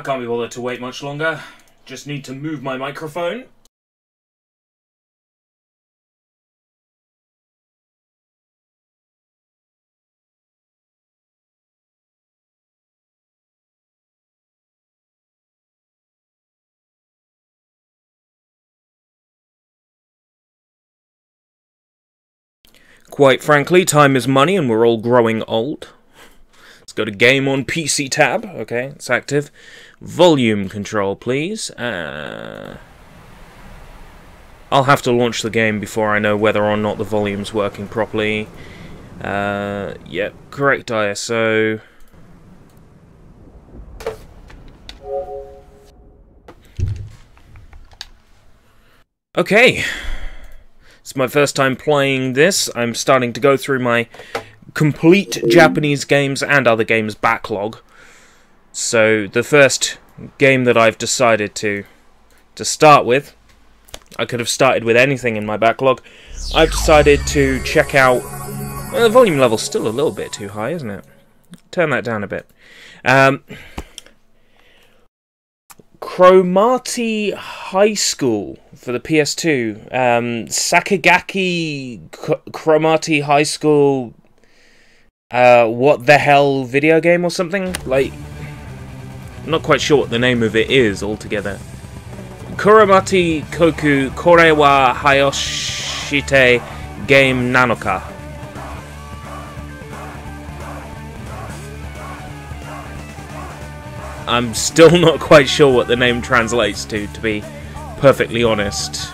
I can't be bothered to wait much longer. Just need to move my microphone. Quite frankly, time is money and we're all growing old. Let's go to game on PC tab. Okay, it's active. Volume control, please. Uh, I'll have to launch the game before I know whether or not the volume's working properly. Uh, yep, correct ISO. Okay. It's my first time playing this. I'm starting to go through my complete Japanese games and other games backlog. So the first game that I've decided to to start with, I could have started with anything in my backlog. I've decided to check out. Well, the volume level's still a little bit too high, isn't it? Turn that down a bit. Um, High School for the PS2. Um, Sakigake Cromartie High School. Uh, what the hell video game or something? Like, I'm not quite sure what the name of it is altogether. Kuromati Koku Kore wa Hyottoshite Game Nanoka. I'm still not quite sure what the name translates to, to be perfectly honest.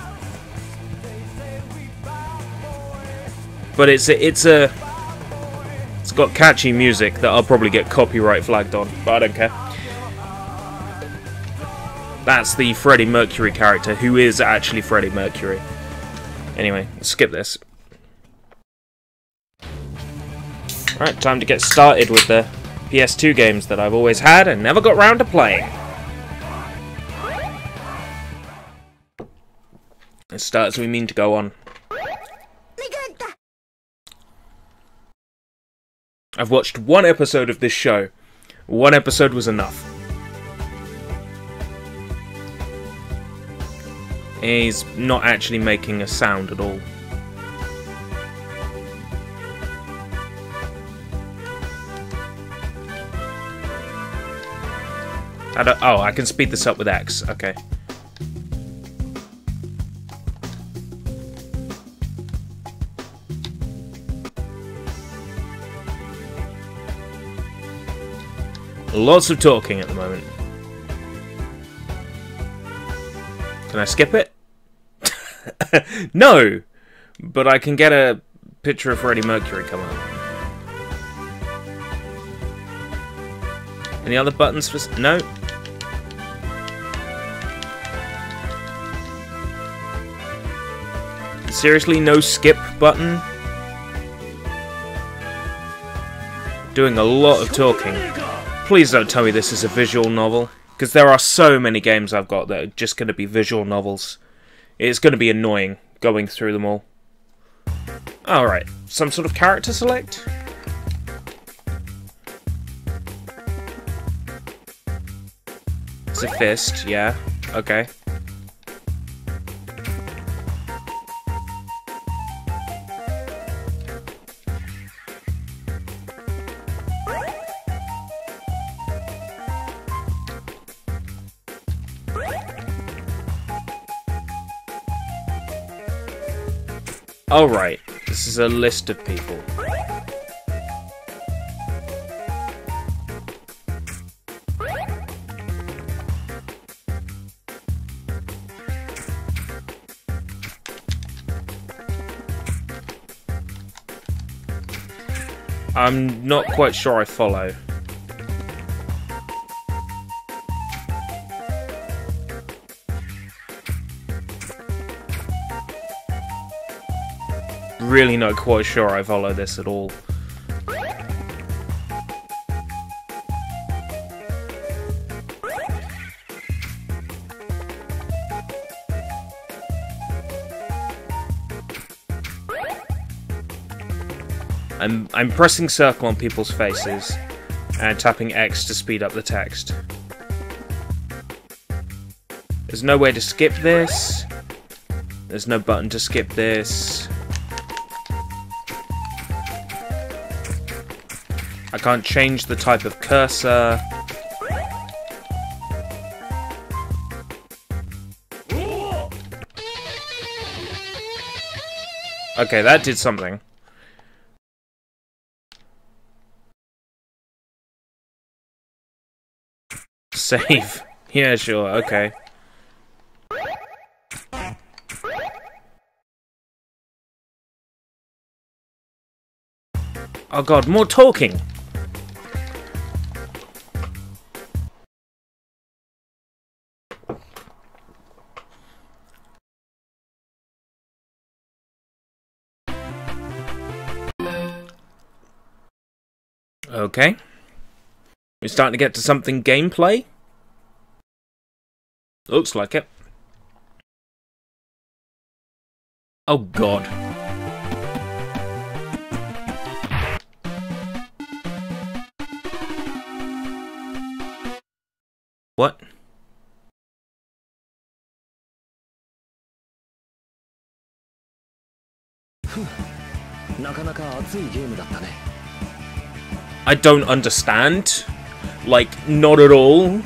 But it's a, it's a got catchy music that I'll probably get copyright flagged on, but I don't care. That's the Freddie Mercury character, who is actually Freddie Mercury. Anyway, skip this. Right, time to get started with the PS2 games that I've always had and never got round to playing. It starts we mean to go on. I've watched one episode of this show. One episode was enough. He's not actually making a sound at all. I oh, I can speed this up with X. Okay. Lots of talking at the moment. Can I skip it? no! But I can get a picture of Freddie Mercury coming up. Any other buttons for... No? Seriously, no skip button? Doing a lot of talking. Please don't tell me this is a visual novel, because there are so many games I've got that are just going to be visual novels. It's going to be annoying going through them all. Alright, some sort of character select? It's a fist, yeah. Okay. Alright, this is a list of people. I'm not quite sure I follow. Really not quite sure I follow this at all. I'm, I'm pressing circle on people's faces and tapping X to speed up the text. There's no way to skip this. There's no button to skip this. Can't change the type of cursor. Okay, that did something. Save. Yeah, sure, okay. Oh god, more talking! Okay. We're starting to get to something gameplay. Looks like it. Oh god. What? I don't understand. Like, not at all.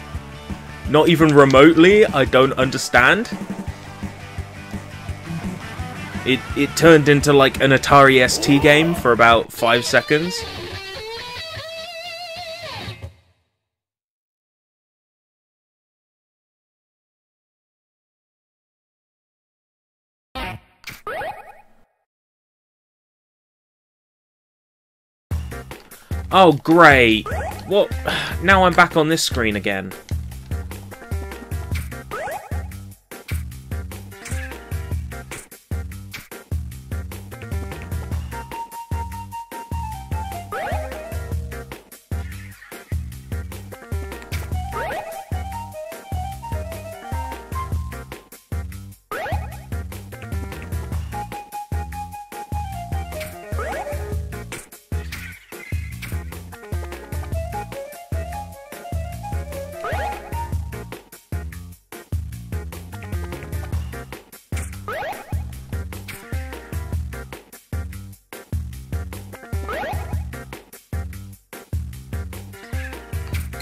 Not even remotely, I don't understand. It, it turned into like an Atari ST game for about five seconds. Oh, great. What? Now I'm back on this screen again.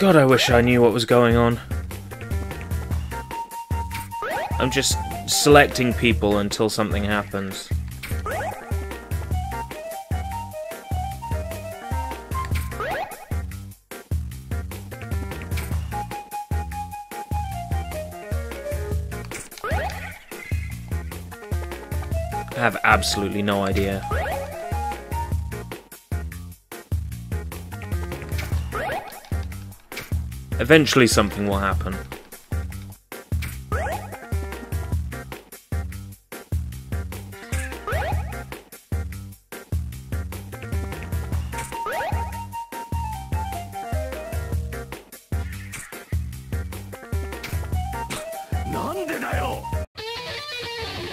God, I wish I knew what was going on. I'm just selecting people until something happens. I have absolutely no idea. Eventually something will happen.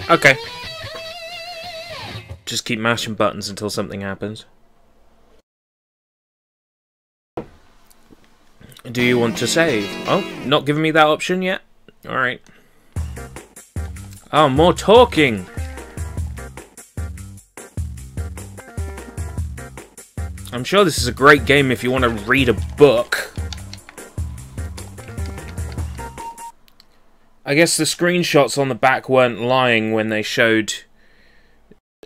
Okay. Just keep mashing buttons until something happens. You want to save? Oh, not giving me that option yet? Alright. Oh, more talking! I'm sure this is a great game if you want to read a book. I guess the screenshots on the back weren't lying when they showed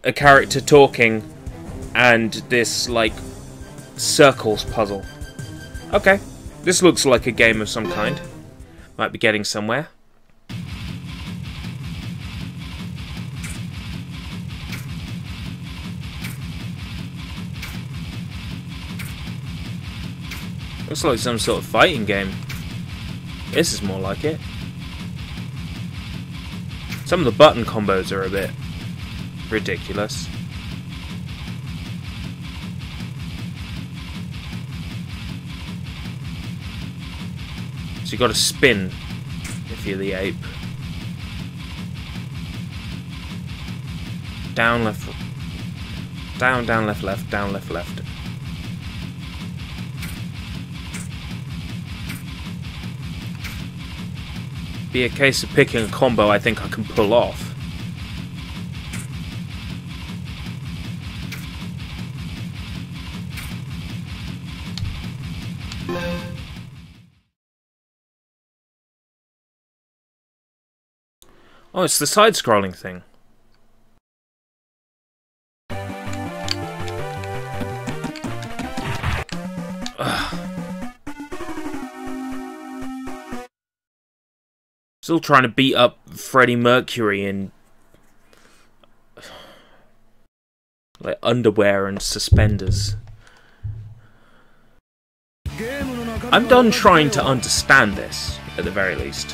a character talking and this, like, circles puzzle. Okay. This looks like a game of some kind. Might be getting somewhere. Looks like some sort of fighting game. This is more like it. Some of the button combos are a bit ridiculous. So you've got to spin if you're the ape. Down, left, down, down, left, left, down, left, left. be a case of picking a combo I think I can pull off. Oh, it's the side-scrolling thing. Still trying to beat up Freddie Mercury in like underwear and suspenders. I'm done trying to understand this, at the very least.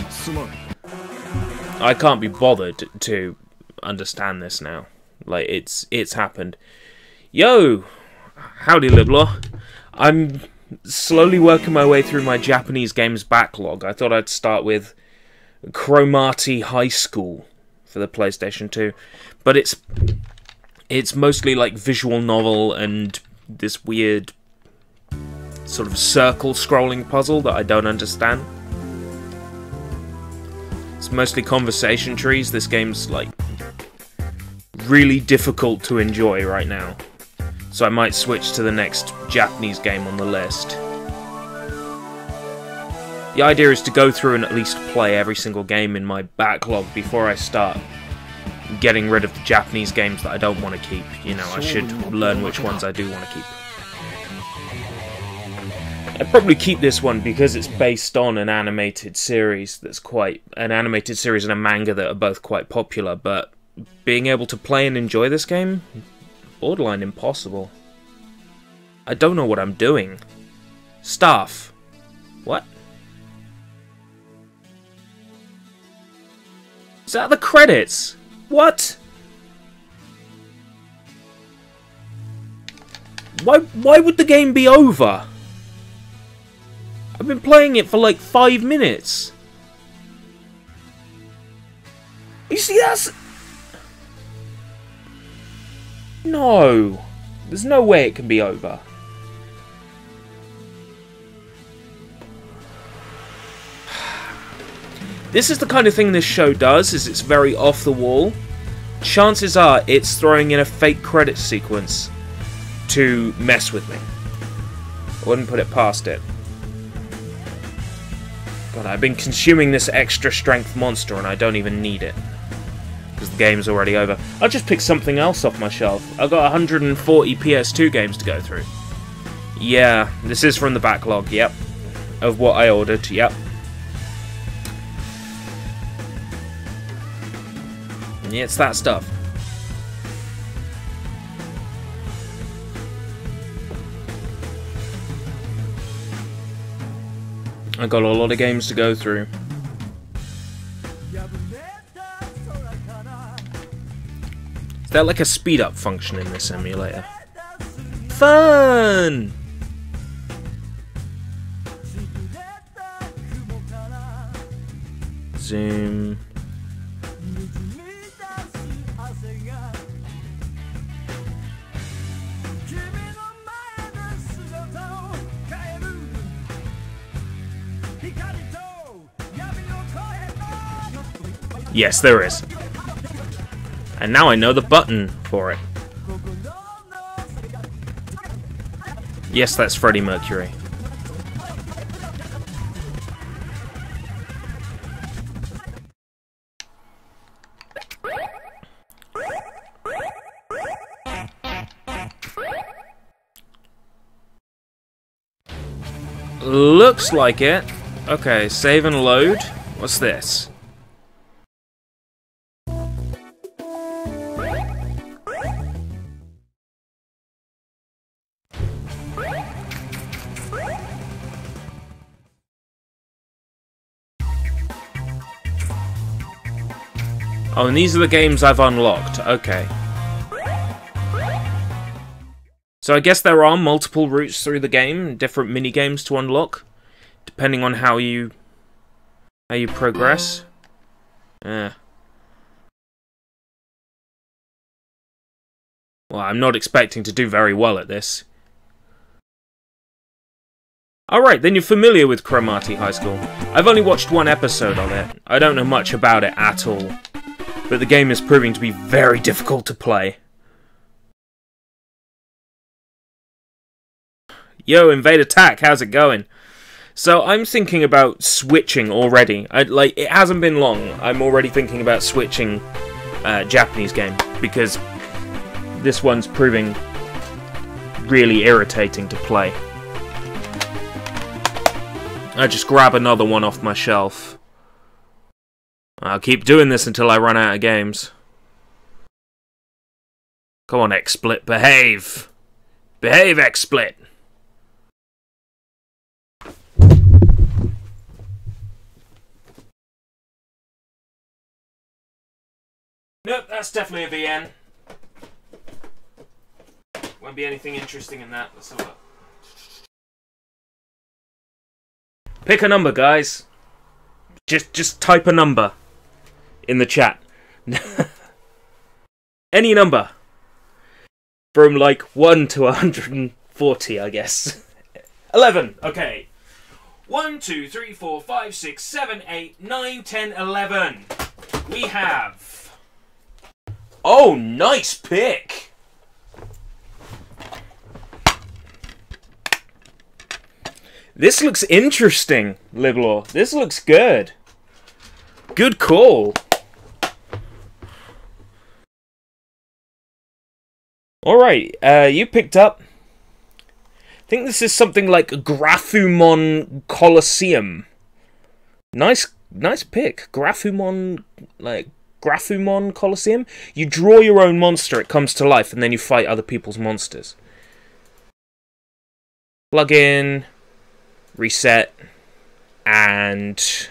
I can't be bothered to understand this now. Like it's it's happened. Yo, howdy, Liblaw. I'm slowly working my way through my Japanese games backlog. I thought I'd start with Cromartie High School for the PlayStation 2, but it's it's mostly like visual novel and this weird sort of circle scrolling puzzle that I don't understand. It's mostly conversation trees. This game's like really difficult to enjoy right now. So I might switch to the next Japanese game on the list. The idea is to go through and at least play every single game in my backlog before I start getting rid of the Japanese games that I don't want to keep. You know, I should learn which ones I do want to keep. I'd probably keep this one because it's based on an animated series that's quite... an animated series and a manga that are both quite popular, but being able to play and enjoy this game? Borderline impossible. I don't know what I'm doing. Staff. What? Is that the credits? What? Why, why would the game be over? I've been playing it for like five minutes. You see, that's... No. There's no way it can be over. This is the kind of thing this show does, is it's very off the wall. Chances are it's throwing in a fake credit sequence to mess with me. I wouldn't put it past it. God, I've been consuming this extra strength monster and I don't even need it. Because the game's already over. I'll just pick something else off my shelf. I've got 140 PS2 games to go through. Yeah, this is from the backlog, yep. Of what I ordered, yep. It's that stuff. I got a lot of games to go through. Is there like a speed up function in this emulator? Fun! Zoom. Yes, there is. And now I know the button for it. Yes, that's Freddie Mercury. Looks like it. Okay, save and load. What's this? Oh, and these are the games I've unlocked. Okay. So I guess there are multiple routes through the game, different mini games to unlock, depending on how you how you progress. Yeah. Well, I'm not expecting to do very well at this. Alright, then you're familiar with Cromartie High School. I've only watched one episode of it. I don't know much about it at all. But the game is proving to be very difficult to play. Yo, Invade Attack, how's it going? So I'm thinking about switching already. I, like it hasn't been long. I'm already thinking about switching uh, Japanese game because this one's proving really irritating to play. I just grab another one off my shelf. I'll keep doing this until I run out of games. Come on, XSplit, behave! Behave, XSplit! Nope, that's definitely a VN. Won't be anything interesting in that. Let's have a look. Pick a number, guys. Just just type a number in the chat. Any number. From like 1 to 140, I guess. 11. Okay. 1, 2, 3, 4, 5, 6, 7, 8, 9, 10, 11. We have Oh, nice pick! This looks interesting, Liblaw. This looks good. Good call. Alright, uh, you picked up... I think this is something like Graphumon Colosseum. Nice, nice pick. Graphumon, like, Graphumon Colosseum. You draw your own monster, it comes to life, and then you fight other people's monsters. Plug in, reset, and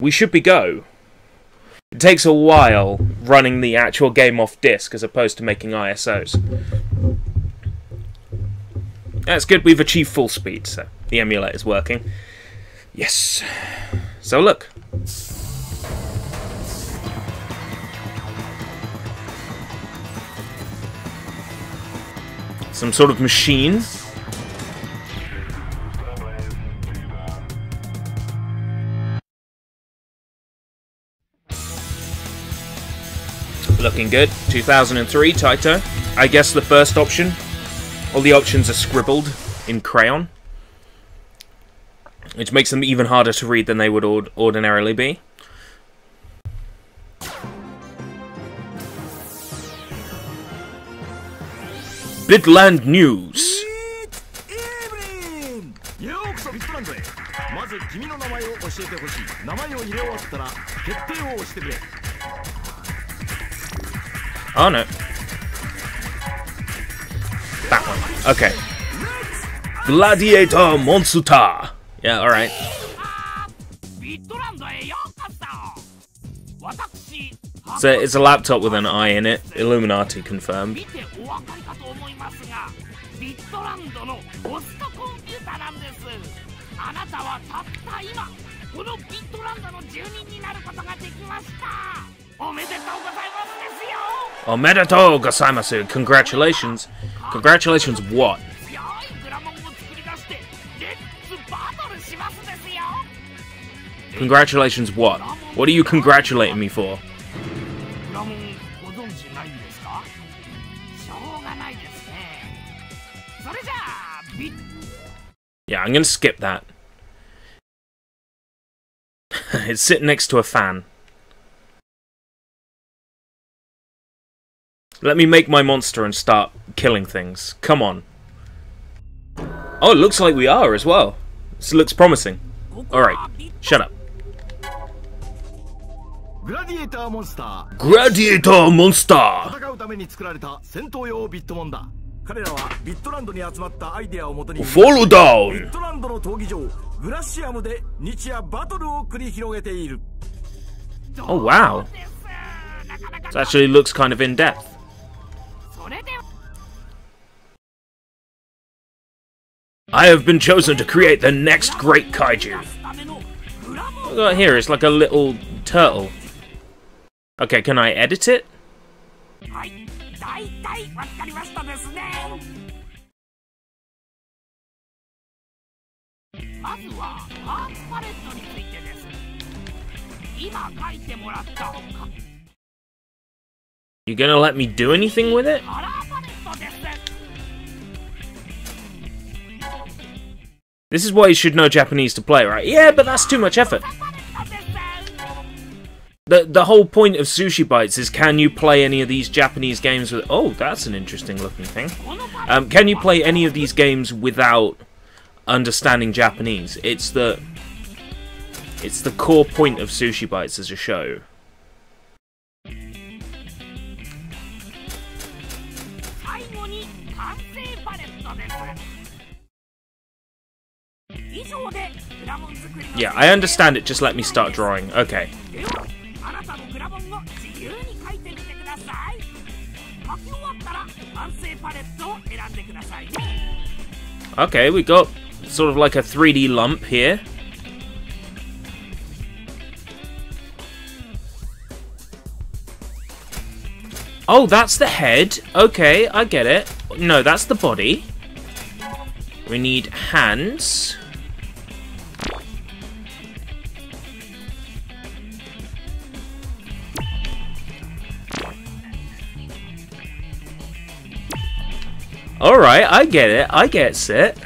we should be go. It takes a while running the actual game off disk as opposed to making ISOs. That's good, we've achieved full speed, so the emulator is working. Yes. So look. Some sort of machine. Looking good. 2003, Taito. I guess the first option. All the options are scribbled in crayon. Which makes them even harder to read than they would ordinarily be. Bitland News. Oh no. That one. Okay. Gladiator Monster. Yeah, alright. So it's a laptop with an eye in it. Illuminati confirmed. Omedetou gozaimasu. Congratulations. Congratulations what? Congratulations what? What are you congratulating me for? Yeah, I'm gonna skip that. it's sitting next to a fan. Let me make my monster and start killing things. Come on. Oh, it looks like we are as well. This looks promising. Alright, shut up. Gladiator Monster! Gladiator Monster! 彼らはビットランドに集まったアイデアをもとにフォローダウンビットランドの闘技場グラシアムで日夜バトルを繰り広げている Oh wow This actually looks kind of in depth I have been chosen to create the next great kaiju. What it's like a little turtle. Okay, can I edit it? You gonna let me do anything with it? This is why you should know Japanese to play, right? Yeah, but that's too much effort. The, the whole point of Sushi Bites is can you play any of these Japanese games with... Oh, that's an interesting looking thing. Um, can you play any of these games without understanding Japanese? It's the... It's the core point of Sushi Bites as a show. Yeah, I understand it. Just let me start drawing. Okay. Okay, we got sort of like a 3D lump here. Oh, that's the head. Okay, I get it. No, that's the body. We need hands. Alright, I get it. I get it.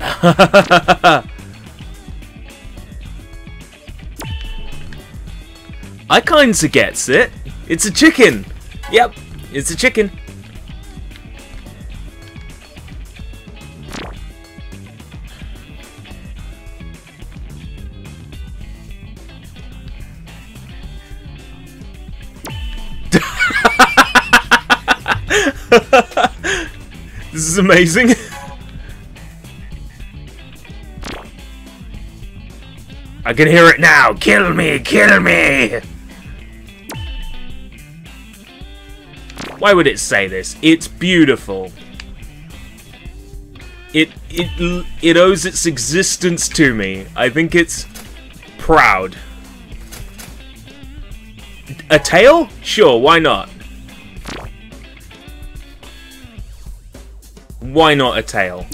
I kinda gets it. It's a chicken. Yep, it's a chicken. This is amazing. I can hear it now. Kill me, kill me. Why would it say this? It's beautiful. It it it owes its existence to me. I think it's proud. A tail? Sure, why not? Why not a tail?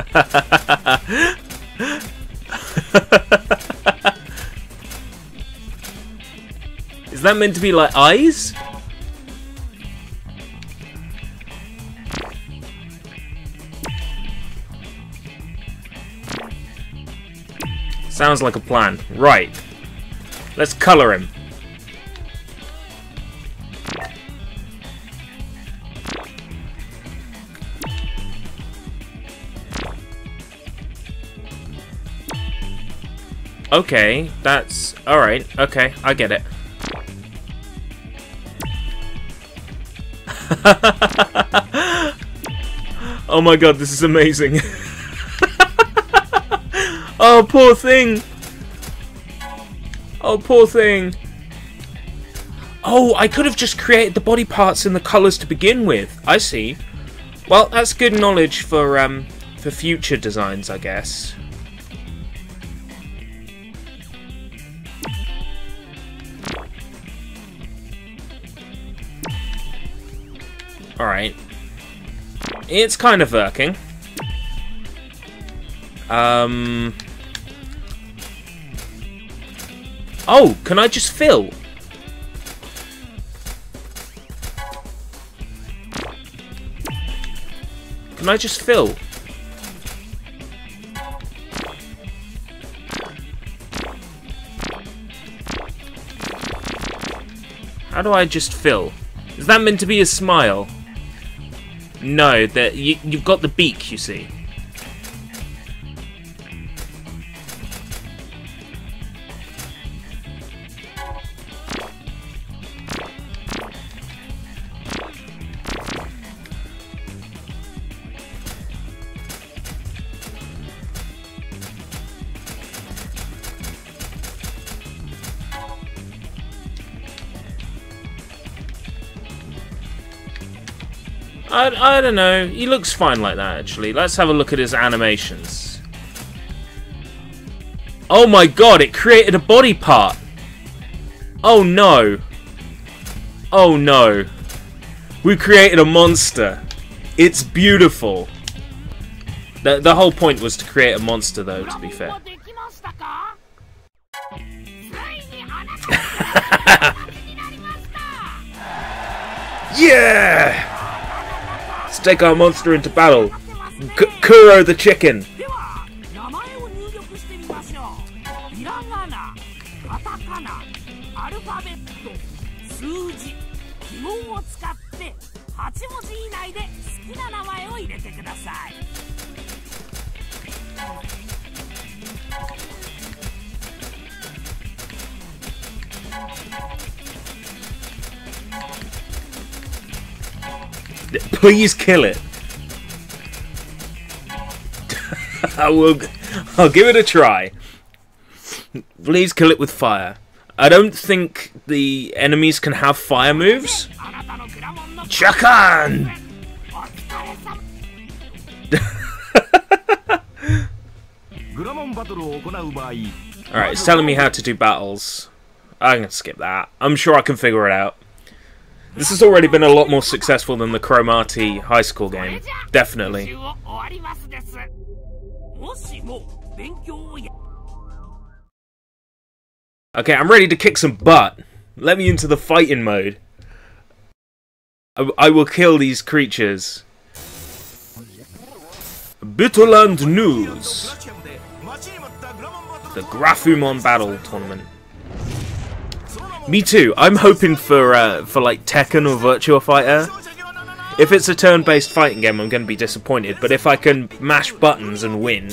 Is that meant to be like eyes? Sounds like a plan. Right. Let's color him. Okay, that's alright. Okay, I get it. oh my god, this is amazing. oh, poor thing. Oh, poor thing. Oh, I could have just created the body parts and the colours to begin with. I see. Well, that's good knowledge for um for future designs, I guess. Alright. It's kind of working. Um. Oh, can I just fill? Can I just fill? How do I just fill? Is that meant to be a smile? No, that you, you've got the beak, you see. I, I don't know. He looks fine like that, actually. Let's have a look at his animations. Oh my god, it created a body part. Oh no. Oh no. We created a monster. It's beautiful. The, the whole point was to create a monster, though, to be fair. yeah! Let's take our monster into battle. K Kuro the chicken. Please kill it. I will. I'll give it a try. Please kill it with fire. I don't think the enemies can have fire moves. Chakan! Alright, it's telling me how to do battles. I can skip that. I'm sure I can figure it out. This has already been a lot more successful than the Kuromati high school game. Definitely. Okay, I'm ready to kick some butt. Let me into the fighting mode. I, I will kill these creatures. Bitterland News. The Grafumon Battle Tournament. Me too. I'm hoping for uh, for like Tekken or Virtua Fighter. If it's a turn-based fighting game, I'm going to be disappointed. But if I can mash buttons and win,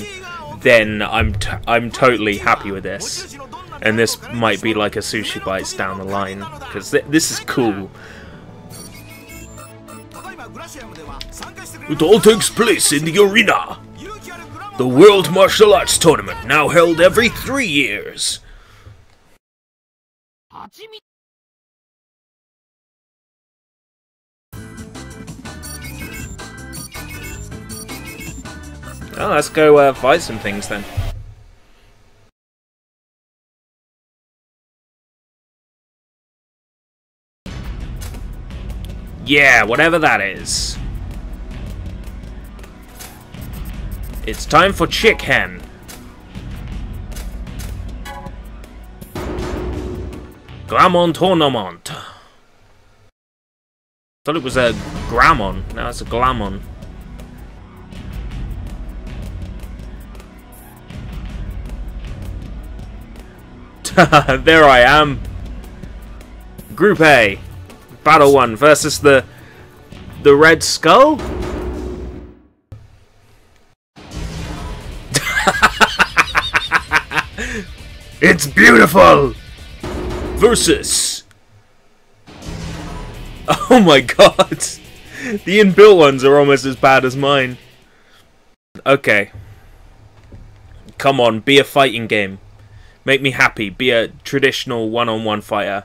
then I'm t- I'm totally happy with this. And this might be like a sushi bites down the line because th- this is cool. It all takes place in the arena. The World Martial Arts Tournament, now held every three years. Oh, let's go uh, fight some things then. Yeah, whatever that is. It's time for Chick Hen. Gramon Tournament. Thought it was a Gramon. Now it's a Glamon. there I am. Group A. Battle 1 versus the the Red Skull? it's beautiful! Versus Oh my god. The inbuilt ones are almost as bad as mine. Okay. Come on, be a fighting game. Make me happy. Be a traditional one-on-one fighter.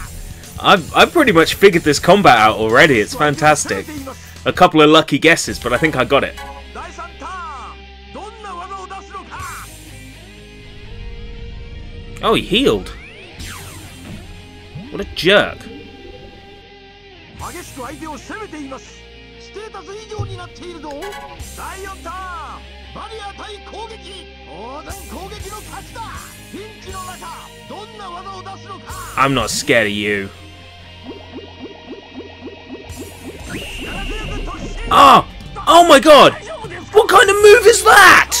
I've, I've pretty much figured this combat out already, it's fantastic. A couple of lucky guesses, but I think I got it. Oh, he healed. What a jerk. I'm not scared of you. Ah! Oh my god! What kind of move is that?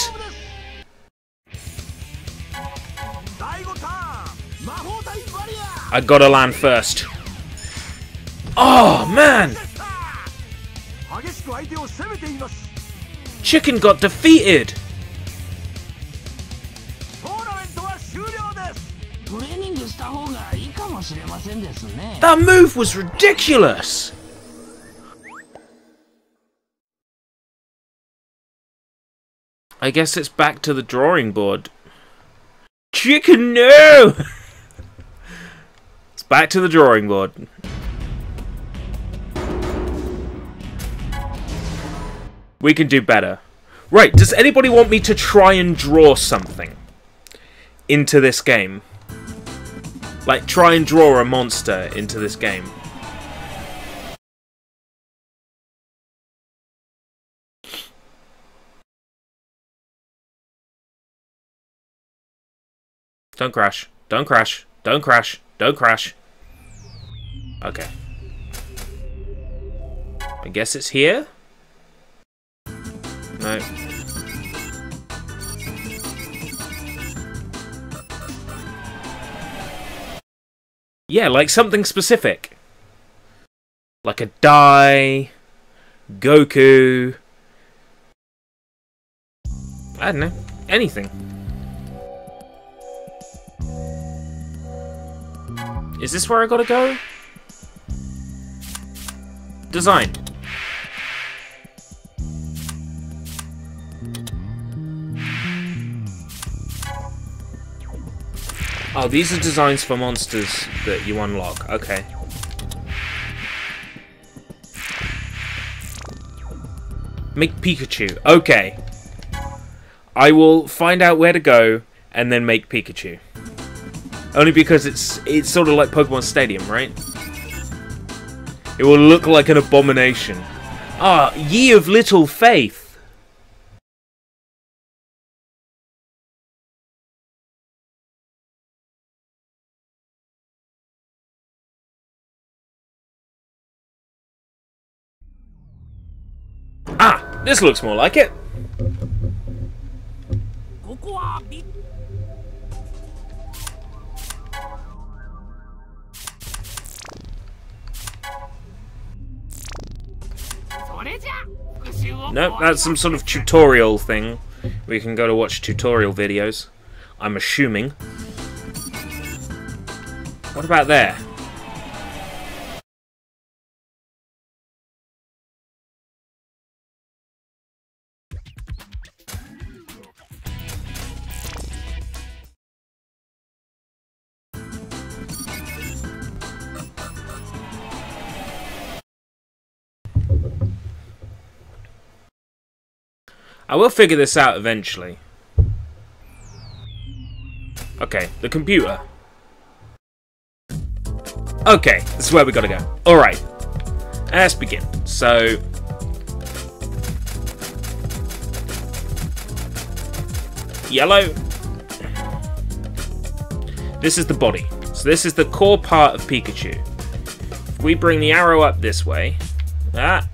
I gotta land first. Oh, man! Chicken got defeated! That move was ridiculous! I guess it's back to the drawing board. Chicken, no! it's back to the drawing board. We can do better. Right, does anybody want me to try and draw something into this game? Like, try and draw a monster into this game. Don't crash. Don't crash. Don't crash. Don't crash. Okay. I guess it's here? No. Yeah, like something specific. Like a die, Goku. I don't know. Anything. Is this where I gotta go? Design. Oh, these are designs for monsters that you unlock. Okay. Make Pikachu. Okay. I will find out where to go and then make Pikachu. Only because it's it's sort of like Pokemon Stadium, right? It will look like an abomination. Ah, ye of little faith. Ah, this looks more like it. Nope, that's some sort of tutorial thing. We can go to watch tutorial videos. I'm assuming. What about there? I will figure this out eventually. Okay, the computer. Okay, this is where we gotta go. Alright. Let's begin. So... Yellow. This is the body. So this is the core part of Pikachu. If we bring the arrow up this way... Ah,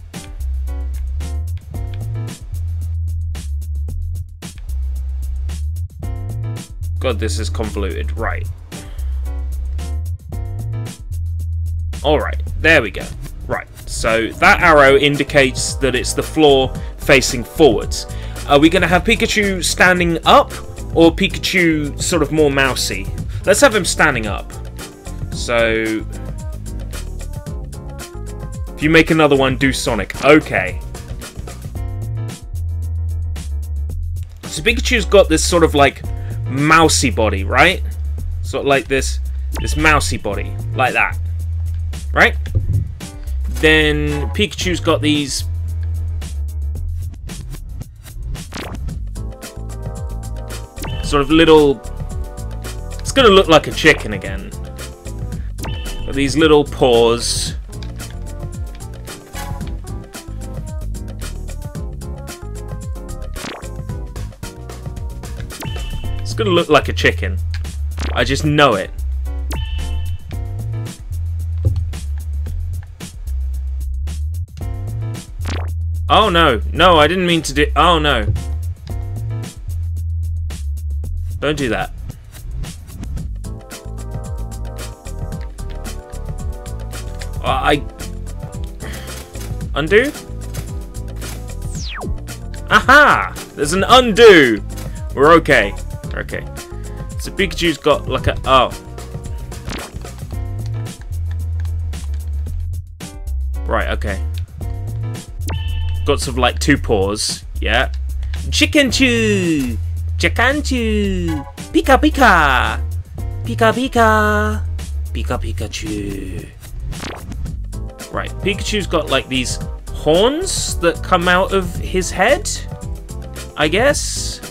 God, this is convoluted. Right. Alright, there we go. Right, so that arrow indicates that it's the floor facing forwards. Are we going to have Pikachu standing up, or Pikachu sort of more mousy? Let's have him standing up. So... If you make another one, do Sonic. Okay. So Pikachu's got this sort of like mousy body, right? Sort of like this, this mousy body, like that, right? Then Pikachu's got these sort of little. It's gonna look like a chicken again. Got these little paws. It's gonna look like a chicken. I just know it. Oh no, no, I didn't mean to do. Oh no. Don't do that. Uh, I. Undo? Aha! There's an undo! We're okay. Okay. So Pikachu's got like a... Oh. Right, okay. Got sort of like two paws. Yeah. Chicken chew! Chicken chew! Pika pika! Pika pika! Pika Pikachu. Right, Pikachu's got like these horns that come out of his head, I guess.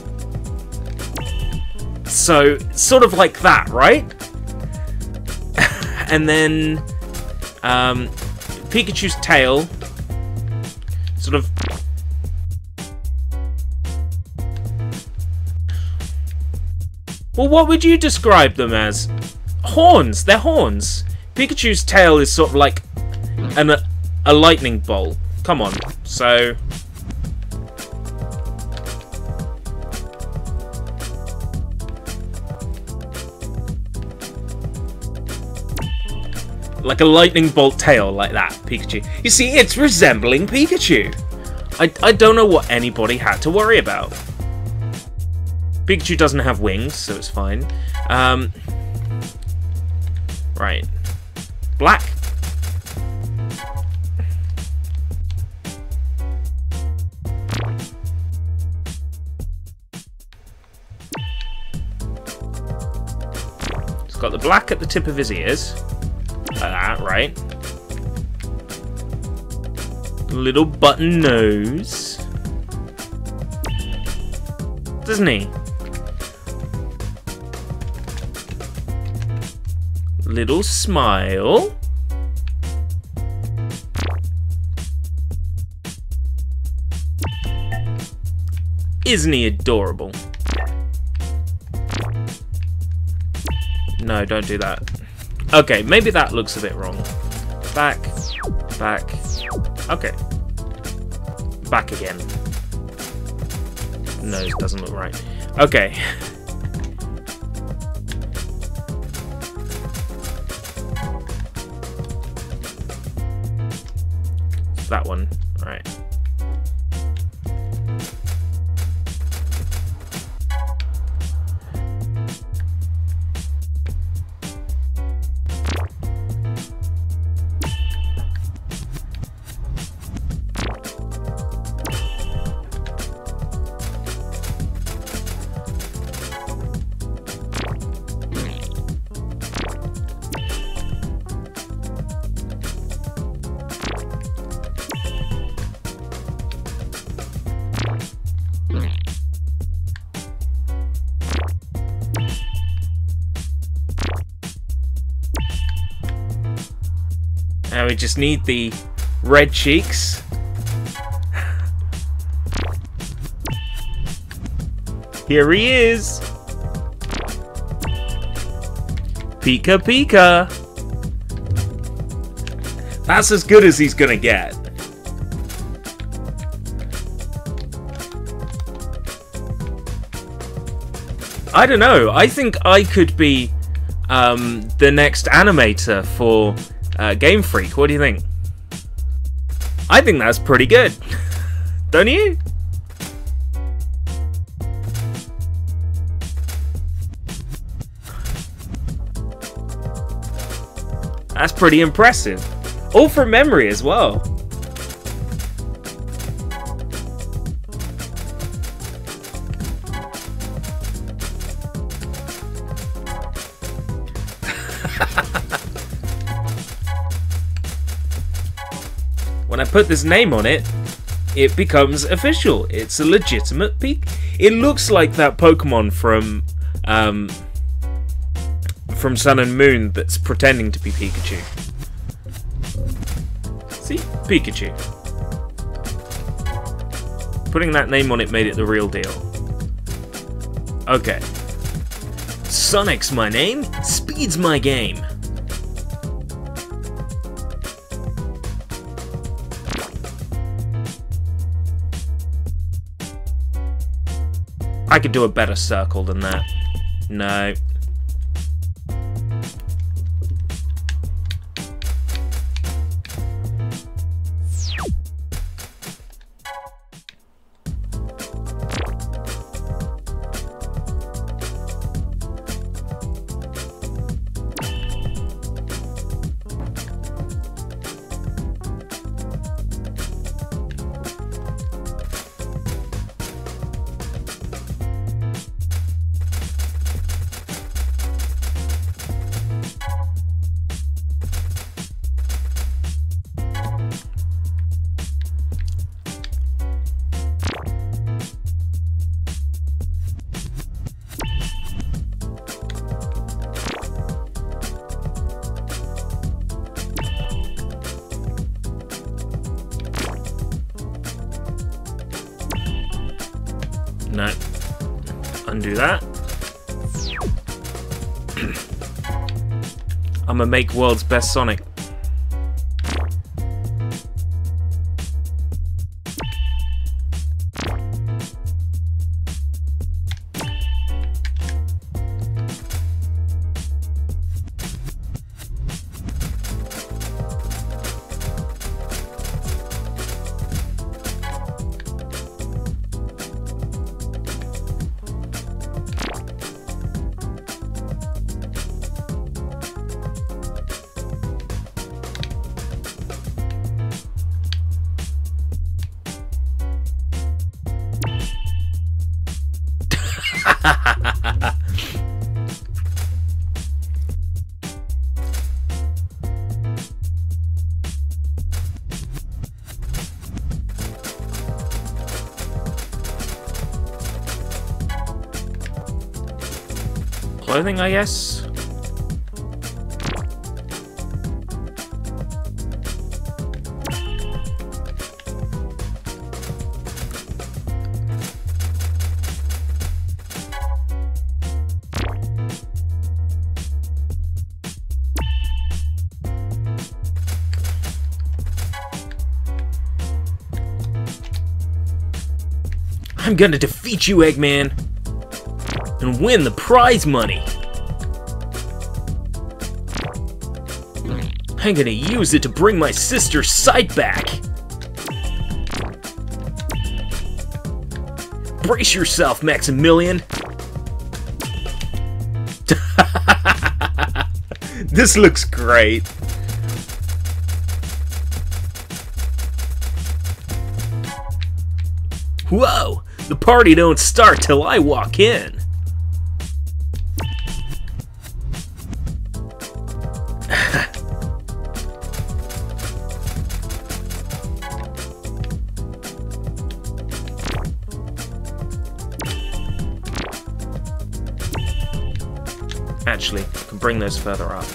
So, sort of like that, right? and then um, Pikachu's tail sort of Well, what would you describe them as? Horns. They're horns. Pikachu's tail is sort of like an, a, a lightning bolt. Come on. So... Like a lightning bolt tail like that, Pikachu. You see, it's resembling Pikachu. I, I don't know what anybody had to worry about. Pikachu doesn't have wings, so it's fine. Um, right. Black. It's got the black at the tip of his ears. That, right? Little button nose. Doesn't he? Little smile. Isn't he adorable? No, don't do that. Okay, maybe that looks a bit wrong. Back, back, okay. Back again. No, it doesn't look right. Okay. that one. Alright. Now just need the red cheeks. Here he is! Pika Pika! That's as good as he's gonna get. I don't know. I think I could be um, the next animator for uh, Game Freak. What do you think? I think that's pretty good. Don't you? That's pretty impressive. All from memory as well. Put this name on it, it becomes official. It's a legitimate peak. It looks like that Pokemon from um, from Sun and Moon that's pretending to be Pikachu. See? Pikachu. Putting that name on it made it the real deal. Okay. Sonic's my name, Speed's my game. I could do a better circle than that. No. Make world's best Sonic. Clothing, I guess? I'm gonna defeat you, Eggman! And win the prize money! I'm gonna use it to bring my sister's sight back! Brace yourself, Maximilian! this looks great. Whoa! The party don't start till I walk in. Bring those further up.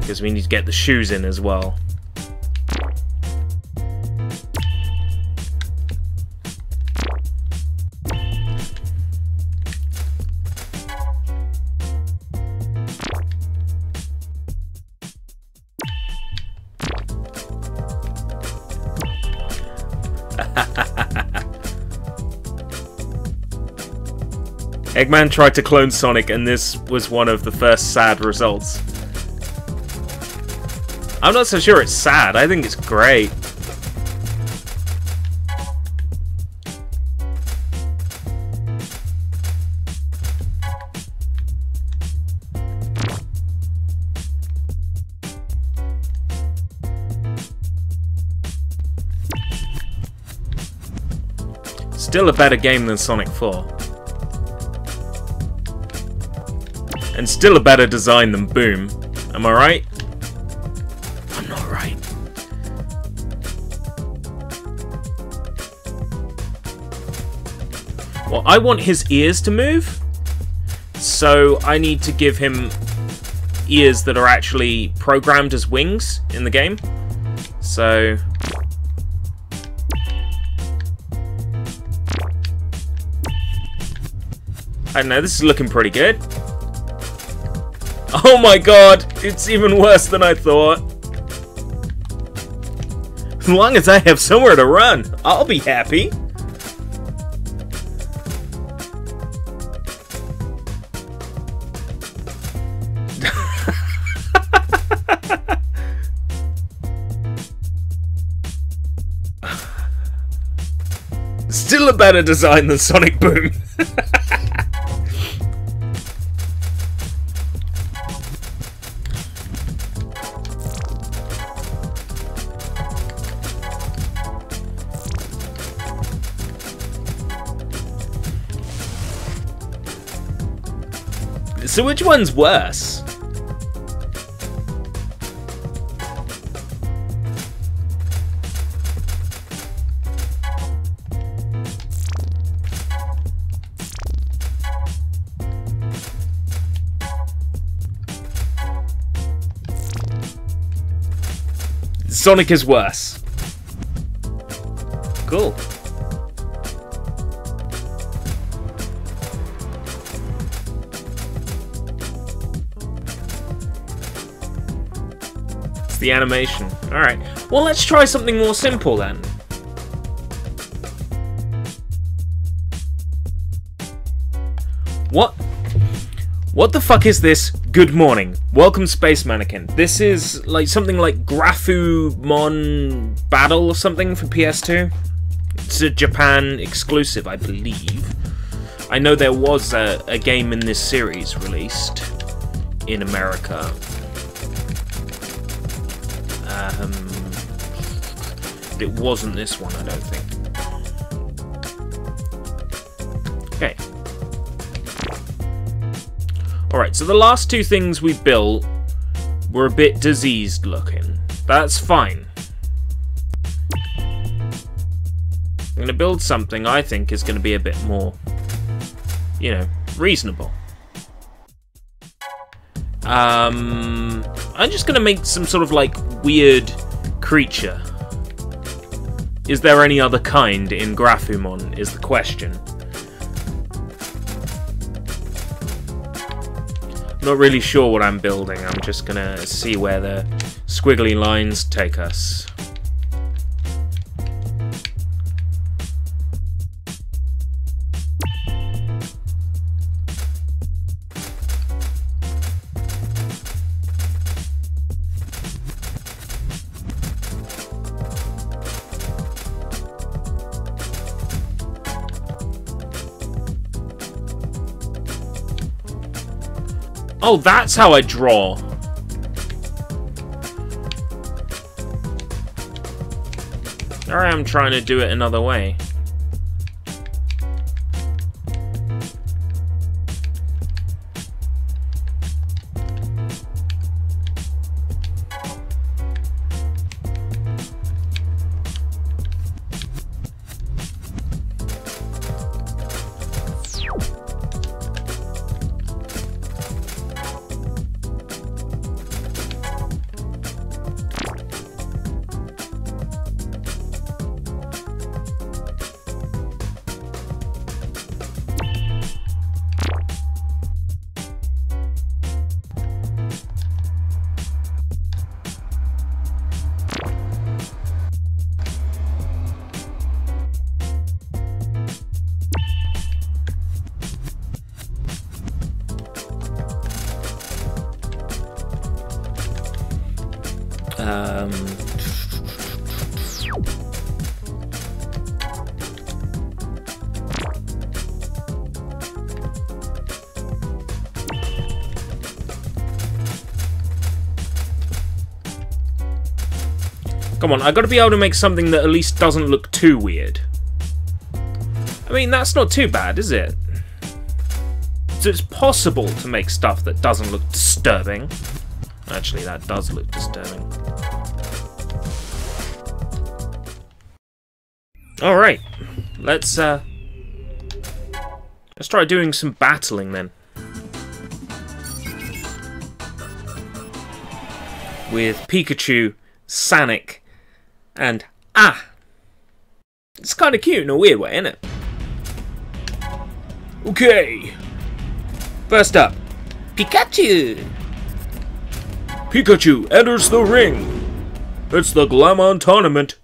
Because we need to get the shoes in as well. Eggman tried to clone Sonic, and this was one of the first sad results. I'm not so sure it's sad, I think it's great. Still a better game than Sonic 4. And still a better design than Boom. Am I right? I'm not right. Well, I want his ears to move. So I need to give him ears that are actually programmed as wings in the game. So... I don't know, this is looking pretty good. Oh my god, it's even worse than I thought. As long as I have somewhere to run, I'll be happy. Still a better design than Sonic Boom. So which one's worse? Sonic is worse. The animation. Alright. Well, let's try something more simple then. What? What the fuck is this? Good morning. Welcome, Space Mannequin. This is like something like Grafumon Battle or something for PS2. It's a Japan exclusive, I believe. I know there was a, a game in this series released in America. It wasn't this one, I don't think. Okay. Alright, so the last two things we built were a bit diseased looking. That's fine. I'm going to build something I think is going to be a bit more you know, reasonable. Um, I'm just gonna make some sort of like weird creature. Is there any other kind in Grafumon? Is the question. Not really sure what I'm building. I'm just gonna see where the squiggly lines take us. Oh, that's how I draw. Alright, I'm trying to do it another way. Come on, I gotta be able to make something that at least doesn't look too weird. I mean, that's not too bad, is it? So it's possible to make stuff that doesn't look disturbing. Actually, that does look disturbing. Alright, let's, uh... Let's try doing some battling, then. With Pikachu, Sonic, and Ah! It's kind of cute in a weird way, isn't it? Okay! First up, Pikachu! Pikachu enters the ring! It's the Glamon tournament!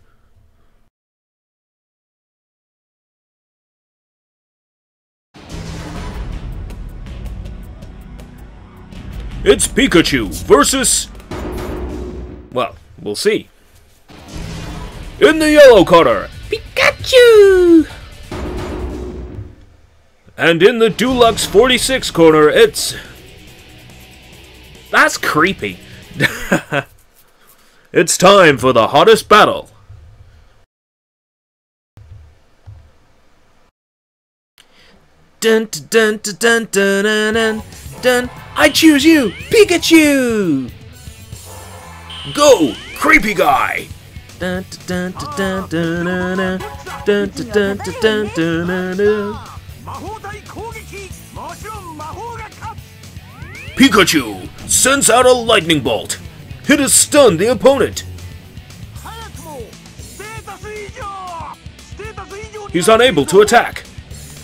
It's Pikachu versus... Well, we'll see. In the yellow corner, Pikachu! And in the Dulux 46 corner, it's... That's creepy. it's time for the hottest battle. Dun dun dun dun dun dun dun dun. I choose you, Pikachu. Go, creepy guy. Pikachu sends out a lightning bolt. It has stunned the opponent. He's unable to attack.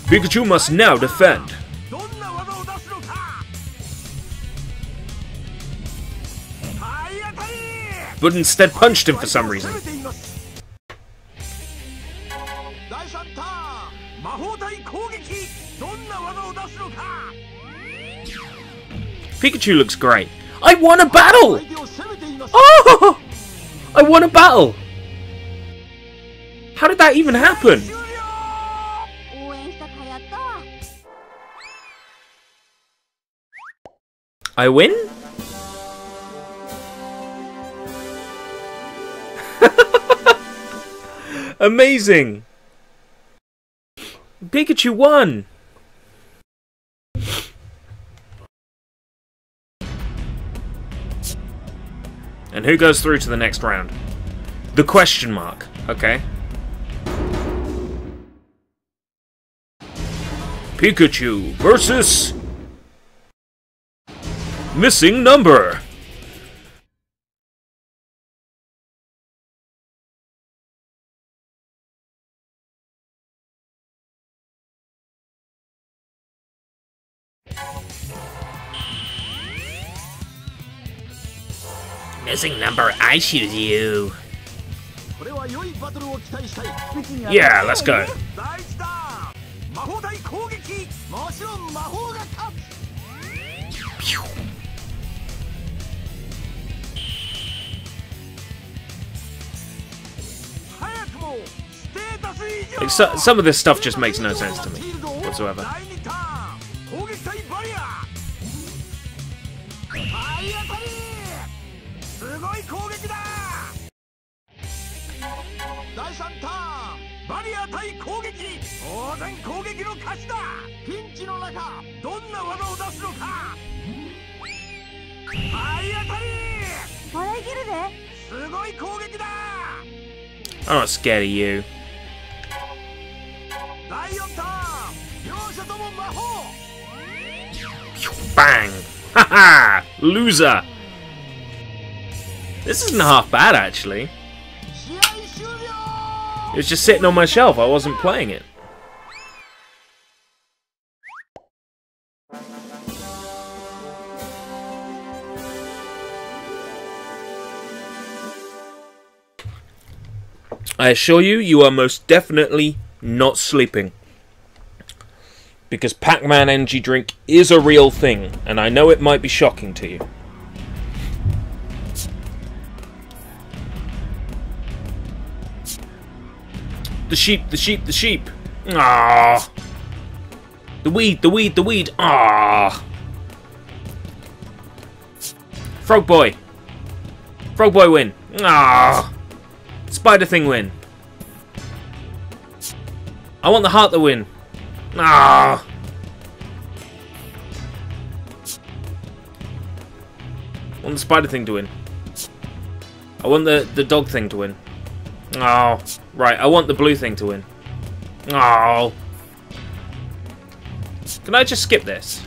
Pikachu must now defend. but instead punched him for some reason. Pikachu looks great. I won a battle! Oh! I won a battle! How did that even happen? I win? Amazing! Pikachu won! And who goes through to the next round? The question mark, okay? Pikachu versus Missing number. Number, I choose you. Yeah, let's go. So, some of this stuff just makes no sense to me whatsoever. すごい攻撃だ第3ターンバリア対攻撃当然攻撃の勝ちだピンチの中どんな技を出すのか体当たり笑い切るですごい攻撃だ I'm not scared of you. 第4ターン両者とも魔法 Bang! Haha! Loser! This isn't half bad, actually. It was just sitting on my shelf, I wasn't playing it. I assure you, you are most definitely not sleeping. Because Pac-Man energy drink is a real thing, and I know it might be shocking to you. The sheep, the sheep, the sheep. Ah. The weed, the weed, the weed. Ah. Frog boy. Frog boy win. Ah. Spider thing win. I want the heart to win. Ah. I want the spider thing to win. I want the, the dog thing to win. Oh, right. I want the blue thing to win. Oh. Can I just skip this?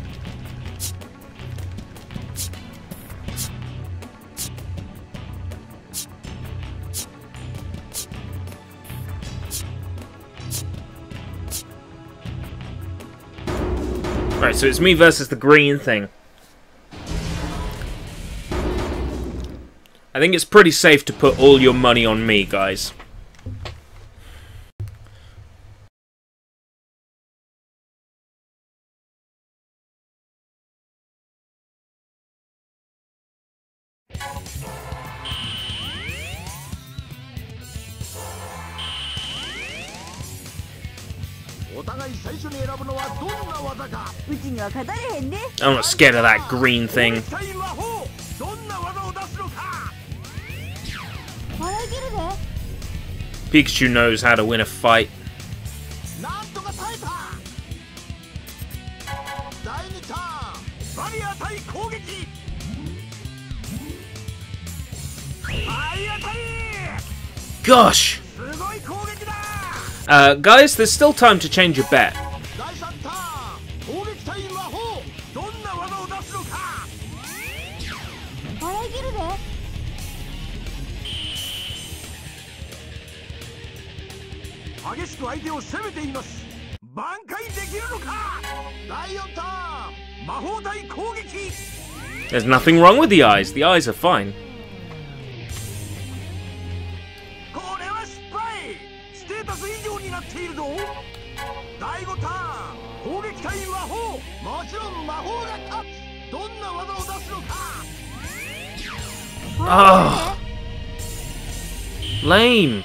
Right, so it's me versus the green thing. I think it's pretty safe to put all your money on me, guys. I'm not scared of that green thing. Pikachu knows how to win a fight. Gosh! Uh, guys, there's still time to change your bet. 相手を攻めています挽回できるのかライオンターン魔法隊攻撃 There's nothing wrong with the eyes. The eyes are fine. Oh. Lame.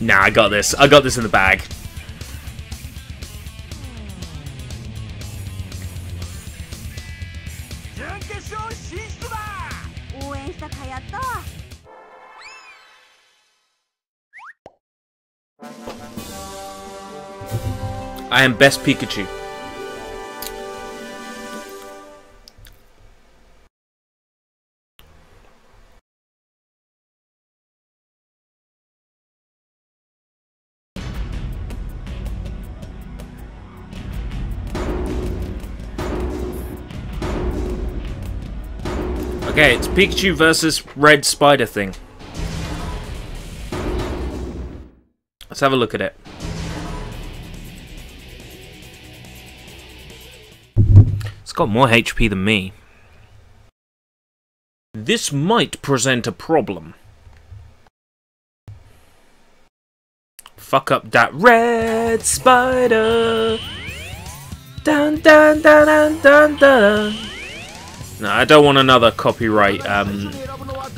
Nah, I got this. I got this in the bag. I am best Pikachu. Okay, it's Pikachu versus Red Spider thing. Let's have a look at it. It's got more HP than me. This might present a problem. Fuck up that red spider. Dun dun dun dun dun dun. No, I don't want another copyright um,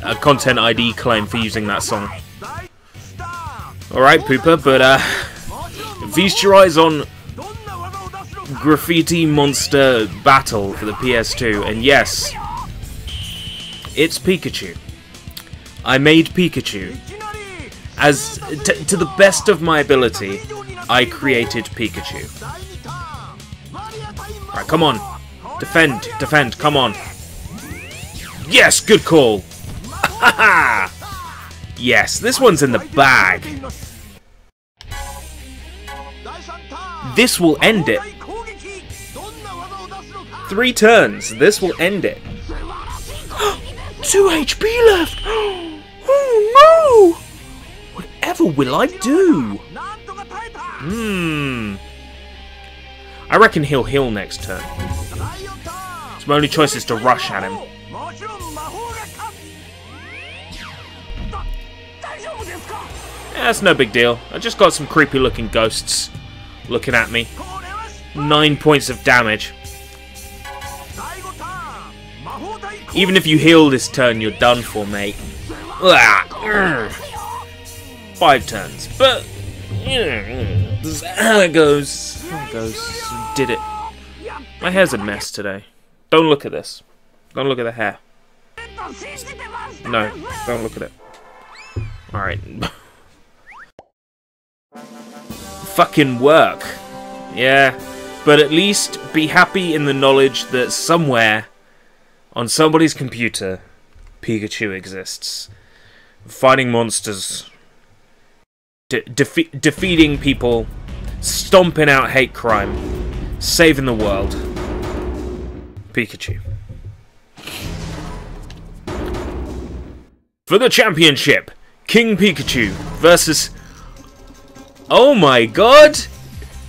a content ID claim for using that song. Alright, Pooper, but uh, feast your eyes on Graffiti Monster Battle for the PS2, and yes, it's Pikachu. I made Pikachu. As to the best of my ability, I created Pikachu. All right, come on. Defend, defend, come on. Yes, good call. yes, this one's in the bag. This will end it. Three turns. This will end it. 2 HP left! Oh no! Whatever will I do? Hmm. I reckon he'll heal next turn. So my only choice is to rush at him. That's no big deal. I just got some creepy looking ghosts looking at me. Nine points of damage. Even if you heal this turn, you're done for, mate. Five turns, but this how it goes. How it goes. Did it. My hair's a mess today. Don't look at this. Don't look at the hair. No, don't look at it. Alright. Fucking work. Yeah. But at least be happy in the knowledge that somewhere on somebody's computer Pikachu exists. Fighting monsters. De- defe- defeating people. Stomping out hate crime. Saving the world. Pikachu. For the championship, King Pikachu versus. Oh my god!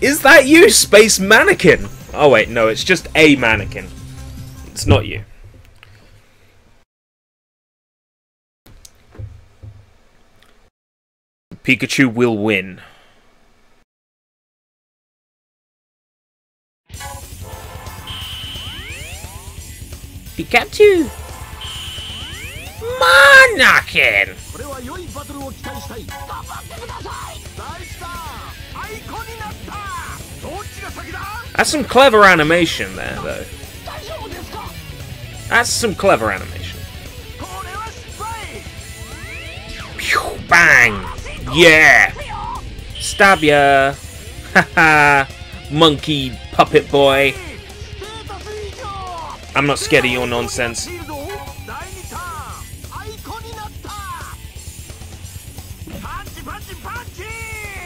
Is that you, Space Mannequin? Oh wait, no, it's just a mannequin. It's not you. Pikachu will win. Pikachu! Mannequin! That's some clever animation there, though. That's some clever animation. Pew, bang! Yeah! Stab ya! Haha! Monkey puppet boy! I'm not scared of your nonsense.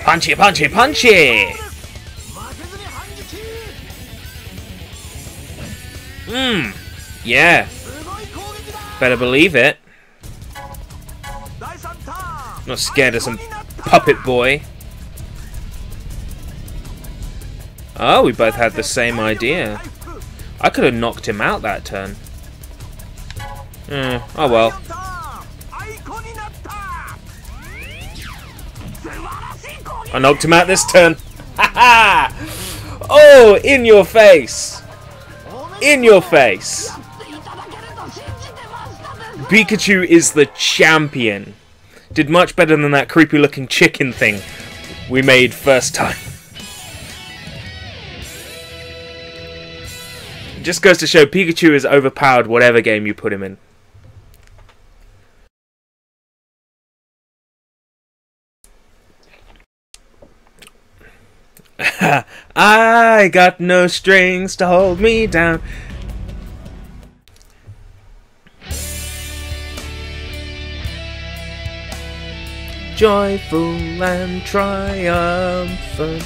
Punchy, punchy, punchy! Mmm. Yeah. Better believe it. Not scared of some puppet boy. Oh, we both had the same idea. I could have knocked him out that turn. Mm, oh well. I knocked him out this turn. Ha ha! Oh, in your face! In your face! Pikachu is the champion. Did much better than that creepy looking chicken thing we made first time. Just goes to show Pikachu is overpowered whatever game you put him in. I got no strings to hold me down. Joyful and triumphant.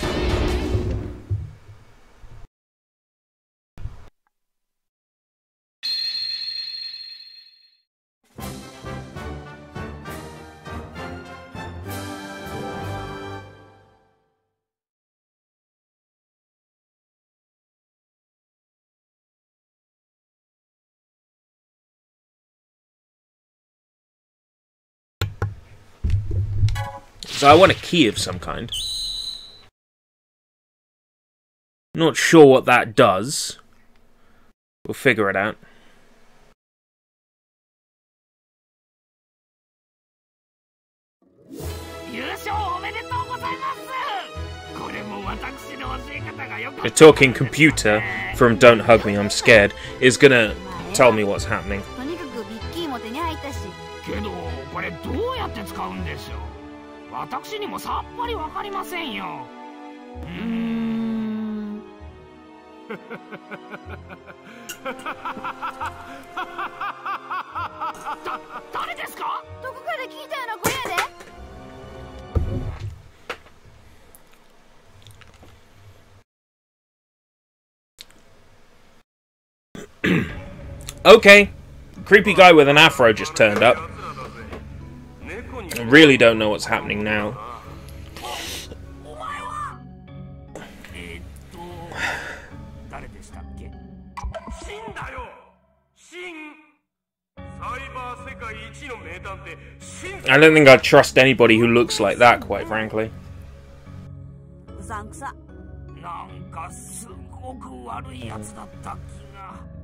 So I want a key of some kind. Not sure what that does. We'll figure it out. The talking computer from Don't Hug Me, I'm Scared is gonna tell me what's happening. 私にもさっぱりわかりませんようーんだ誰ですか？どこかで聞いたような声やで Okay. Creepy guy with an afro just turned up. I really don't know what's happening now. I don't think I'd trust anybody who looks like that, quite frankly.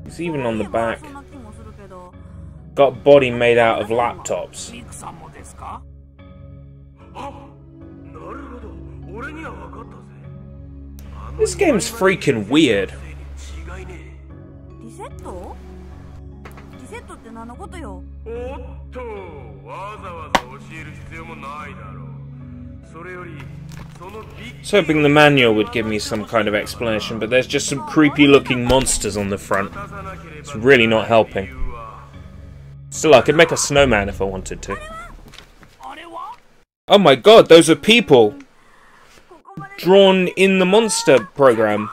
It's even on the back. Got body made out of laptops. This game's freaking weird. was hoping the manual would give me some kind of explanation, but there's just some creepy looking monsters on the front. It's really not helping. Still, I could make a snowman if I wanted to. Oh my god, those are people! Drawn in the monster program.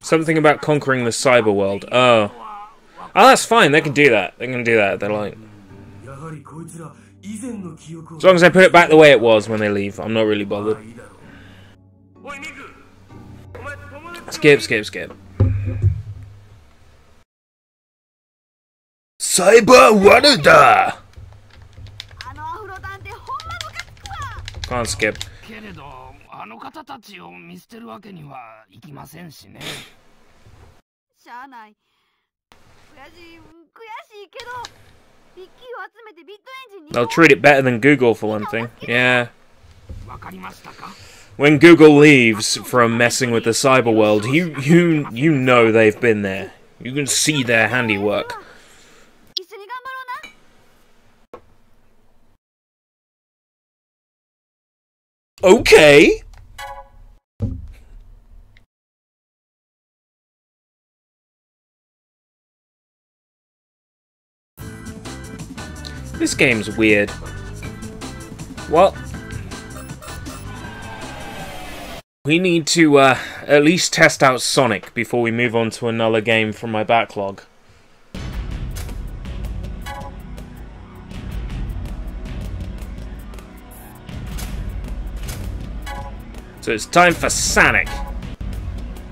Something about conquering the cyber world. Oh. Oh, that's fine. They can do that. They can do that. They're like... As long as I put it back the way it was when they leave, I'm not really bothered. Skip, skip, skip. Cyber Wanada! あのアフロ探偵ほんまムカつくわ Can't skip. けれどあの方たちを見捨てるわけにはいきませんしねしゃあない悔しい悔しいけどビッキーを集めてビットエンジンに They'll treat it better than Google for one thing. Yeah. わかりましたか When Google leaves from messing with the cyber world, you you you know they've been there. You can see their handiwork. Okay. This game's weird. Well, we need to uh, at least test out Sonic before we move on to another game from my backlog. So it's time for Sonic.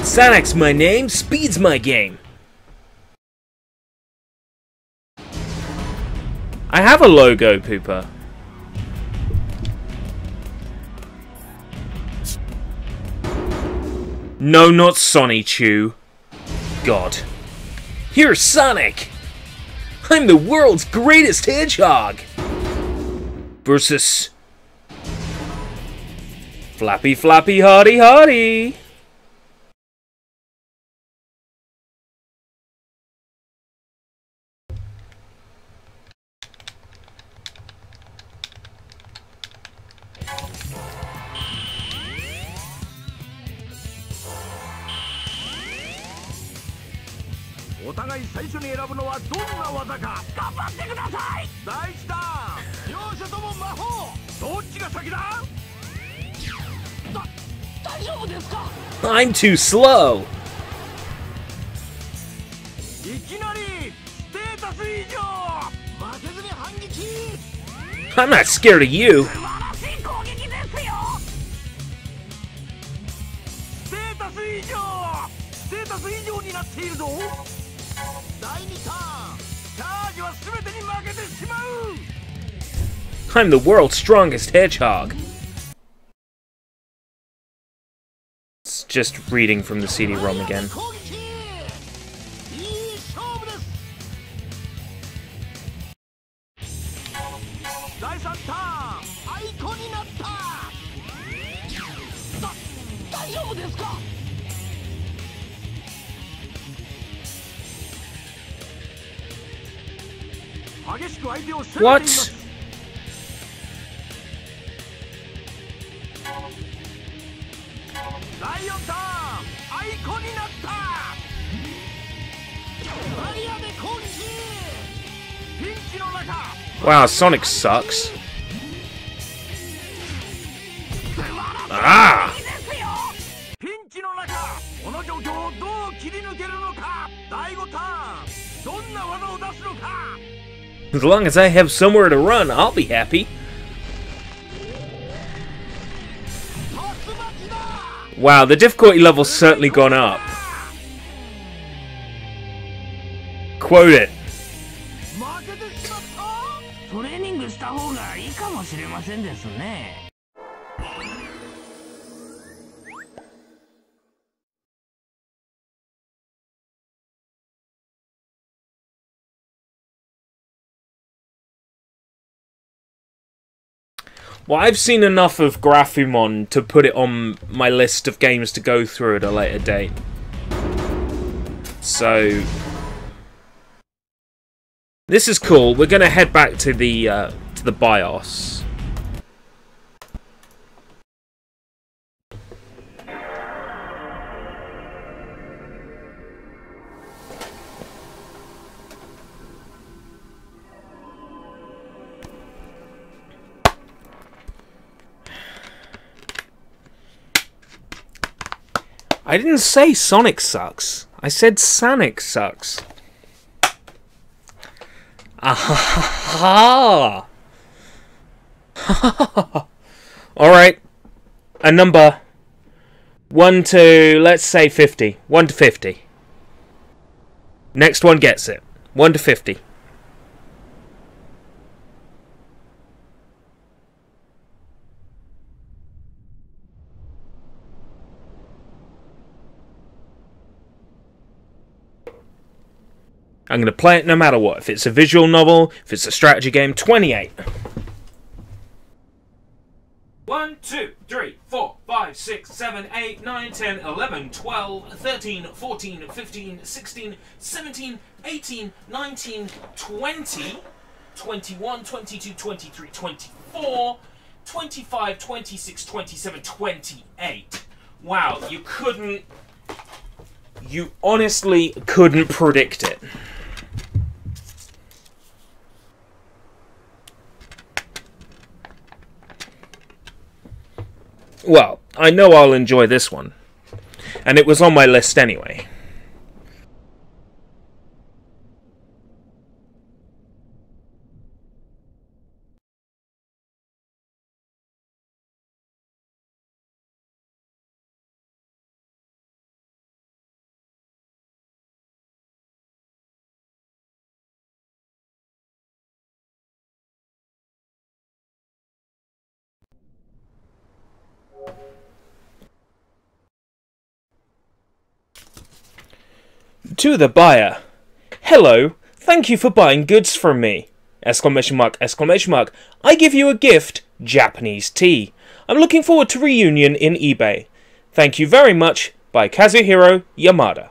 Sonic's my name, Speed's my game. I have a logo, Pooper. No, not Sonny Chew. God. Here's Sonic! I'm the world's greatest hedgehog! Versus... Flappy Flappy Hardy Hardy! too slow. I'm not scared of you. I'm the world's strongest hedgehog. Just reading from the CD-ROM again. 攻 Ah, Sonic sucks. Ah! As long as I have somewhere to run, I'll be happy. Wow, the difficulty level's certainly gone up. Quote it. Well, I've seen enough of Graphumon to put it on my list of games to go through at a later date. So... This is cool. We're gonna head back to the, uh, to the BIOS. I didn't say Sonic sucks. I said Sonic sucks. Aha! Alright. A number. 1 to, let's say 50. 1 to 50. Next one gets it. 1 to 50. I'm going to play it no matter what. If it's a visual novel, if it's a strategy game, 28. 1, 2, 3, 4, 5, 6, 7, 8, 9, 10, 11, 12, 13, 14, 15, 16, 17, 18, 19, 20, 21, 22, 23, 24, 25, 26, 27, 28. Wow, you couldn't. You honestly couldn't predict it. Well, I know I'll enjoy this one. And it was on my list anyway. To the buyer. Hello, thank you for buying goods from me. Exclamation mark, exclamation mark. I give you a gift, Japanese tea. I'm looking forward to reunion in eBay. Thank you very much, by Kazuhiro Yamada.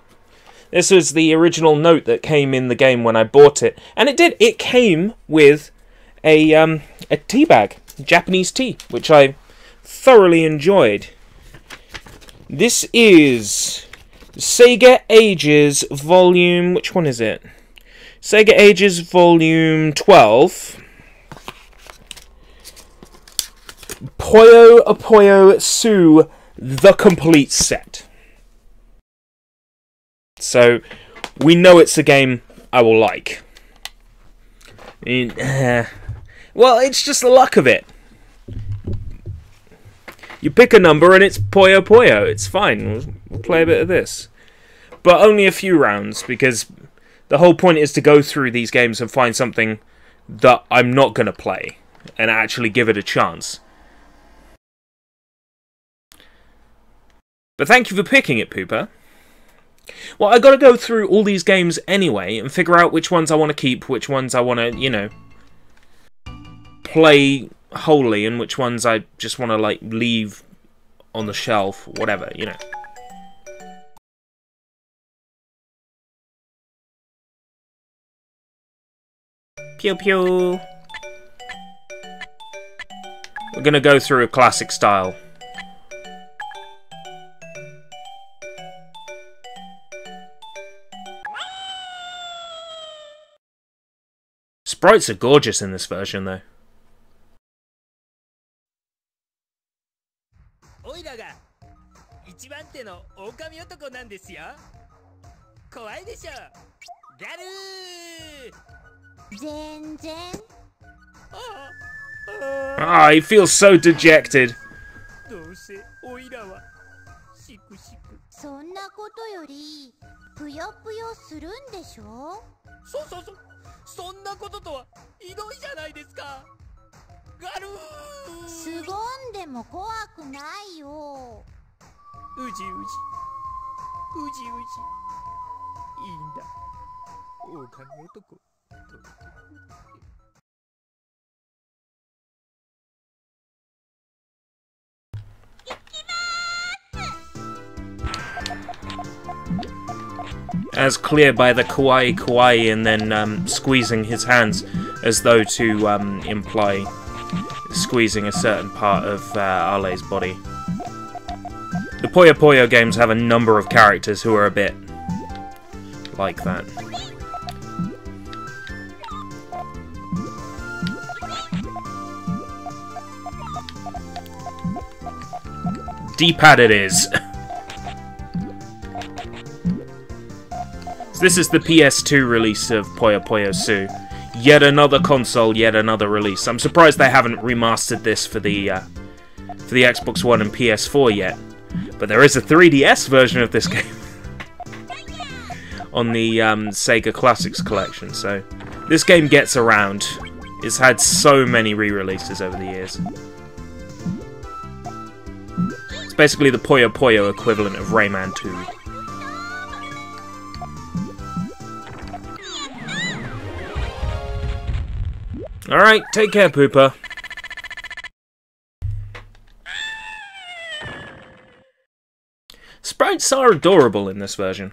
This was the original note that came in the game when I bought it, and it did. It came with a um, a tea bag, Japanese tea, which I thoroughly enjoyed. This is Sega Ages Volume. Which one is it? Sega Ages Volume 12. Puyo Puyo Tsuu, the complete set. So, we know it's a game I will like. Well, it's just the luck of it. You pick a number and it's Puyo Puyo. It's fine. Play a bit of this. But only a few rounds, because the whole point is to go through these games and find something that I'm not going to play and actually give it a chance. But thank you for picking it, Pooper. Well, I got to go through all these games anyway and figure out which ones I want to keep, which ones I want to, you know, play wholly, and which ones I just want to like leave on the shelf, whatever, you know. Pew pew. We're gonna go through a classic style. Sprites are gorgeous in this version, though. 全然。Ah, he feels so dejected. どうせオイラはシクシク。そんなことよりぷよぷよするんでしょ？そうそうそう。そんなこととはひどいじゃないですか。ガルーすごんでも怖くないよ。うじうじ。うじうじ。いいんだ。狼男と As clear by the kawaii kawaii and then um, squeezing his hands as though to um, imply squeezing a certain part of uh, Arle's body. The Puyo Puyo games have a number of characters who are a bit like that. D-pad it is. So this is the PS2 release of Puyo Puyo Tsuu. Yet another console, yet another release. I'm surprised they haven't remastered this for the uh, for the Xbox One and PS4 yet. But there is a 3DS version of this game on the um, Sega Classics collection. So this game gets around. It's had so many re-releases over the years. It's basically the Puyo Puyo equivalent of Rayman 2. Alright, take care, Pooper. Sprites are adorable in this version.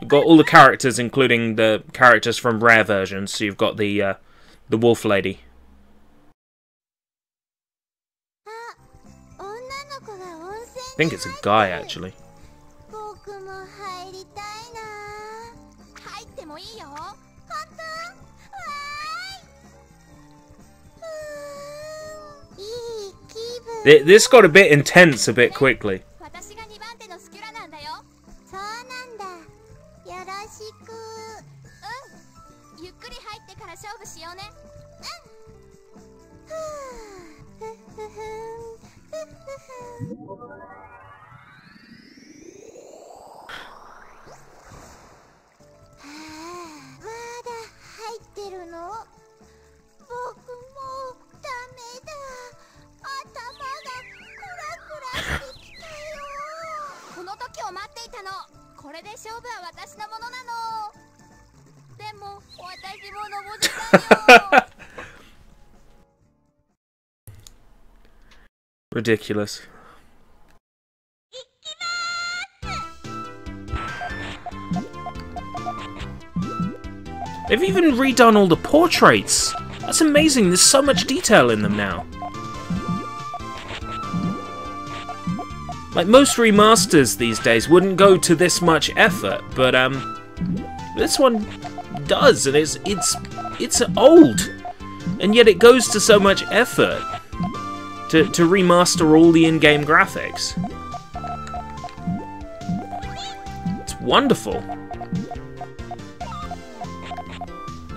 You've got all the characters, including the characters from rare versions. So you've got the uh, the wolf lady. think it's a guy, actually. This got a bit intense a bit quickly. を待っていたのこれで勝負は私のものなのでも私ものぼせたよ Ridiculous. They've even redone all the portraits. That's amazing. There's so much detail in them now. Like most remasters these days wouldn't go to this much effort, but um this one does and it's it's it's old. And yet it goes to so much effort to, to remaster all the in-game graphics. It's wonderful.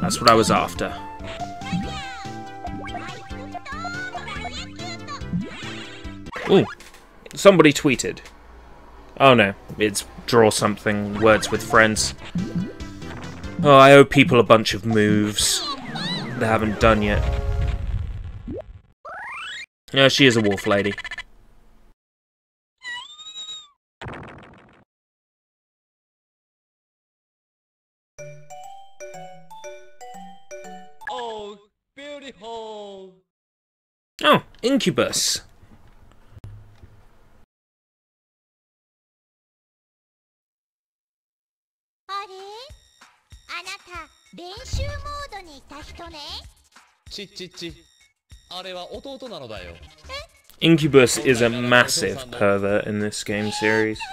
That's what I was after. Ooh, somebody tweeted. Oh no, it's draw something, words with friends. Oh, I owe people a bunch of moves they haven't done yet. Yeah, she is a wolf lady. Oh, beautiful. Oh, Incubus. あれあなた練習モードにいた人ねちっちっち。あれは弟なのだよ。 Incubus is a massive pervert in this game series. そ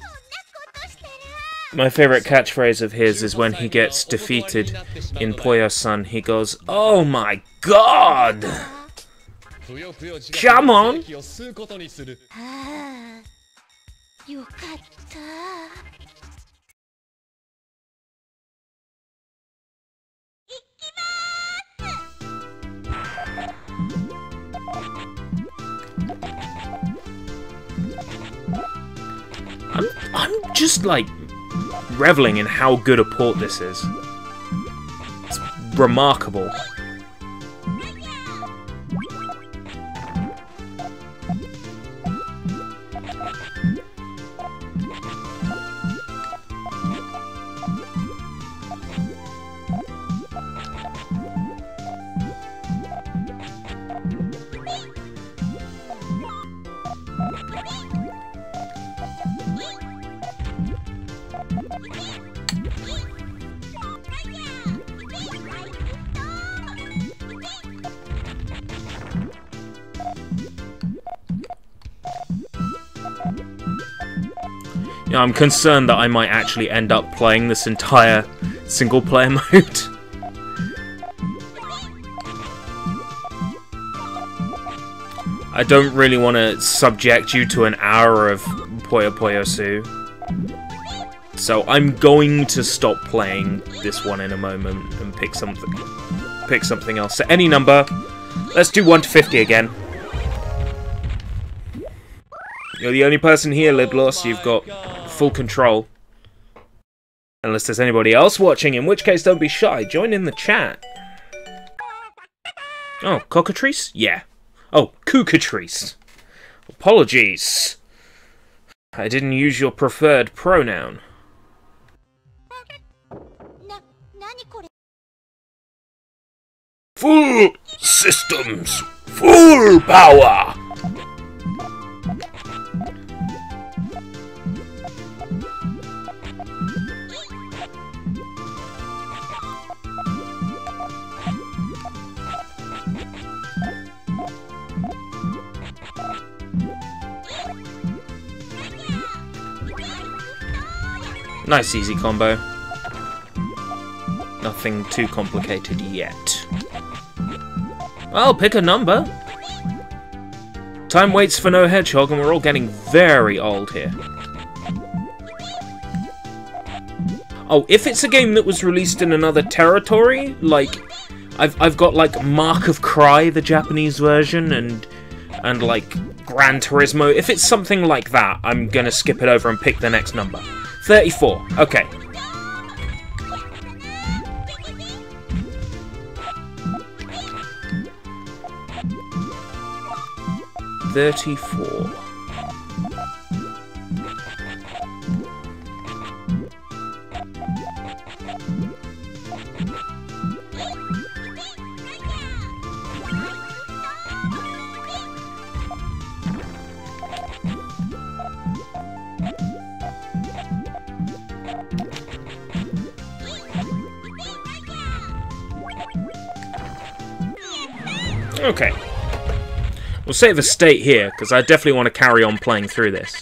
んなことしたら My favorite catchphrase of his is when he gets defeated in Poyo-san, he goes, Oh my god! ぷよぷよ時 Come on I'm, just like reveling in how good a port this is. It's remarkable. I'm concerned that I might actually end up playing this entire single player mode. I don't really want to subject you to an hour of Puyo Puyo Tsuu. So I'm going to stop playing this one in a moment and pick something pick something else. So any number. Let's do 1 to 50 again. You're the only person here, Liblos. You've got full control. Unless there's anybody else watching, in which case don't be shy, join in the chat. Oh, cockatrice? Yeah. Oh, cookatrice. Apologies. I didn't use your preferred pronoun. Full systems! Full power! Nice easy combo. Nothing too complicated yet. Well, pick a number. Time waits for no hedgehog, and we're all getting very old here. Oh, if it's a game that was released in another territory, like I've I've got like Mark of Kri, the Japanese version, and and like Gran Turismo. If it's something like that, I'm gonna skip it over and pick the next number. 34. Okay. Thirty-four. Okay. We'll save a state here, because I definitely want to carry on playing through this.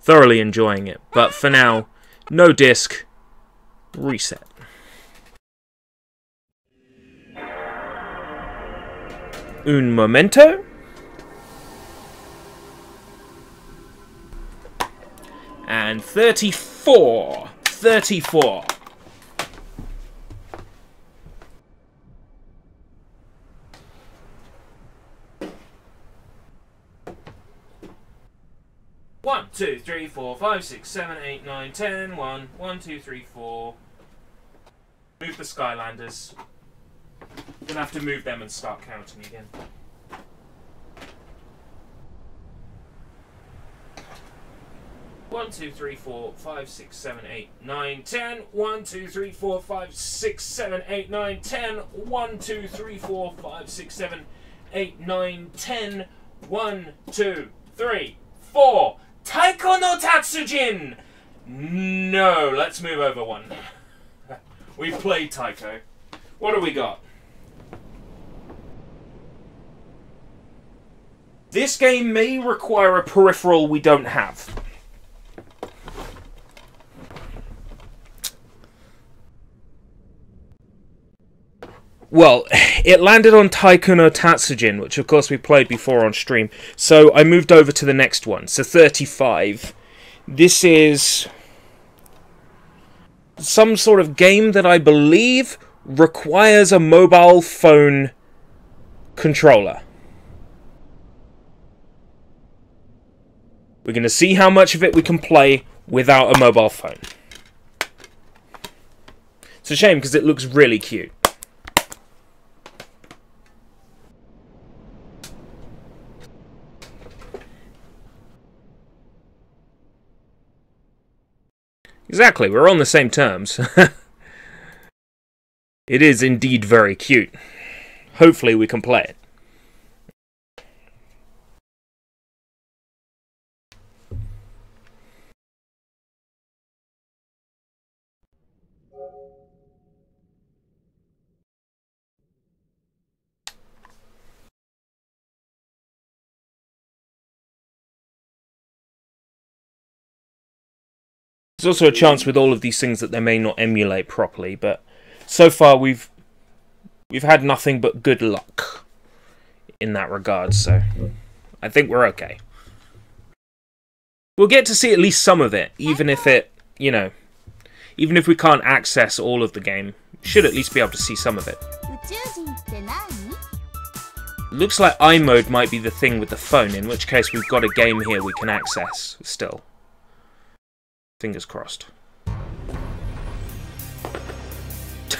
Thoroughly enjoying it. But for now, no disc. Reset. Un momento. And 34. 34. One, two, three, four, five, six, seven, eight, nine, ten. One, one, two, three, four. Move the Skylanders. Gonna have to move them and start counting again. One, two, three, four, five, six, seven, eight, nine, ten. One, two, three, four, five, six, seven, eight, nine, ten. One, two, three, four, five, six, seven, eight, nine, ten. One, two, three, four. Taiko no Tatsujin! No, let's move over one. We played Taiko. What do we got? This game may require a peripheral we don't have. Well, it landed on no Tatsujin, which of course we played before on stream. So I moved over to the next one. So 35. This is some sort of game that I believe requires a mobile phone controller. We're going to see how much of it we can play without a mobile phone. It's a shame because it looks really cute. Exactly, we're on the same terms. it is indeed very cute. Hopefully we can play it. There's also a chance with all of these things that they may not emulate properly, but so far we've we've had nothing but good luck in that regard, so I think we're okay. We'll get to see at least some of it, even if it, you know, even if we can't access all of the game, should at least be able to see some of it. Looks like iMode might be the thing with the phone, in which case we've got a game here we can access still. Fingers crossed.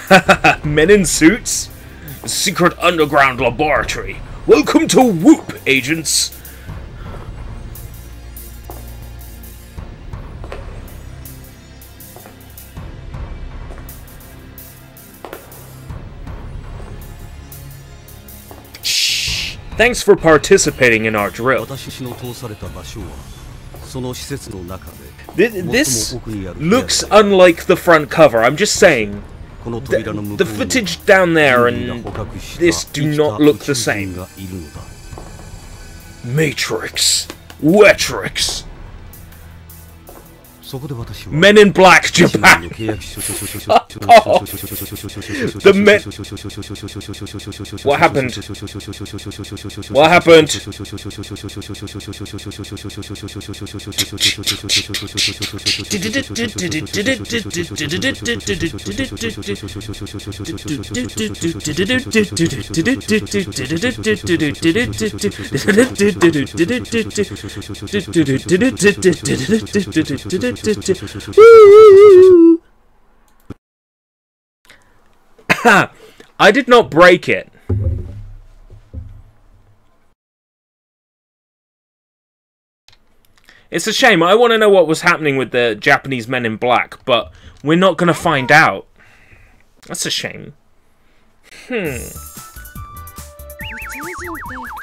Men in suits? Secret underground laboratory. Welcome to Whoop, agents. Shh. Thanks for participating in our drill. 私の通された場所はその施設の中で This, this looks unlike the front cover, I'm just saying. The, the footage down there and this do not look the same. Matrix. Wetrix. Men in Black Japan. oh. The men. What happened? What happened? I did not break it. It's a shame. I want to know what was happening with the Japanese men in black, but we're not going to find out. That's a shame. Hmm.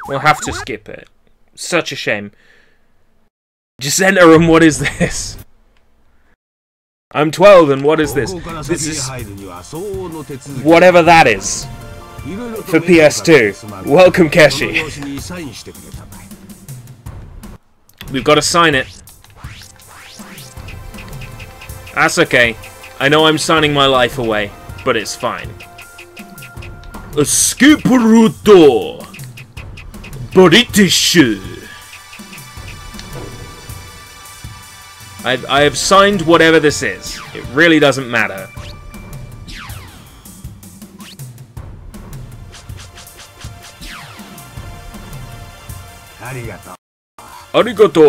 We'll have to skip it. Such a shame. Just enter and what is this? I'm 12 and what is this? This is whatever that is. For PS2. Welcome, Keshi. We've got to sign it. That's okay. I know I'm signing my life away, but it's fine. Escape route. British. I've, I have signed whatever this is. It really doesn't matter. Arigato. Arigato.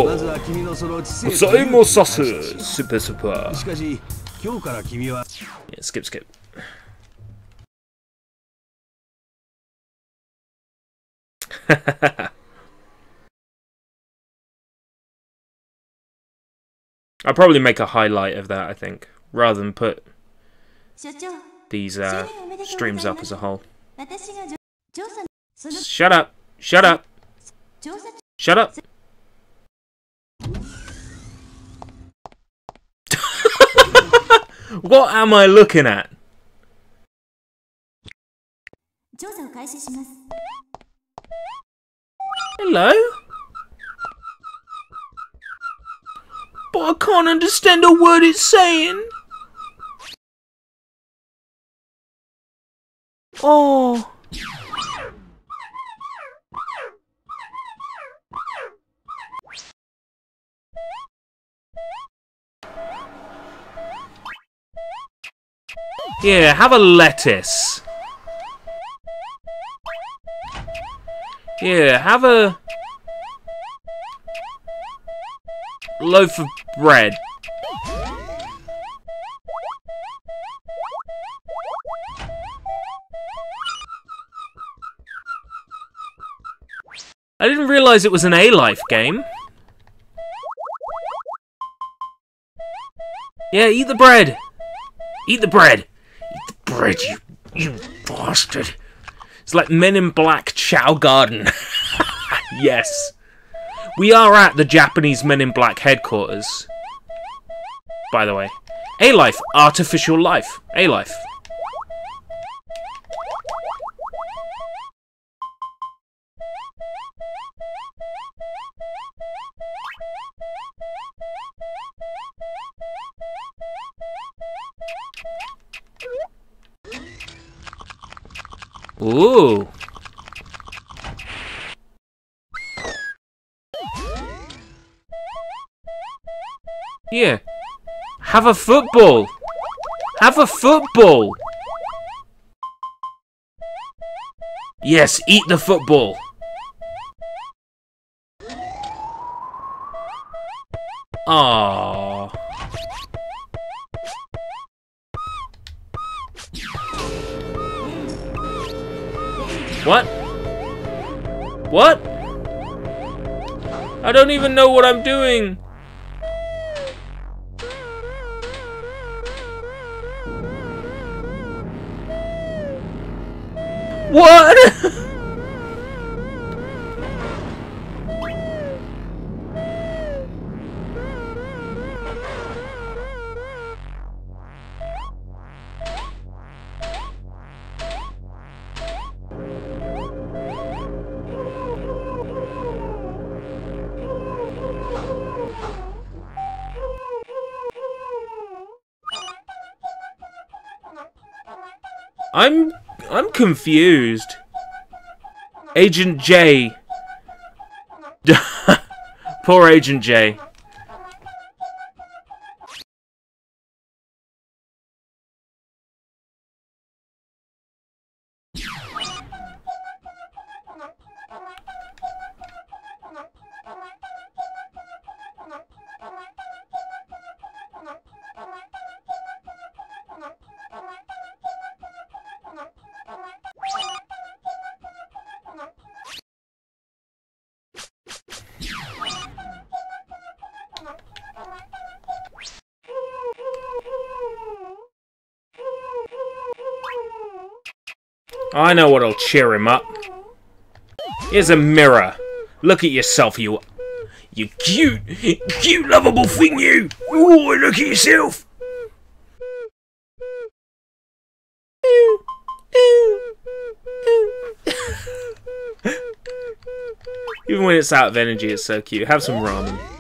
Zaimasasu. Super, super. Yeah, skip, skip. Ha ha ha. I'll probably make a highlight of that, I think, rather than put these uh, streams up as a whole. Shut up! Shut up! Shut up! what am I looking at? Hello? But I can't understand a word it's saying. Oh. Here, have a lettuce. Here, have a loaf of bread. I didn't realize it was an A-Life game. Yeah, eat the bread. Eat the bread. Eat the bread, you, you bastard. It's like Men in Black Chow Garden. yes. We are at the Japanese Men in Black headquarters. By the way. A-Life, artificial life. A-Life. Ooh. Here. Have a football. Have a football. Yes, eat the football. Aww. What? What? I don't even know what I'm doing. What? Confused. Agent J. Poor Agent J. I know what'll cheer him up. Here's a mirror. Look at yourself, you... You cute, cute, lovable thing, you! Oh, look at yourself! Even when it's out of energy, it's so cute. Have some ramen.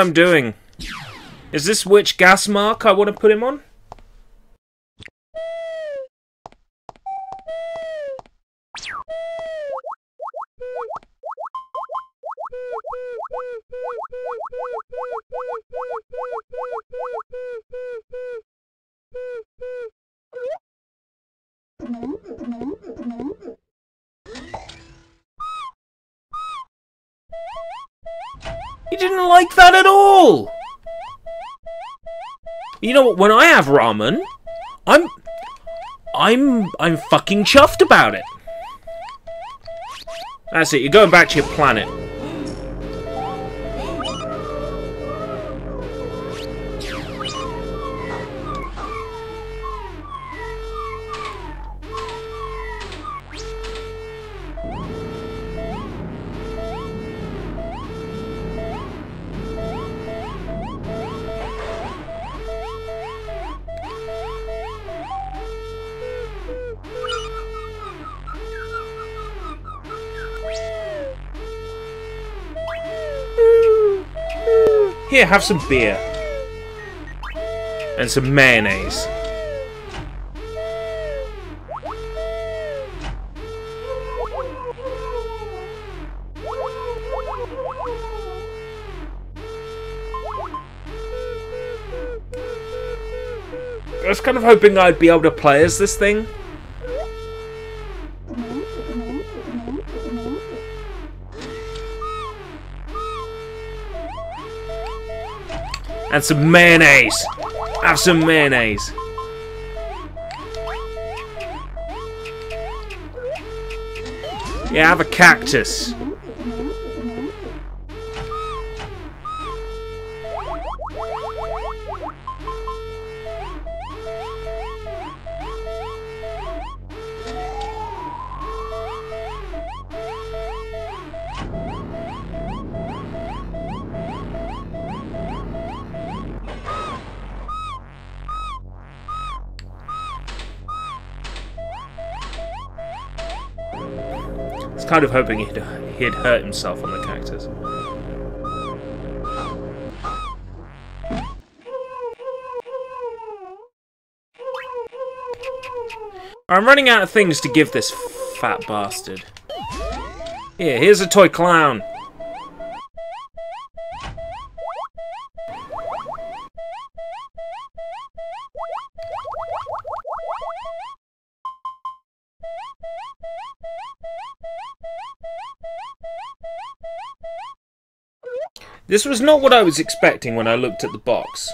I'm doing. Is this which gas mark I want to put him on? All! You know what, when I have ramen, I'm... I'm... I'm fucking chuffed about it. That's it, you're going back to your planet. Here, have some beer. And some mayonnaise. I was kind of hoping I'd be able to play as this thing. And some mayonnaise. Have some mayonnaise. Yeah, have a cactus. Kind of hoping he'd, he'd hurt himself on the cactus. I'm running out of things to give this fat bastard. Here, here's a toy clown. This was not what I was expecting when I looked at the box.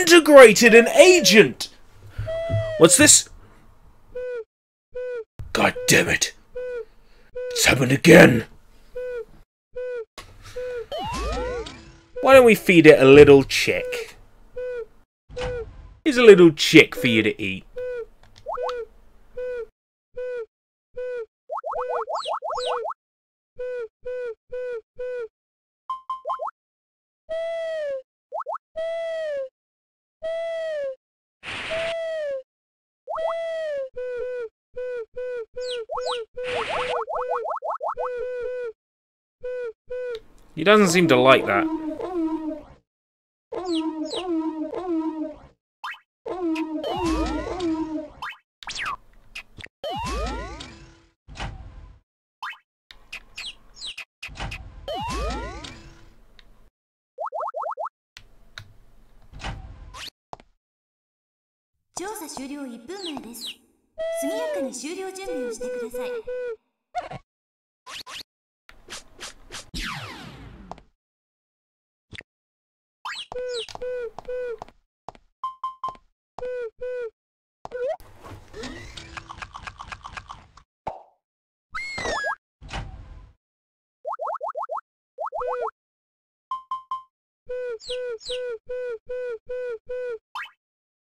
Just disintegrated an agent! What's this? God damn it. It's happened again. Why don't we feed it a little chick? Here's a little chick for you to eat. He doesn't seem to like that. 調査終了1分前です。速やかに終了準備をしてください。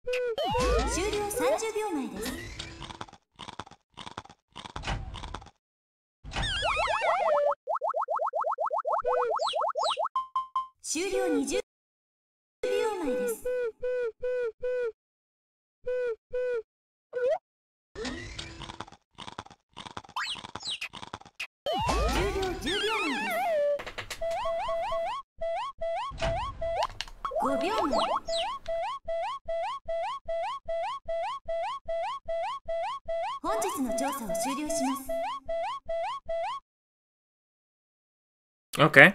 終了30秒前です。終了20秒前です。終了10秒前です。5秒前。終了します Okay.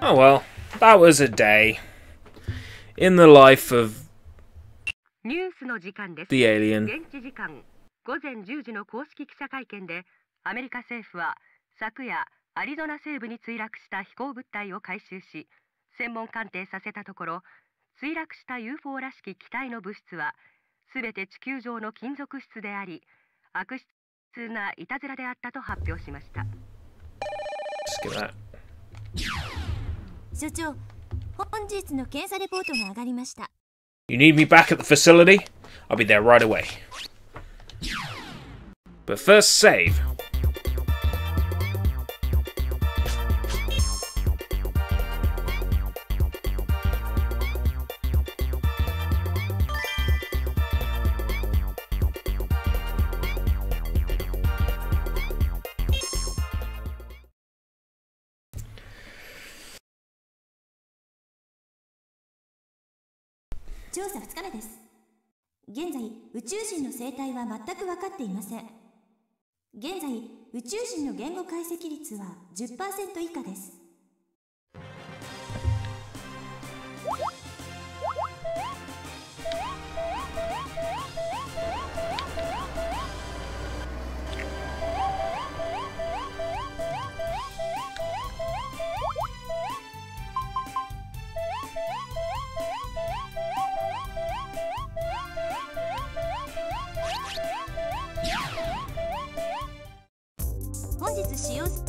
Oh well, that was a day in the life of the alien. 現地時間午前10時の公式記者会見でアメリカ政府は昨夜アリゾナ西部に墜落した飛行物体を回収し専門鑑定させたところ墜落した UFO らしき機体の物質はすべて地球上の金属質であり悪質ないたずらであったと発表しました。 Just get that. 所長本日の検査レポートが上がりました You need me back at the facility? I'll be there right away. But first, save.「宙人の生態は全く分かっていません。現在宇宙人の言語解析率は10%以下です。本日使用す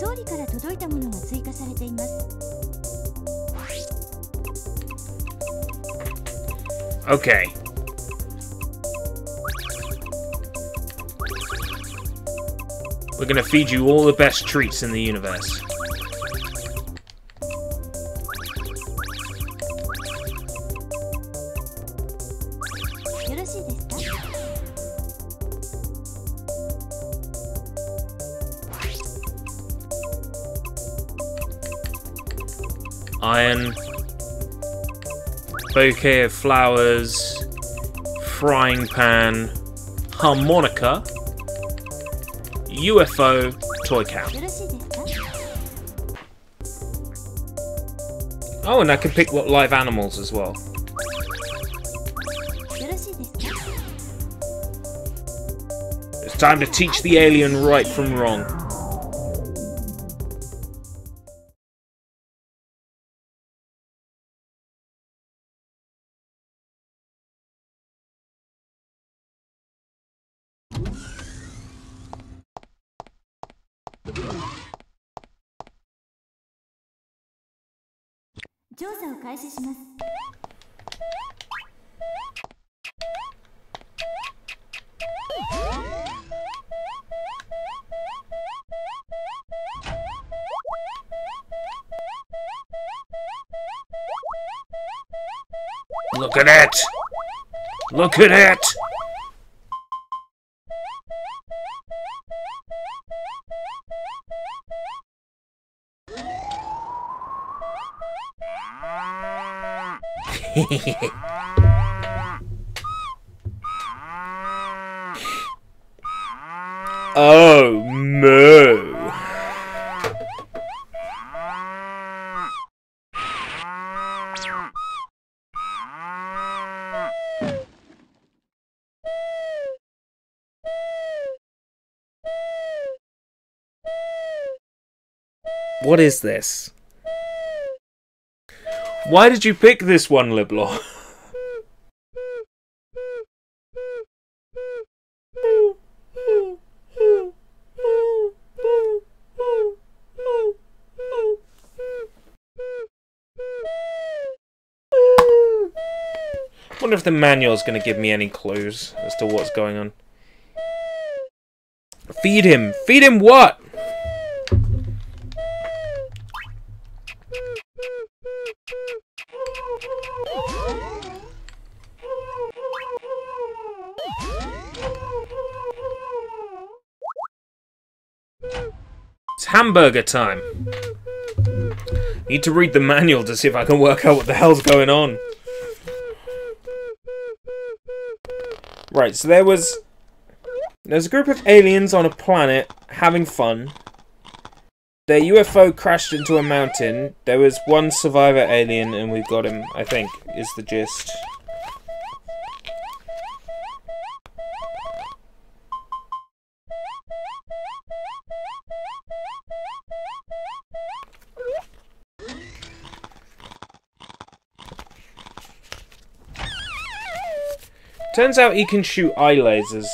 総理から届いたものが追加されています Okay. We're gonna feed you all the best treats in the universe. bouquet of flowers, frying pan, harmonica, UFO, toy cow. Oh, and I can pick what live animals as well. It's time to teach the alien right from wrong. Look at it! Look at it! oh, moo. What is this? Why did you pick this one, Liblo? wonder if the manual's going to give me any clues as to what's going on. Feed him! Feed him what? Hamburger time. Need to read the manual to see if I can work out what the hell's going on. Right, so there was... There's a group of aliens on a planet having fun. Their UFO crashed into a mountain. There was one survivor alien and we've got him, I think, is the gist. Turns out he can shoot eye lasers.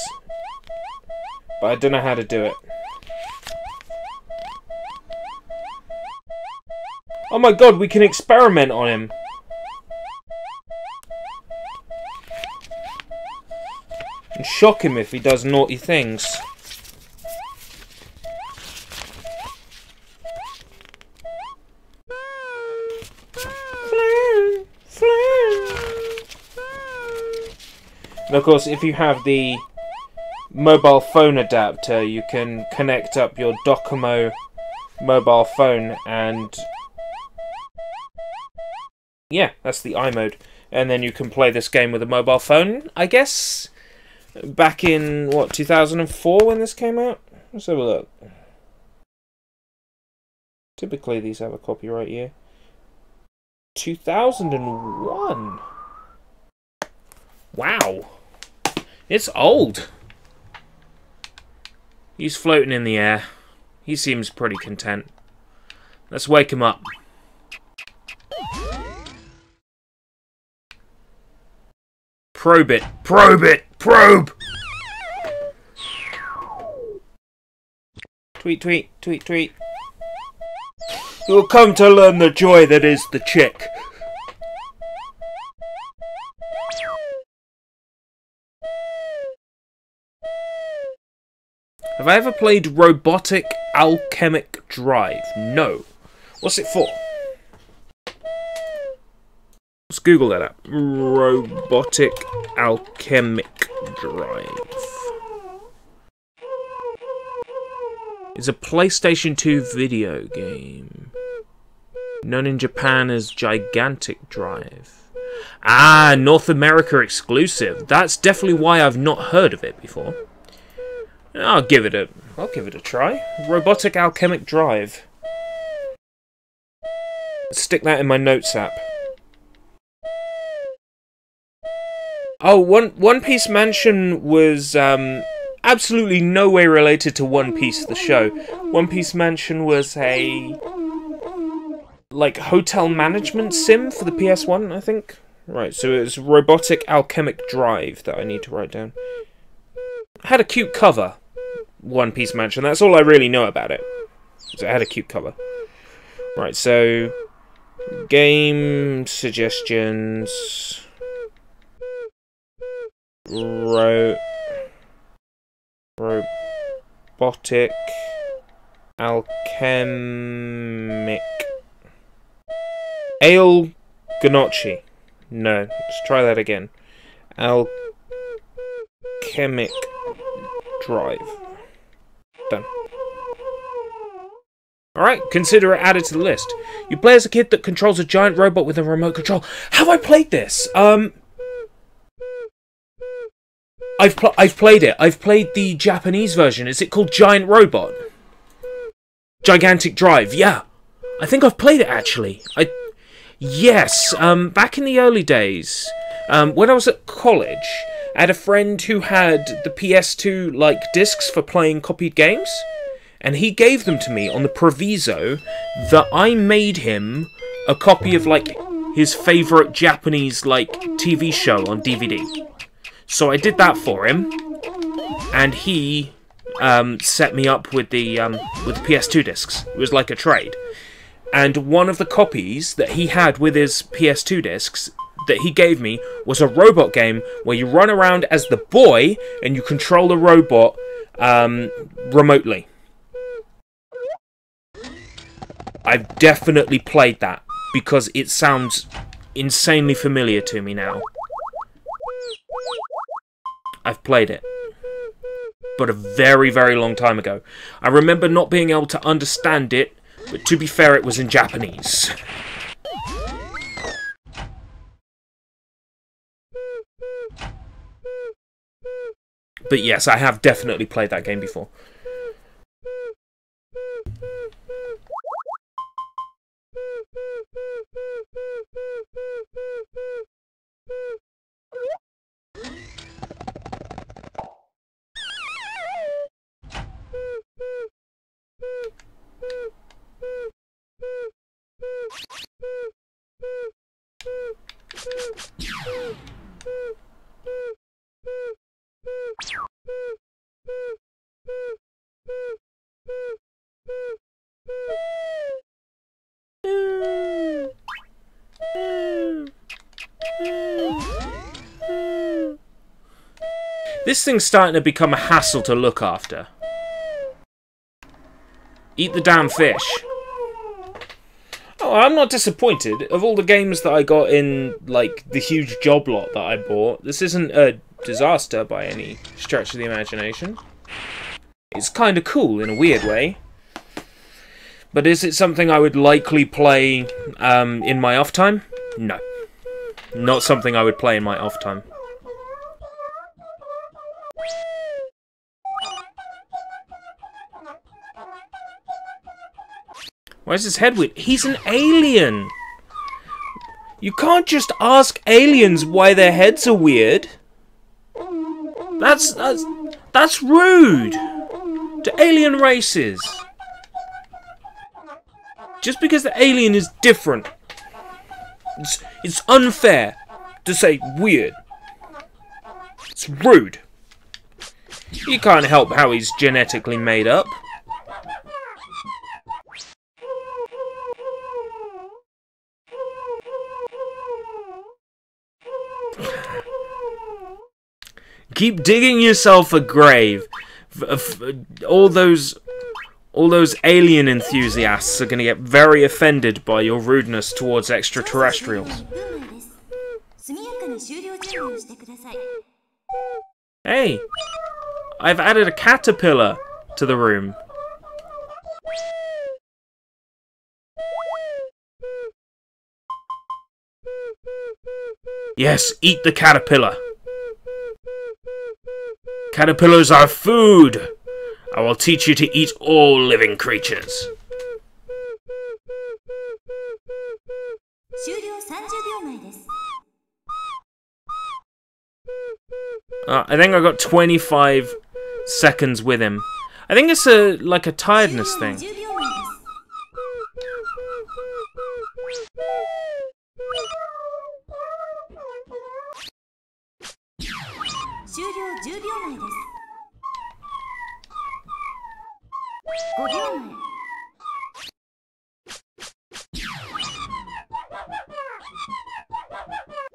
But I don't know how to do it. Oh my god, we can experiment on him. And shock him if he does naughty things. And of course, if you have the mobile phone adapter, you can connect up your Docomo mobile phone and... Yeah, that's the iMode. And then you can play this game with a mobile phone, I guess? Back in, what, 2004 when this came out? Let's have a look. Typically these have a copyright year. 2001! Wow! It's old. He's floating in the air. He seems pretty content. Let's wake him up. Probe it. Probe it. Probe! Tweet, tweet, tweet, tweet. You'll come to learn the joy that is the chick. Have I ever played Robotic Alchemic Drive? No. What's it for? Let's Google that up. Robotic Alchemic Drive. It's a PlayStation 2 video game. Known in Japan as Gigantic Drive. Ah, North America exclusive. That's definitely why I've not heard of it before. I'll give it a I'll give it a try. Robotic Alchemic Drive. Stick that in my notes app. Oh, One One Piece Mansion was um, absolutely no way related to One Piece the show. One Piece Mansion was a like hotel management sim for the PS1, I think. Right, so it's Robotic Alchemic Drive that I need to write down. Had a cute cover. One Piece Mansion. That's all I really know about it. So it had a cute cover. Right, so game suggestions. Ro robotic alchemic ale gnocchi. No, let's try that again. Alchemic drive. Done. Alright, consider it added to the list. You play as a kid that controls a giant robot with a remote control. Have I played this? Um, I've pl I've played it. I've played the Japanese version. Is it called Giant Robot? Gigantic Drive. Yeah, I think I've played it actually. I yes. Um, back in the early days, um, when I was at college, Had a friend who had the PS2 like discs for playing copied games, and he gave them to me on the proviso that I made him a copy of like his favorite Japanese like TV show on DVD. So I did that for him, and he um, set me up with the um, with the PS2 discs. It was like a trade. And one of the copies that he had with his PS2 discs that he gave me was a robot game where you run around as the boy and you control the robot um, remotely. I've definitely played that because it sounds insanely familiar to me now. I've played it. But a very, very long time ago. I remember not being able to understand it, but to be fair, it was in Japanese. But yes, I have definitely played that game before. This thing's starting to become a hassle to look after. Eat the damn fish. Oh, I'm not disappointed. Of all the games that I got in, like, the huge job lot that I bought, this isn't a disaster by any stretch of the imagination. It's kind of cool in a weird way. But is it something I would likely play um, in my off time? No. Not something I would play in my off time. Why is his head weird? He's an alien! You can't just ask aliens why their heads are weird. That's that's that's rude to alien races. Just because the alien is different, it's, it's unfair to say weird. It's rude. You can't help how he's genetically made up. Keep digging yourself a grave. Uh, all those all those alien enthusiasts are going to get very offended by your rudeness towards extraterrestrials. Hey, I've added a caterpillar to the room. Yes, eat the caterpillar. Caterpillars are food! I will teach you to eat all living creatures. Uh, I think I got 25 seconds with him. I think it's a like a tiredness thing. 10秒前です5秒前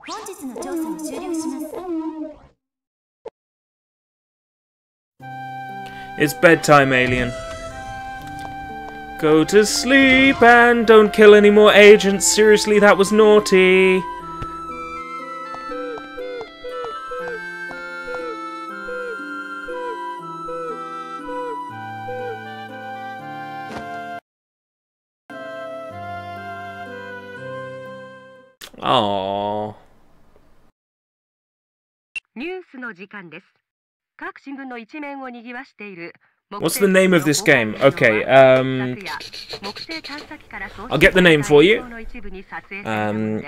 本日の調査を終了します It's bedtime, alien. Go to sleep and don't kill any more agents. Seriously, that was naughty. の時間です。各新聞の一面を賑わしている What's the name of this game? Okay, um, I'll get the name for you. Um,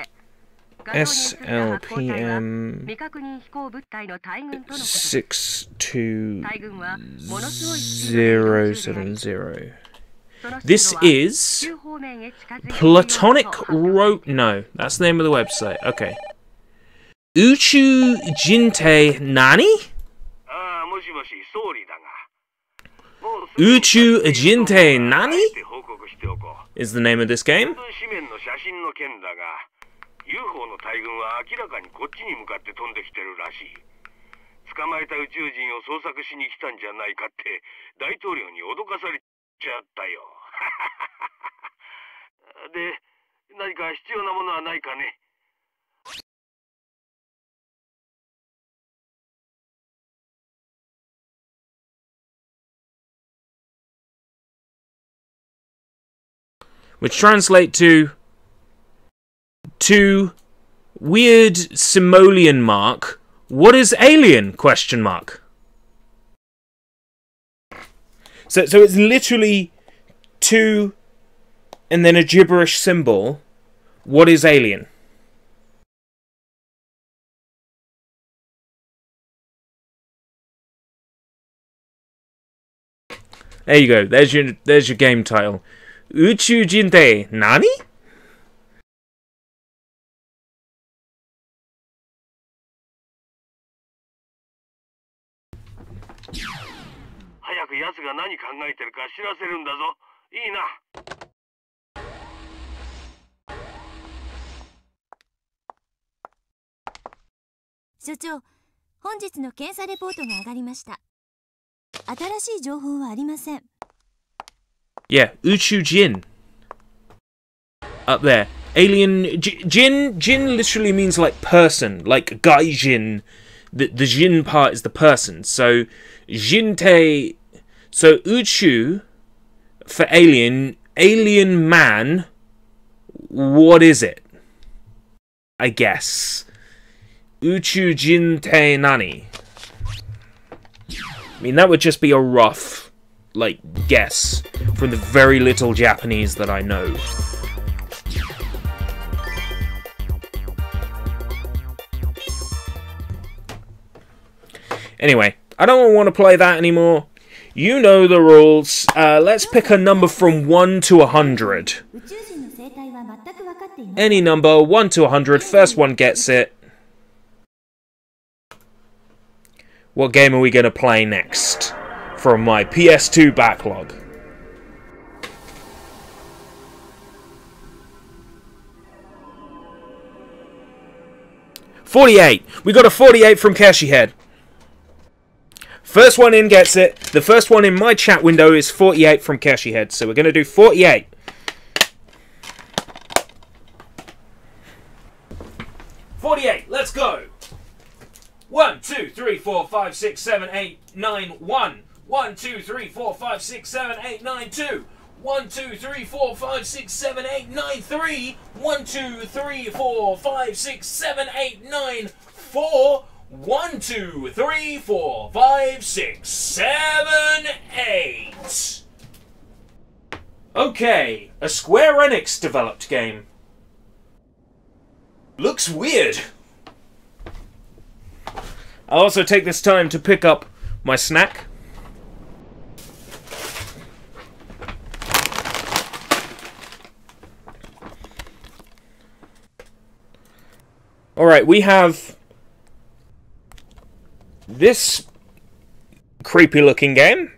SLPM 未確認飛行物体の大群とのことです six two 大群はものすごいスピード zero で飛行中であ seven り zero. その This 進路は is 中方面へ近づいているものと Platonic 発表 Ro. No, that's the name of the website. Okay. Uchu Jinte Nani? ああもしもし総理だがもうすぐ Uchu Jinte Nani? あえて報告しておこう Is the name of this game? 紙面の写真の件だが UFO の大群は明らかにこっちに向かって飛んできてるらしい捕まえた宇宙人を捜索しに来たんじゃないかって大統領に脅かされちゃったよ で何か必要なものはないかね Which translate to to weird simoleon mark. What is alien? Question mark. So so it's literally two and then a gibberish symbol. What is alien? There you go. There's your there's your game title. Uchu Jinte Nani? 早く奴が何考えてるか知らせるんだぞ。いいな。所長本日の検査レポートが上がりました。新しい情報はありません Yeah, Uchu Jin. Up there. Alien Jin Jin literally means like person, like Gaijin. The the Jin part is the person. So Jinte so Uchu for alien, alien man what is it? I guess. Uchu Jinte Nani. I mean that would just be a rough like, guess from the very little Japanese that I know. Anyway, I don't want to play that anymore. You know the rules. Uh, let's pick a number from 1 to 100. Any number, 1 to 100, first one gets it. What game are we going to play next? From my PS2 backlog. Forty-eight. We got a forty-eight from Kashi Head. First one in gets it. The first one in my chat window is forty-eight from Kashi Head. So we're going to do forty-eight. Forty-eight. Let's go. One, two, three, four, five, six, seven, eight, nine, one. One, two, three, four, five, six, seven, eight, nine, two. One, two, three, four, five, six, seven, eight, nine, three. One, two, three, four, five, six, seven, eight, nine, four. One, two, three, four, five, six, seven, eight. Okay, a Square Enix developed game. Looks weird. I'll also take this time to pick up my snack. Alright, we have this creepy looking game.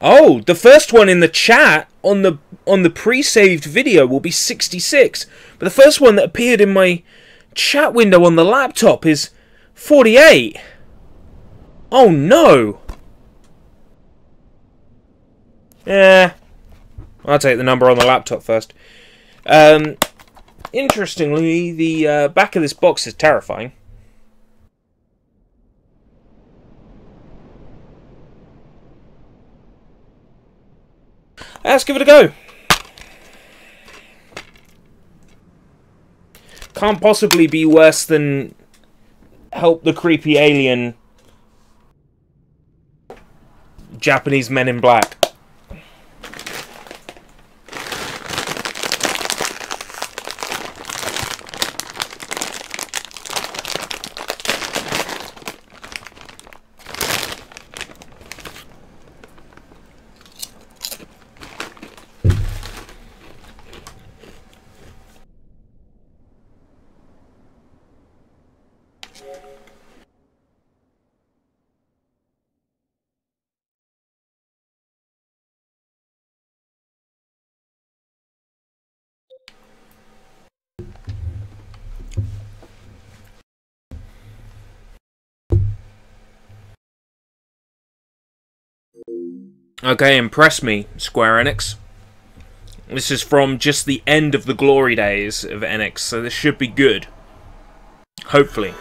Oh, the first one in the chat on the on the pre-saved video will be 66, but the first one that appeared in my chat window on the laptop is 48. Oh no. Yeah. I'll take the number on the laptop first. Um, interestingly, the uh, back of this box is terrifying. Let's give it a go. Can't possibly be worse than help the creepy alien Japanese men in black. Okay, impress me, Square Enix. This is from just the end of the glory days of Enix, so this should be good. Hopefully.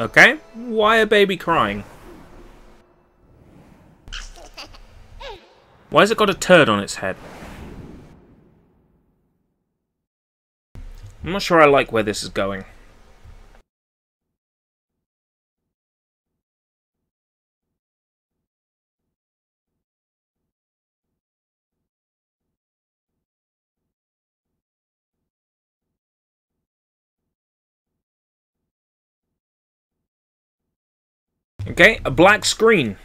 Okay, why a baby crying? Why has it got a turd on its head? I'm not sure I like where this is going. Okay, a black screen.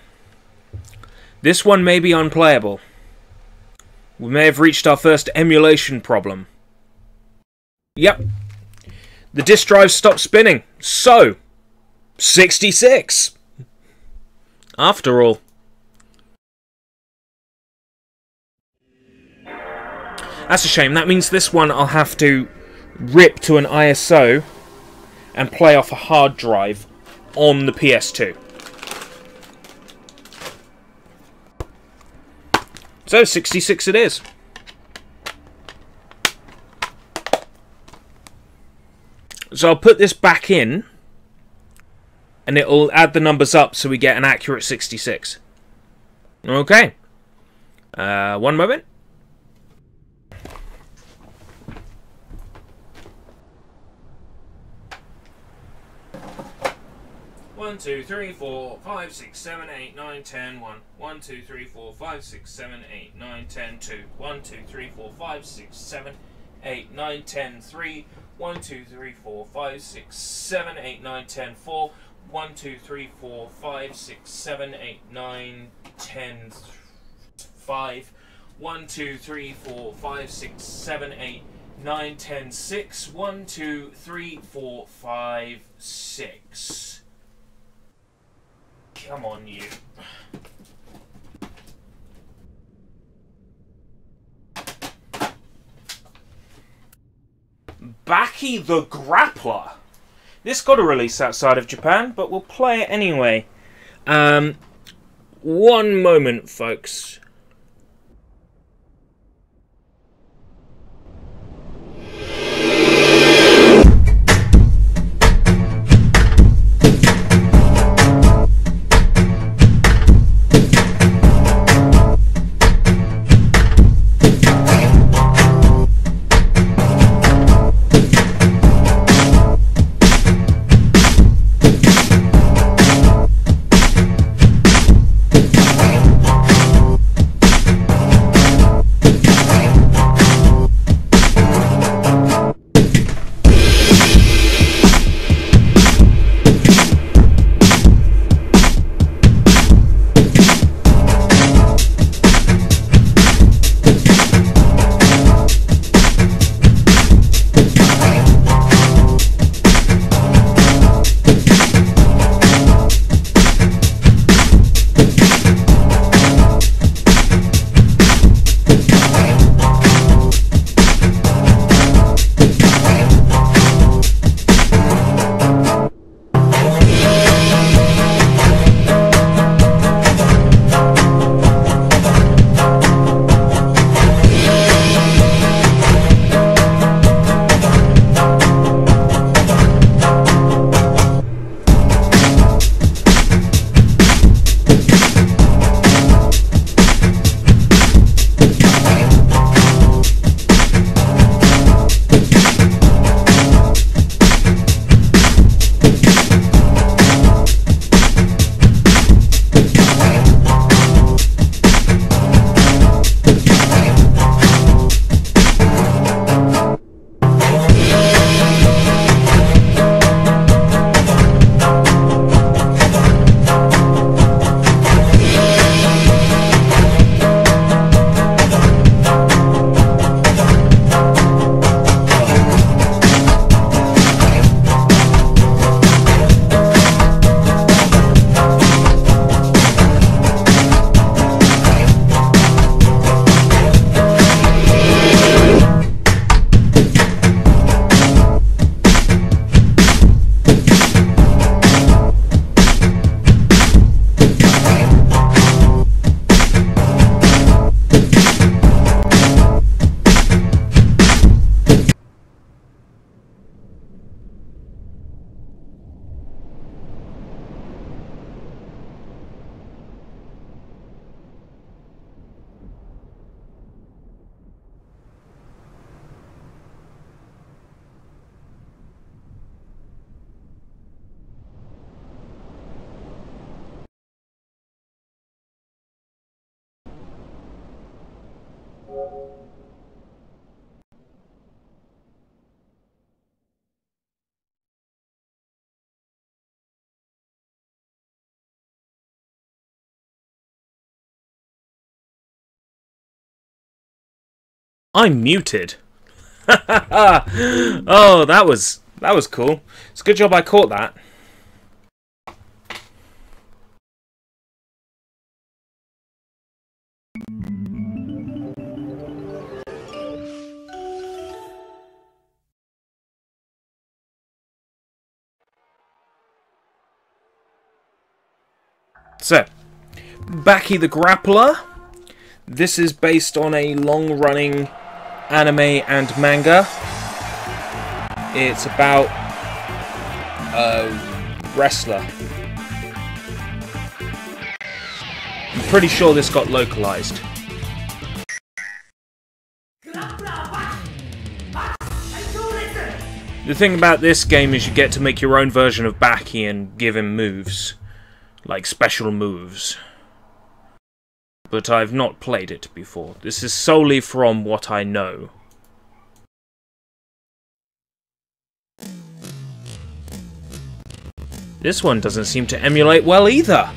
This one may be unplayable. We may have reached our first emulation problem. Yep. The disk drive stopped spinning. So, 66. After all. That's a shame. That means this one I'll have to rip to an ISO and play off a hard drive on the PS2. So, 66 it is. So I'll put this back in, and it'll add the numbers up so we get an accurate 66. Okay. Uh, one moment. One, two, three, four, five, six, seven, eight, nine, ten, one. One, two, three, four, five, six, seven, eight, nine, ten, two. One, two, three, four, five, six, seven, eight, nine, ten, three. One, two, three, four, five, six, seven, eight, nine, ten, four. One, two, three, four, five, six, seven, eight, nine, ten, five. One, two, three, four, five, six, seven, eight, nine, ten, six. One, two, three, four, five, six. Come on, you. Baki the Grappler. This got a release outside of Japan, but we'll play it anyway. Um, one moment, folks. I'm muted. oh, that was that was cool. It's a good job I caught that. So, Baki the Grappler. This is based on a long-running anime and manga. It's about a wrestler. I'm pretty sure this got localized. The thing about this game is you get to make your own version of Baki and give him moves. Like special moves. But I've not played it before. This is solely from what I know. This one doesn't seem to emulate well either.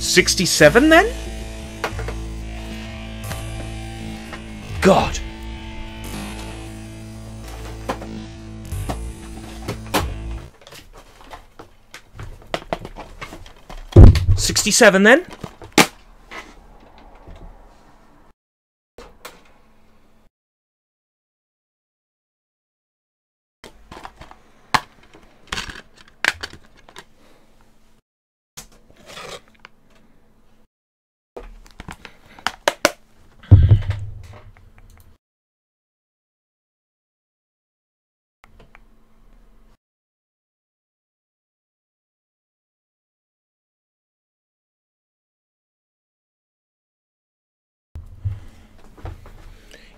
Sixty-seven then? God. Sixty-seven then?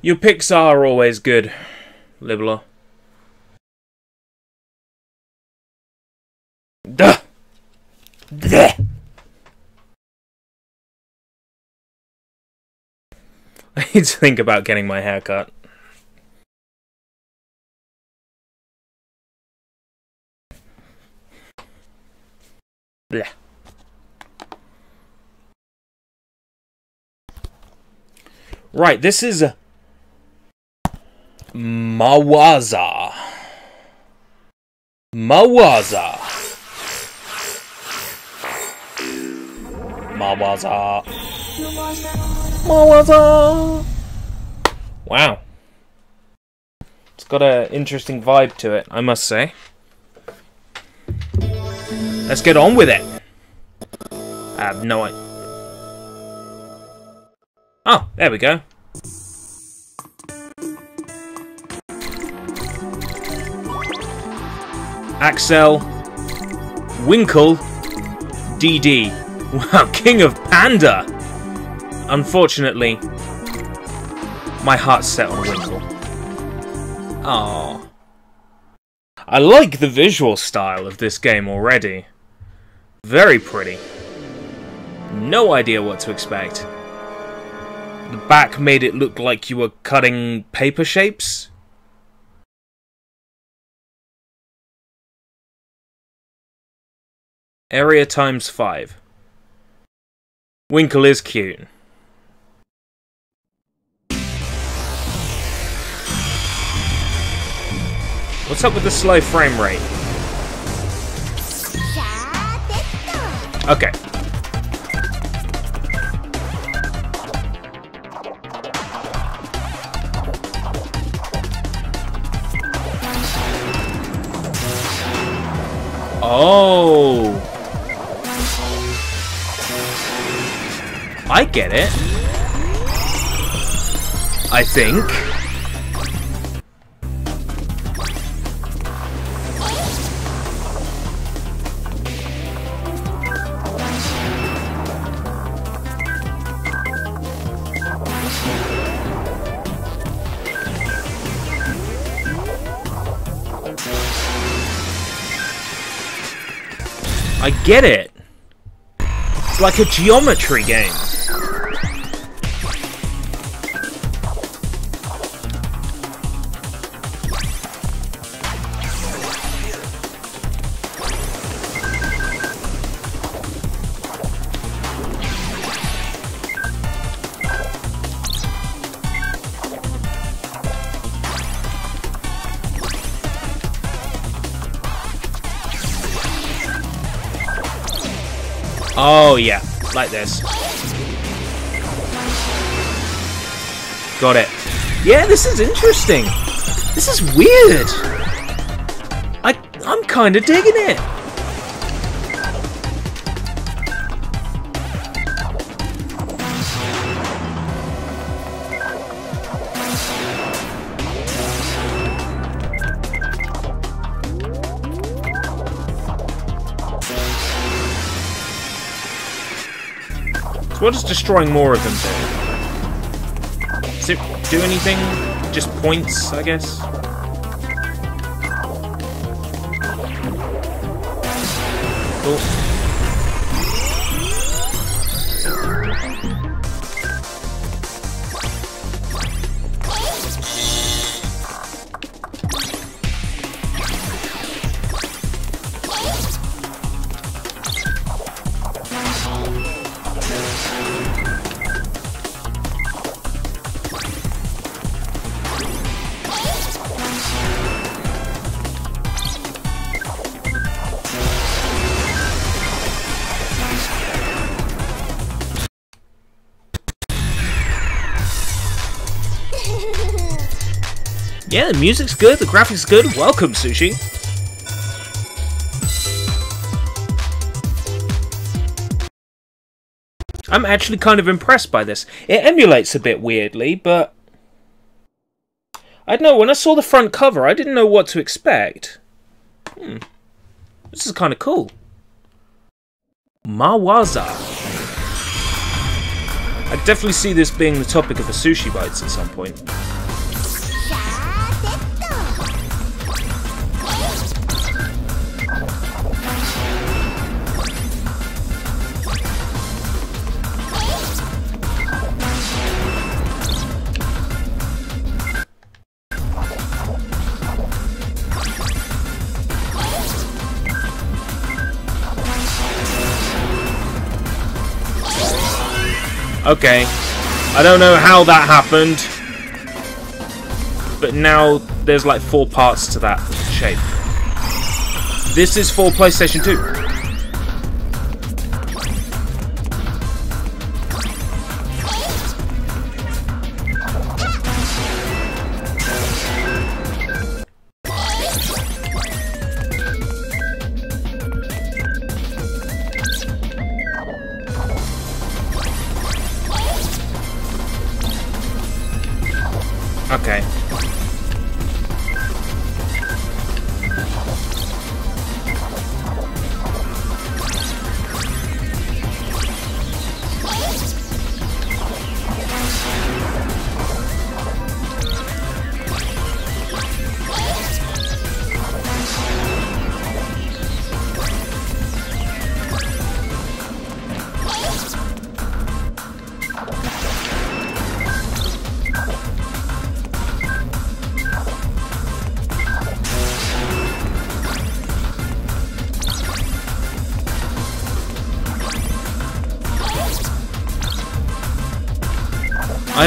Your picks are always good, Libler. Duh! Duh! I need to think about getting my hair cut. Bleh. Right, this is Mawaza. Mawaza. Mawaza. Mawaza. Wow. It's got an interesting vibe to it, I must say. Let's get on with it. I have no idea. Oh, there we go. Axel, Winkle, DD. Wow, King of Panda! Unfortunately, my heart's set on Winkle. Oh. I like the visual style of this game already. Very pretty. No idea what to expect. The back made it look like you were cutting paper shapes. Area times 5. Winkle is cute. What's up with the slow frame rate? Okay. Oh. I get it. I think. I get it. It's like a geometry game. Oh, yeah. Like this. Got it. Yeah, this is interesting. This is weird. I, I'm kind of digging it. What does destroying more of them do? Does it do anything? Just points, I guess? Cool. Music's good, the graphics good. Welcome, Sushi. I'm actually kind of impressed by this. It emulates a bit weirdly, but... I don't know, when I saw the front cover, I didn't know what to expect. Hmm. This is kind of cool. Mawaza. I definitely see this being the topic of a sushi bites at some point. Okay. I don't know how that happened. But now there's like four parts to that shape. This is for PlayStation 2.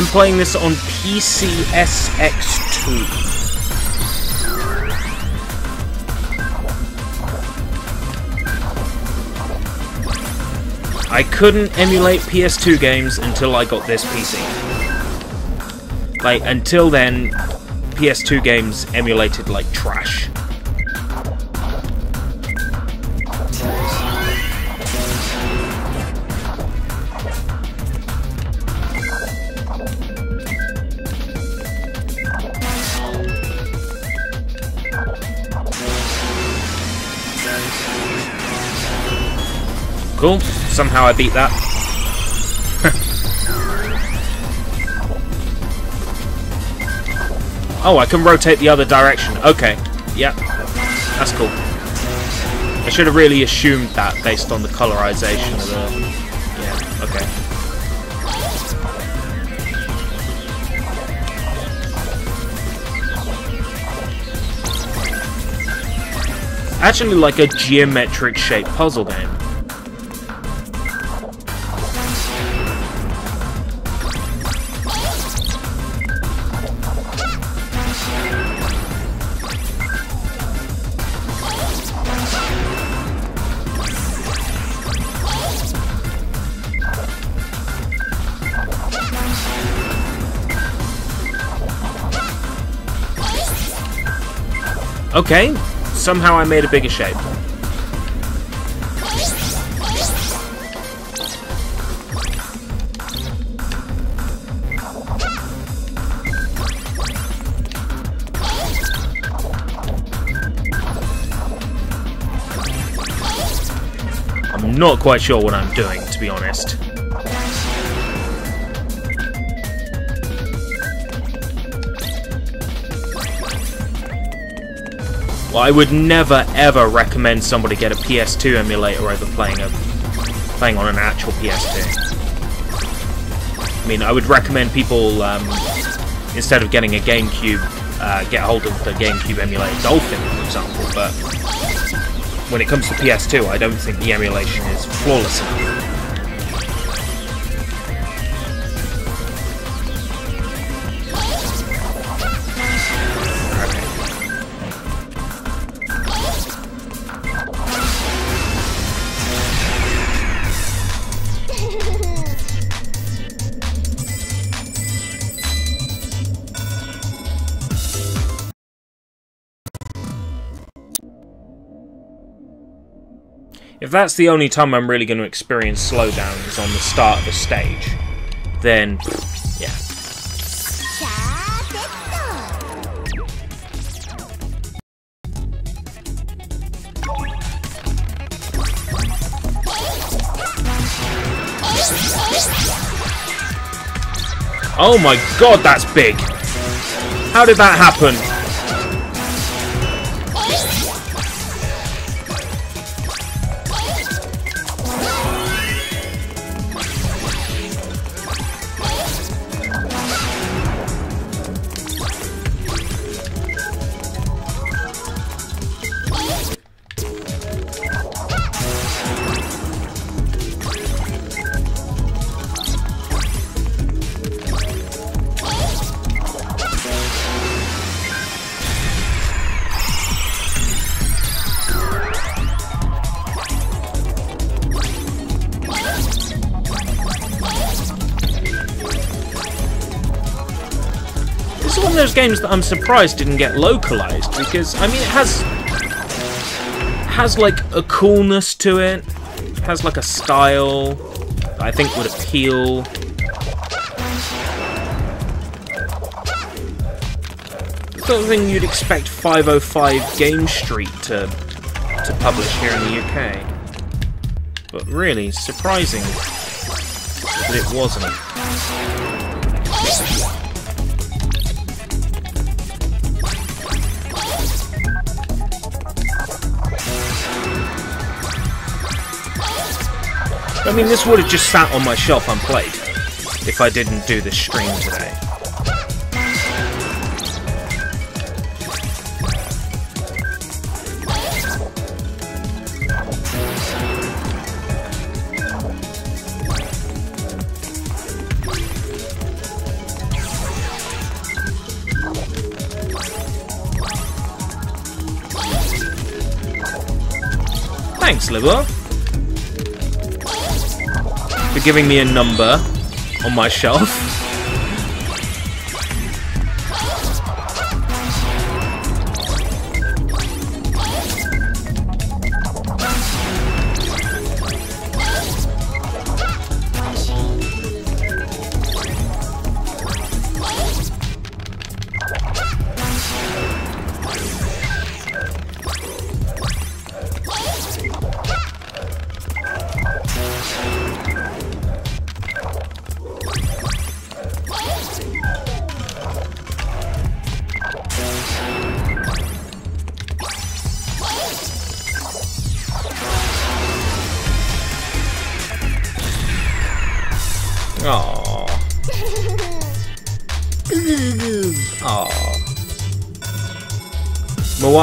I'm playing this on PCSX2. I couldn't emulate PS2 games until I got this PC. Like, until then, PS2 games emulated like trash. Somehow I beat that. oh, I can rotate the other direction. Okay. Yep. That's cool. I should have really assumed that based on the colorization of the... Yeah, okay. Actually like a geometric shaped puzzle game. Okay, somehow I made a bigger shape. I'm not quite sure what I'm doing, to be honest. Well, I would never ever recommend somebody get a PS2 emulator over playing a playing on an actual PS2. I mean, I would recommend people um, instead of getting a GameCube, uh, get hold of the GameCube emulator Dolphin, for example. But when it comes to PS2, I don't think the emulation is flawless that's the only time I'm really going to experience slowdowns on the start of a stage, then, yeah. Oh my god, that's big! How did that happen? One of those games that I'm surprised didn't get localized because I mean it has has like a coolness to it, has like a style that I think would appeal. Sort of thing you'd expect 505 Game Street to to publish here in the UK. But really, surprising that it wasn't. I mean, this would have just sat on my shelf unplayed if I didn't do this stream today. Thanks, Liver. Giving me a number on my shelf.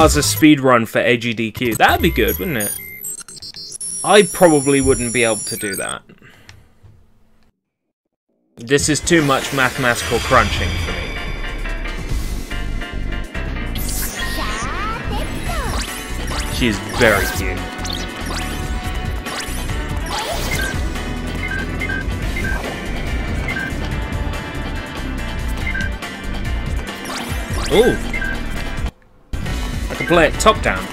Mawaza speedrun for AGDQ. That'd be good, wouldn't it? I probably wouldn't be able to do that. This is too much mathematical crunching for me. She's very cute. Ooh. Play it top down.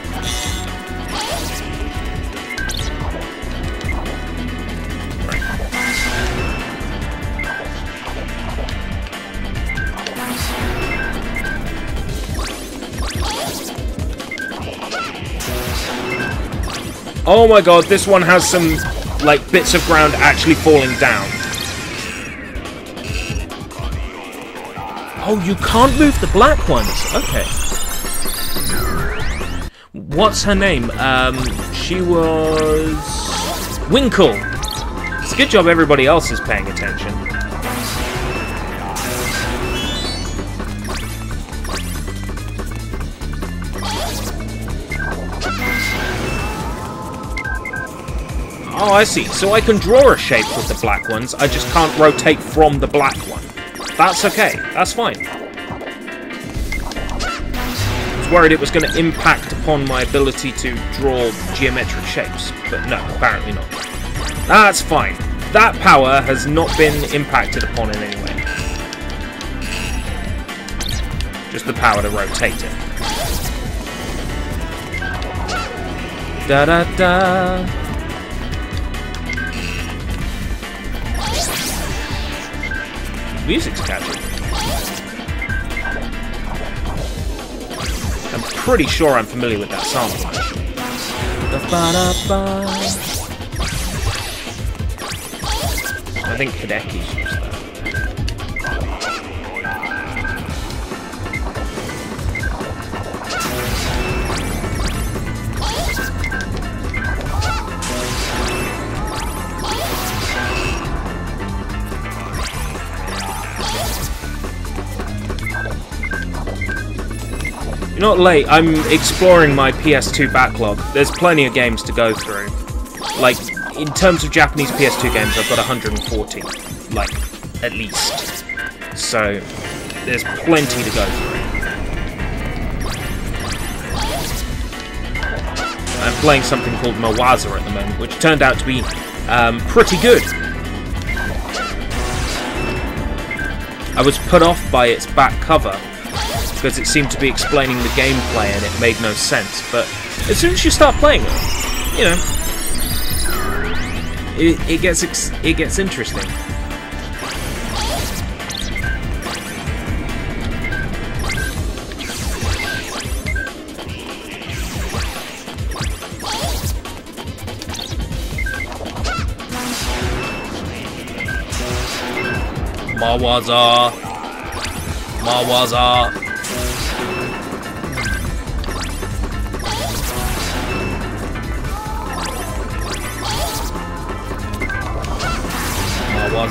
Oh my god, this one has some, like, bits of ground actually falling down. Oh, you can't move the black ones. Okay. What's her name? Um, she was... Winkle. It's a good job everybody else is paying attention. Oh, I see. So I can draw a shape with the black ones, I just can't rotate from the black one. That's okay. That's fine. I was worried it was going to impact upon my ability to draw geometric shapes, but no, apparently not. That's fine. That power has not been impacted upon in any way. Just the power to rotate it. Da da da. music's pretty sure I'm familiar with that song. I think Hideki's You're not late. I'm exploring my PS2 backlog. There's plenty of games to go through. Like, in terms of Japanese PS2 games, I've got 140. Like, at least. So, there's plenty to go through. I'm playing something called Mawaza at the moment, which turned out to be um, pretty good. I was put off by its back cover because it seemed to be explaining the gameplay and it made no sense. But as soon as you start playing it, you know, it, it gets it gets interesting. Mawaza. Mawaza.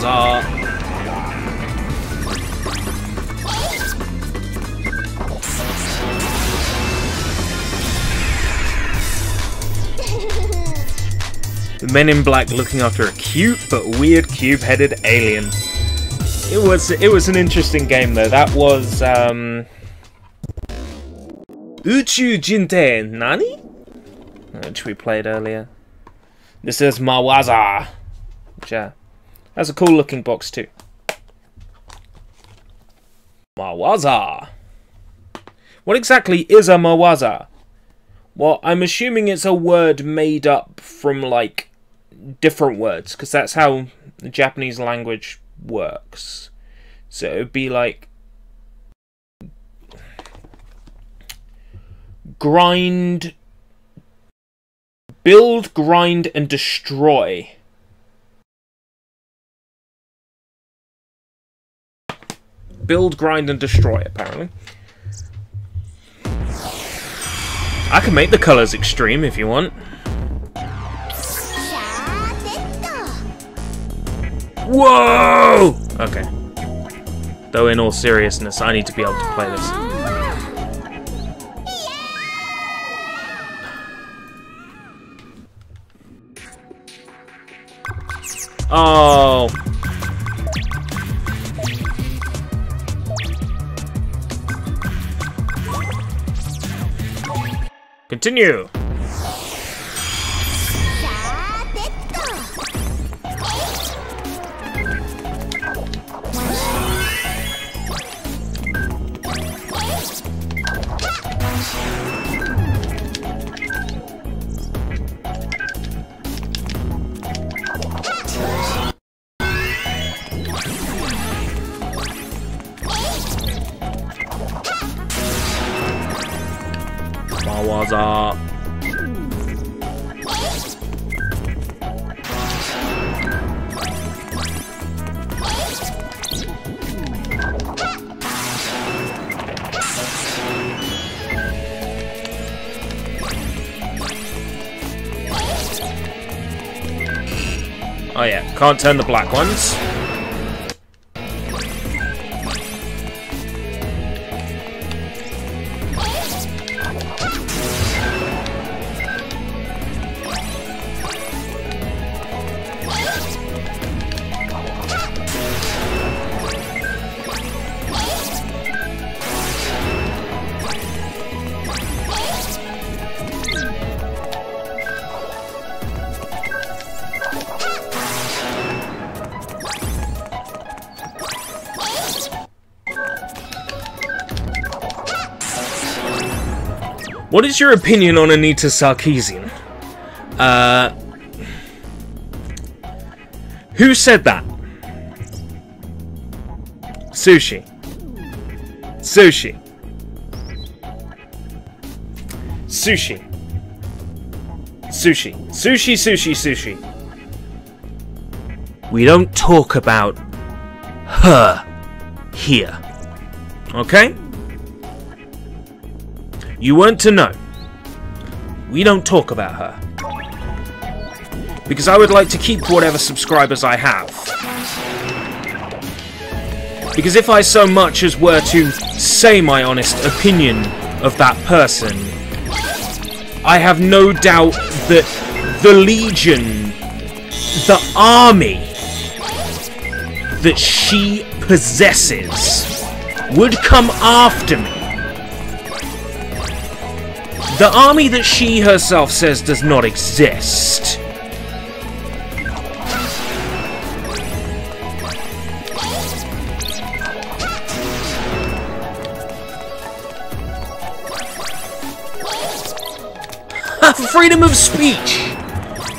Mawaza. The men in black looking after a cute but weird cube-headed alien. It was it was an interesting game though. That was um Uchu Jinte Nani? Which we played earlier. This is Mawaza. Uh, has a cool looking box too. Mawaza. What exactly is a Mawaza? Well, I'm assuming it's a word made up from like different words, because that's how the Japanese language works. So it would be like grind, build, grind, and destroy. Build, grind, and destroy, apparently. I can make the colours extreme if you want. Whoa! Okay. Though in all seriousness, I need to be able to play this. Oh. Continue. Oh yeah, can't turn the black ones. Is your opinion on Anita Sarkeesian? Uh, who said that? Sushi. Sushi. Sushi. Sushi. Sushi, sushi, sushi. We don't talk about her here. Okay? You weren't to know. We don't talk about her. Because I would like to keep whatever subscribers I have. Because if I so much as were to say my honest opinion of that person, I have no doubt that the Legion, the army that she possesses, would come after me. The army that she herself says does not exist. Ah, freedom of speech!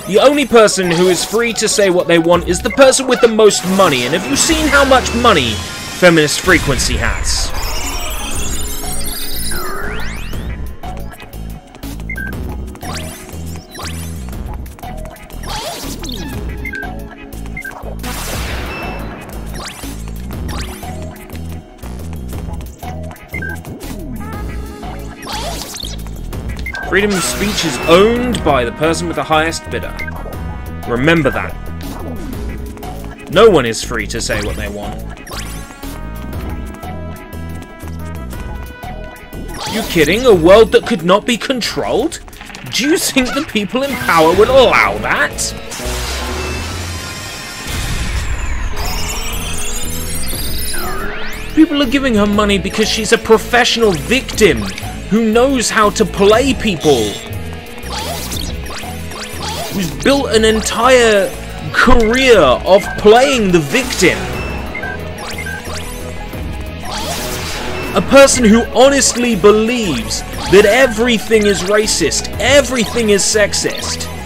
The only person who is free to say what they want is the person with the most money, and have you seen how much money Feminist Frequency has? Freedom of speech is owned by the person with the highest bidder. Remember that. No one is free to say what they want. You kidding? A world that could not be controlled? Do you think the people in power would allow that? People are giving her money because she's a professional victim who knows how to play people. Who's built an entire career of playing the victim. A person who honestly believes that everything is racist, everything is sexist.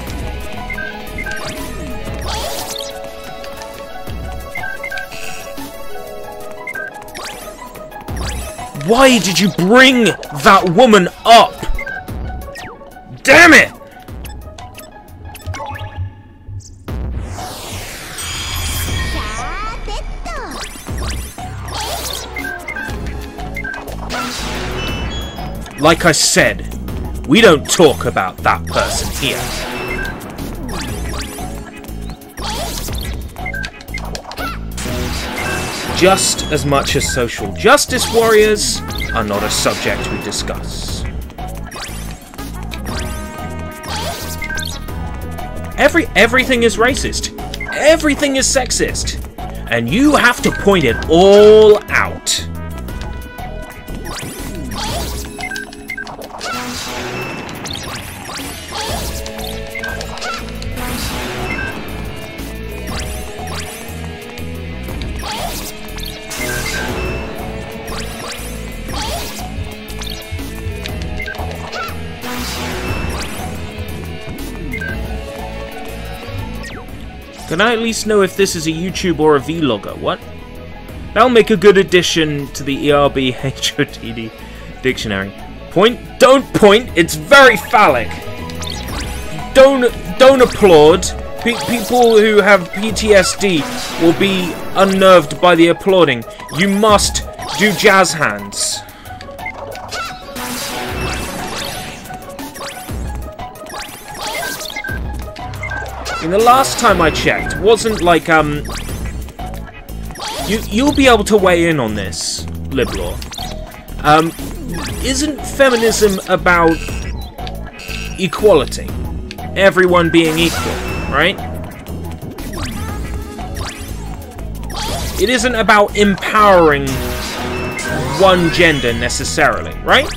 Why did you bring that woman up? Damn it! Like I said, we don't talk about that person here. Just as much as social justice warriors are not a subject we discuss. Every everything is racist. Everything is sexist. And you have to point it all Can I at least know if this is a YouTube or a vlogger? What? That'll make a good addition to the ERB HOTD dictionary. Point? Don't point! It's very phallic! Don't, don't applaud! Pe people who have PTSD will be unnerved by the applauding. You must do jazz hands. Mean, the last time I checked wasn't like, um... You, you'll be able to weigh in on this, Liblor. Um, isn't feminism about equality? Everyone being equal, right? It isn't about empowering one gender necessarily, right?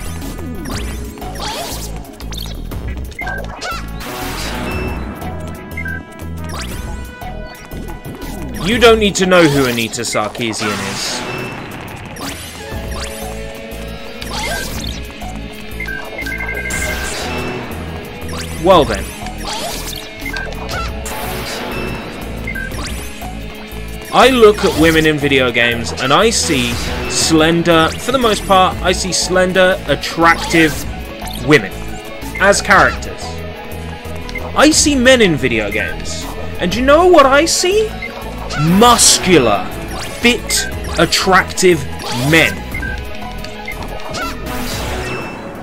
You don't need to know who Anita Sarkeesian is. Well then. I look at women in video games and I see slender, for the most part, I see slender, attractive women as characters. I see men in video games. And you know what I see? Muscular, fit, attractive men.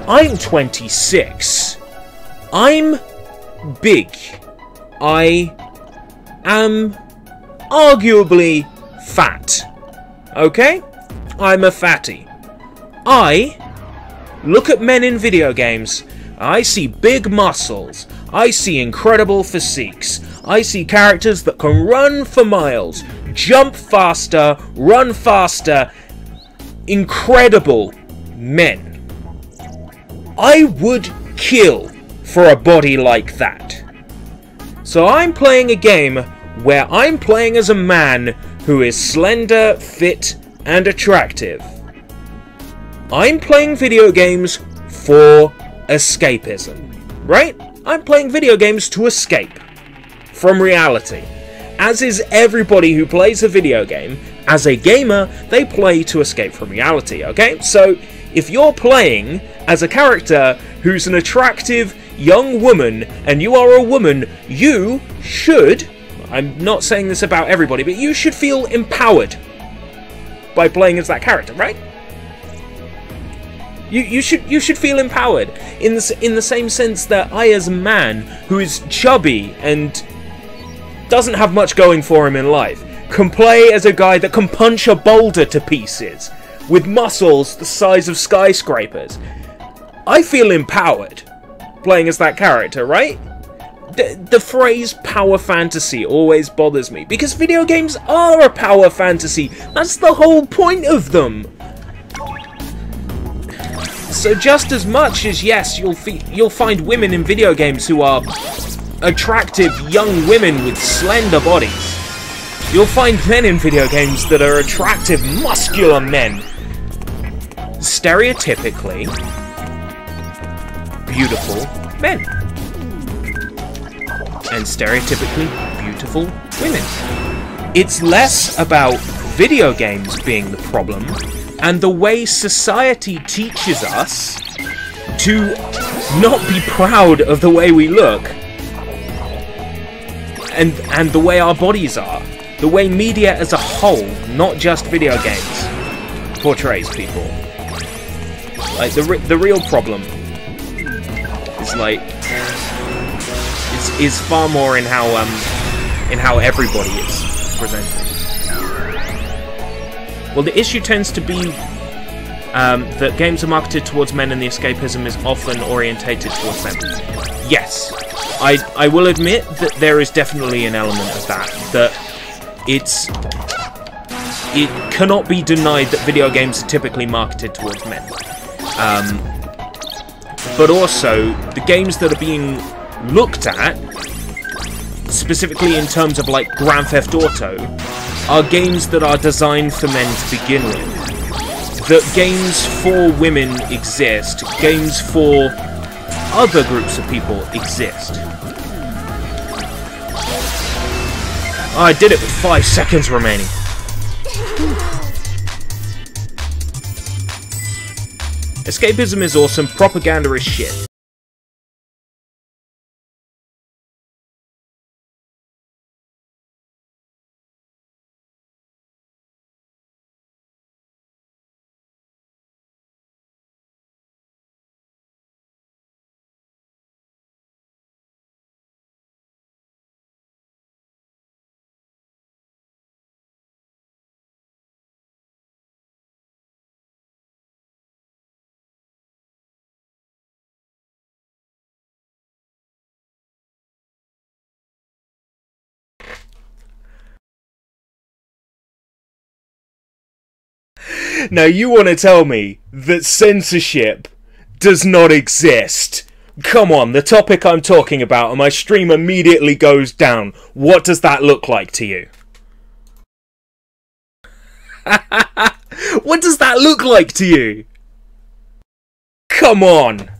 I'm 26. I'm big. I am arguably fat. Okay? I'm a fatty. I look at men in video games. I see big muscles. I see incredible physiques. I see characters that can run for miles, jump faster, run faster. Incredible men. I would kill for a body like that. So I'm playing a game where I'm playing as a man who is slender, fit, and attractive. I'm playing video games for escapism, right? I'm playing video games to escape from reality. As is everybody who plays a video game, as a gamer, they play to escape from reality, okay? So, if you're playing as a character who's an attractive young woman and you are a woman, you should, I'm not saying this about everybody, but you should feel empowered by playing as that character, right? You, you should you should feel empowered in the in the same sense that I, as a man who is chubby and doesn't have much going for him in life, can play as a guy that can punch a boulder to pieces with muscles the size of skyscrapers. I feel empowered playing as that character, right? The phrase power fantasy always bothers me because video games are a power fantasy. That's the whole point of them. So just as much as yes, you'll you'll find women in video games who are attractive young women with slender bodies. You'll find men in video games that are attractive, muscular men. Stereotypically beautiful men. And stereotypically beautiful women. It's less about video games being the problem and the way society teaches us to not be proud of the way we look and and the way our bodies are. The way media as a whole not just video games portrays people. Like the the real problem is like is is far more in how um in how everybody is presented well, the issue tends to be um, that games are marketed towards men and the escapism is often orientated towards them. Yes, I, I will admit that there is definitely an element of that. That it's... It cannot be denied that video games are typically marketed towards men. Um, but also, the games that are being looked at, specifically in terms of like Grand Theft Auto, are games that are designed for men to begin with. That games for women exist, games for other groups of people exist. I did it with five seconds remaining. Escapism is awesome, propaganda is shit. Now you want to tell me that censorship does not exist? Come on, the topic I'm talking about and my stream immediately goes down. What does that look like to you? what does that look like to you? Come on.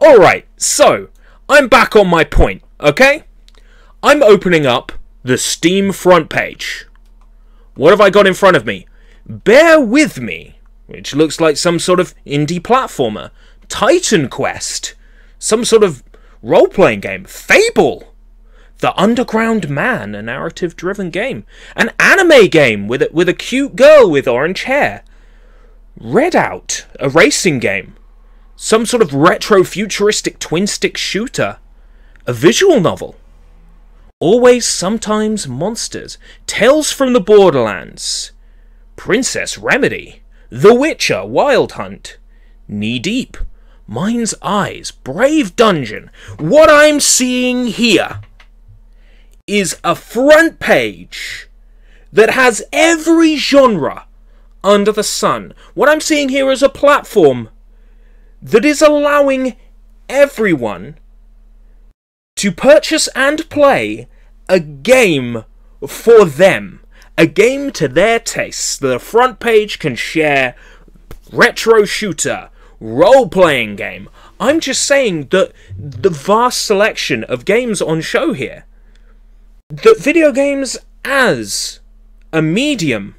Alright, so, I'm back on my point, okay? I'm opening up the Steam front page. What have I got in front of me? Bear With Me, which looks like some sort of indie platformer. Titan Quest, some sort of role playing game. Fable, The Underground Man, a narrative driven game. An anime game with a, with a cute girl with orange hair. Redout, a racing game. Some sort of retro futuristic twin stick shooter. A visual novel. Always Sometimes Monsters, Tales from the Borderlands, Princess Remedy, The Witcher Wild Hunt, Knee Deep, Mind's Eyes, Brave Dungeon. What I'm seeing here is a front page that has every genre under the sun. What I'm seeing here is a platform that is allowing everyone to purchase and play a game for them. A game to their tastes. The front page can share retro shooter, role playing game. I'm just saying that the vast selection of games on show here, that video games as a medium,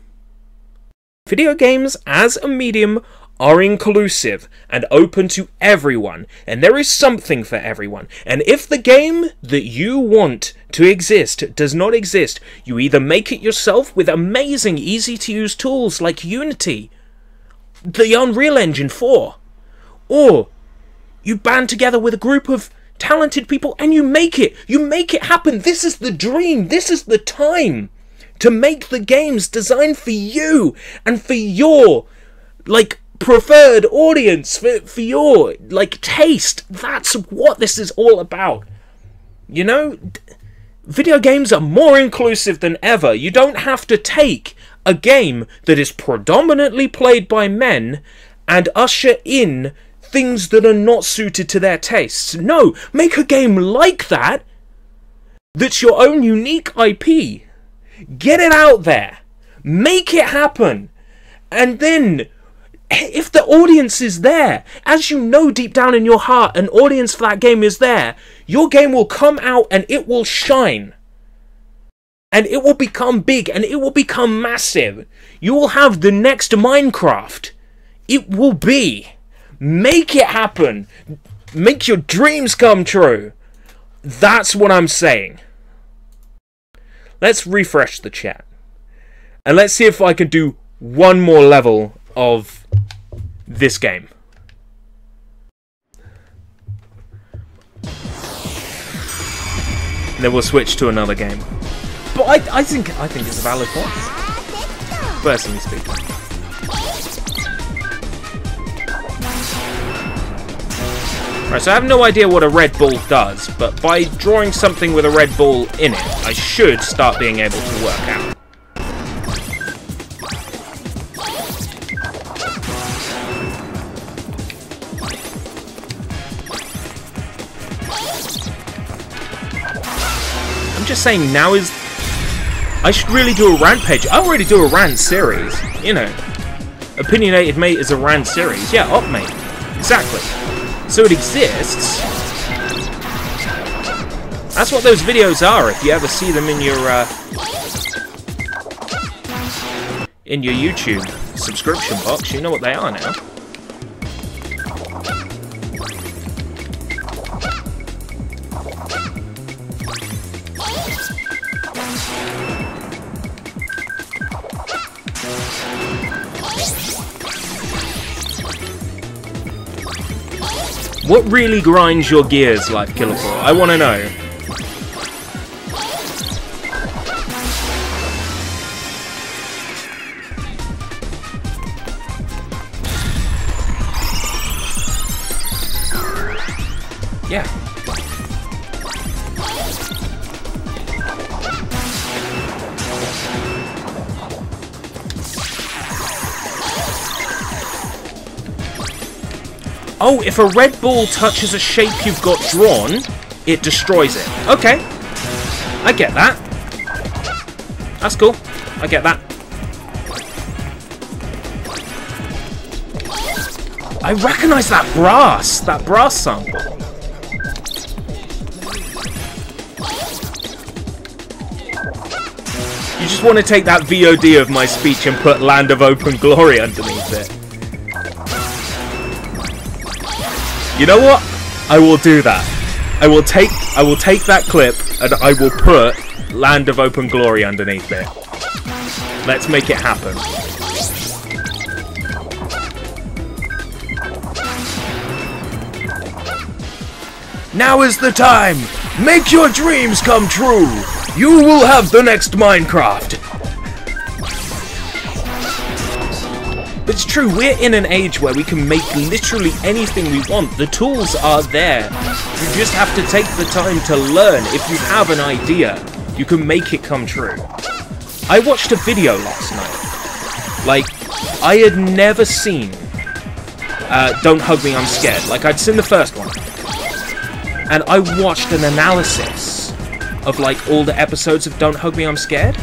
video games as a medium are inclusive and open to everyone, and there is something for everyone. And if the game that you want to exist does not exist, you either make it yourself with amazing, easy to use tools like Unity, the Unreal Engine 4, or you band together with a group of talented people and you make it. You make it happen. This is the dream. This is the time to make the games designed for you and for your like preferred audience for, for your like taste that's what this is all about you know video games are more inclusive than ever. You don't have to take a game that is predominantly played by men and usher in things that are not suited to their tastes. No make a game like that that's your own unique IP get it out there. Make it happen. And then if the audience is there, as you know deep down in your heart, an audience for that game is there, your game will come out and it will shine. And it will become big and it will become massive. You will have the next Minecraft. It will be. Make it happen. Make your dreams come true. That's what I'm saying. Let's refresh the chat. And let's see if I can do one more level of this game. And then we'll switch to another game. But I, I think I think it's a valid point. Personally speaking. Right, so I have no idea what a red ball does, but by drawing something with a red ball in it, I should start being able to work out. Saying now is... I should really do a rant page. I already do a rant series, you know. Opinionated Mate is a rant series. Yeah, Op Mate. Exactly. So it exists. That's what those videos are, if you ever see them in your, uh, in your YouTube subscription box. You know what they are now. What really grinds your gears, Life Killer 4? I want to know. Oh, if a red ball touches a shape you've got drawn, it destroys it. Okay. I get that. That's cool. I get that. I recognize that brass. That brass sample. You just want to take that VOD of my speech and put Land of Hope and Glory underneath it. You know what? I will do that. I will take I will take that clip and I will put Land of Hope and Glory underneath it. Let's make it happen. Now is the time! Make your dreams come true! You will have the next Minecraft! It's true, we're in an age where we can make literally anything we want. The tools are there. You just have to take the time to learn. If you have an idea, you can make it come true. I watched a video last night. Like, I had never seen uh, Don't Hug Me, I'm Scared. Like, I'd seen the first one. And I watched an analysis of, like, all the episodes of Don't Hug Me, I'm Scared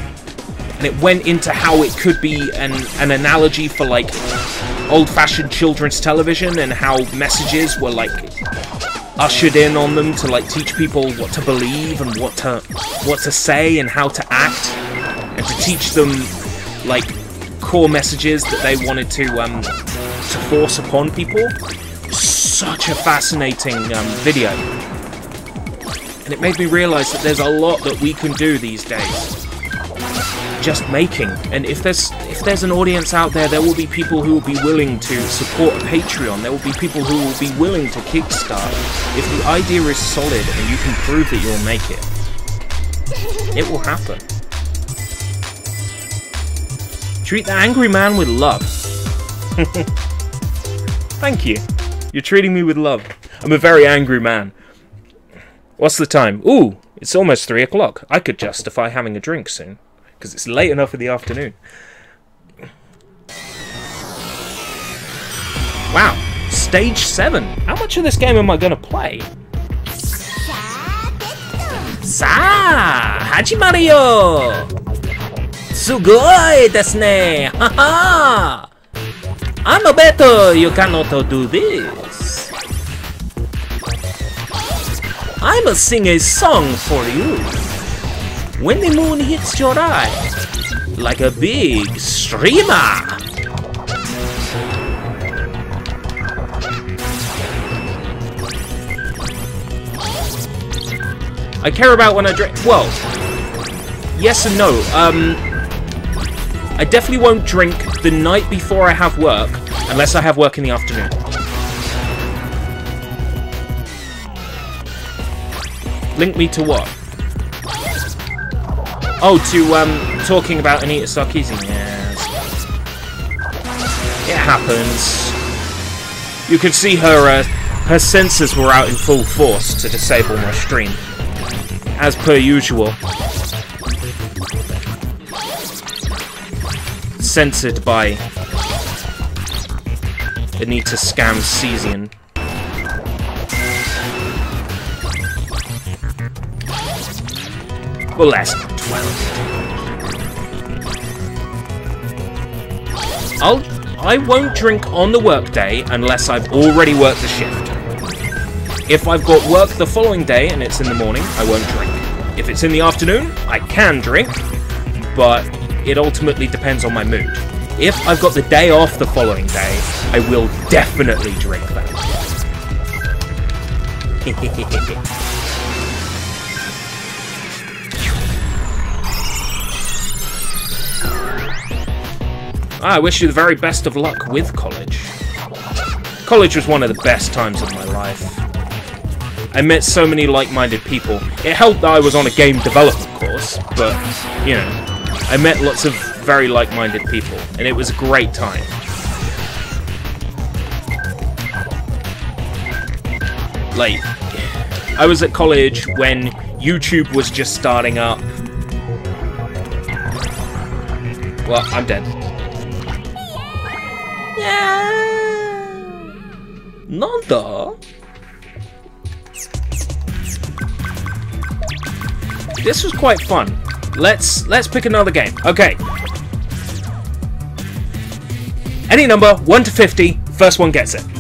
and it went into how it could be an, an analogy for like old-fashioned children's television and how messages were like ushered in on them to like teach people what to believe and what to what to say and how to act and to teach them like core messages that they wanted to um to force upon people. Such a fascinating um, video. And it made me realize that there's a lot that we can do these days just making. And if there's if there's an audience out there, there will be people who will be willing to support a Patreon. There will be people who will be willing to kickstart. If the idea is solid and you can prove that you'll make it, it will happen. Treat the angry man with love. Thank you. You're treating me with love. I'm a very angry man. What's the time? Ooh, it's almost three o'clock. I could justify having a drink soon because it's late enough in the afternoon. Wow, stage 7. How much of this game am I going to play? Sa, Hajimaru Sugoi desu! Haha! I bet you cannot do this. I must sing a song for you when the moon hits your eye like a big streamer. I care about when I drink. Well, yes and no. Um, I definitely won't drink the night before I have work, unless I have work in the afternoon. Link me to what? Oh, to, um, talking about Anita Sarkeesian. Yes. It happens. You could see her, uh, her censors were out in full force to disable my stream. As per usual. Censored by Anita Scam Cesian. Well, less than 12. I'll... I won't drink on the workday unless I've already worked the shift. If I've got work the following day and it's in the morning, I won't drink. If it's in the afternoon, I can drink, but it ultimately depends on my mood. If I've got the day off the following day, I will definitely drink that. I wish you the very best of luck with college. College was one of the best times of my life. I met so many like-minded people. It helped that I was on a game development course, but, you know, I met lots of very like-minded people, and it was a great time. Like, I was at college when YouTube was just starting up. Well, I'm dead. Nanda? This was quite fun. Let's let's pick another game. Okay. Any number, 1 to 50, first one gets it.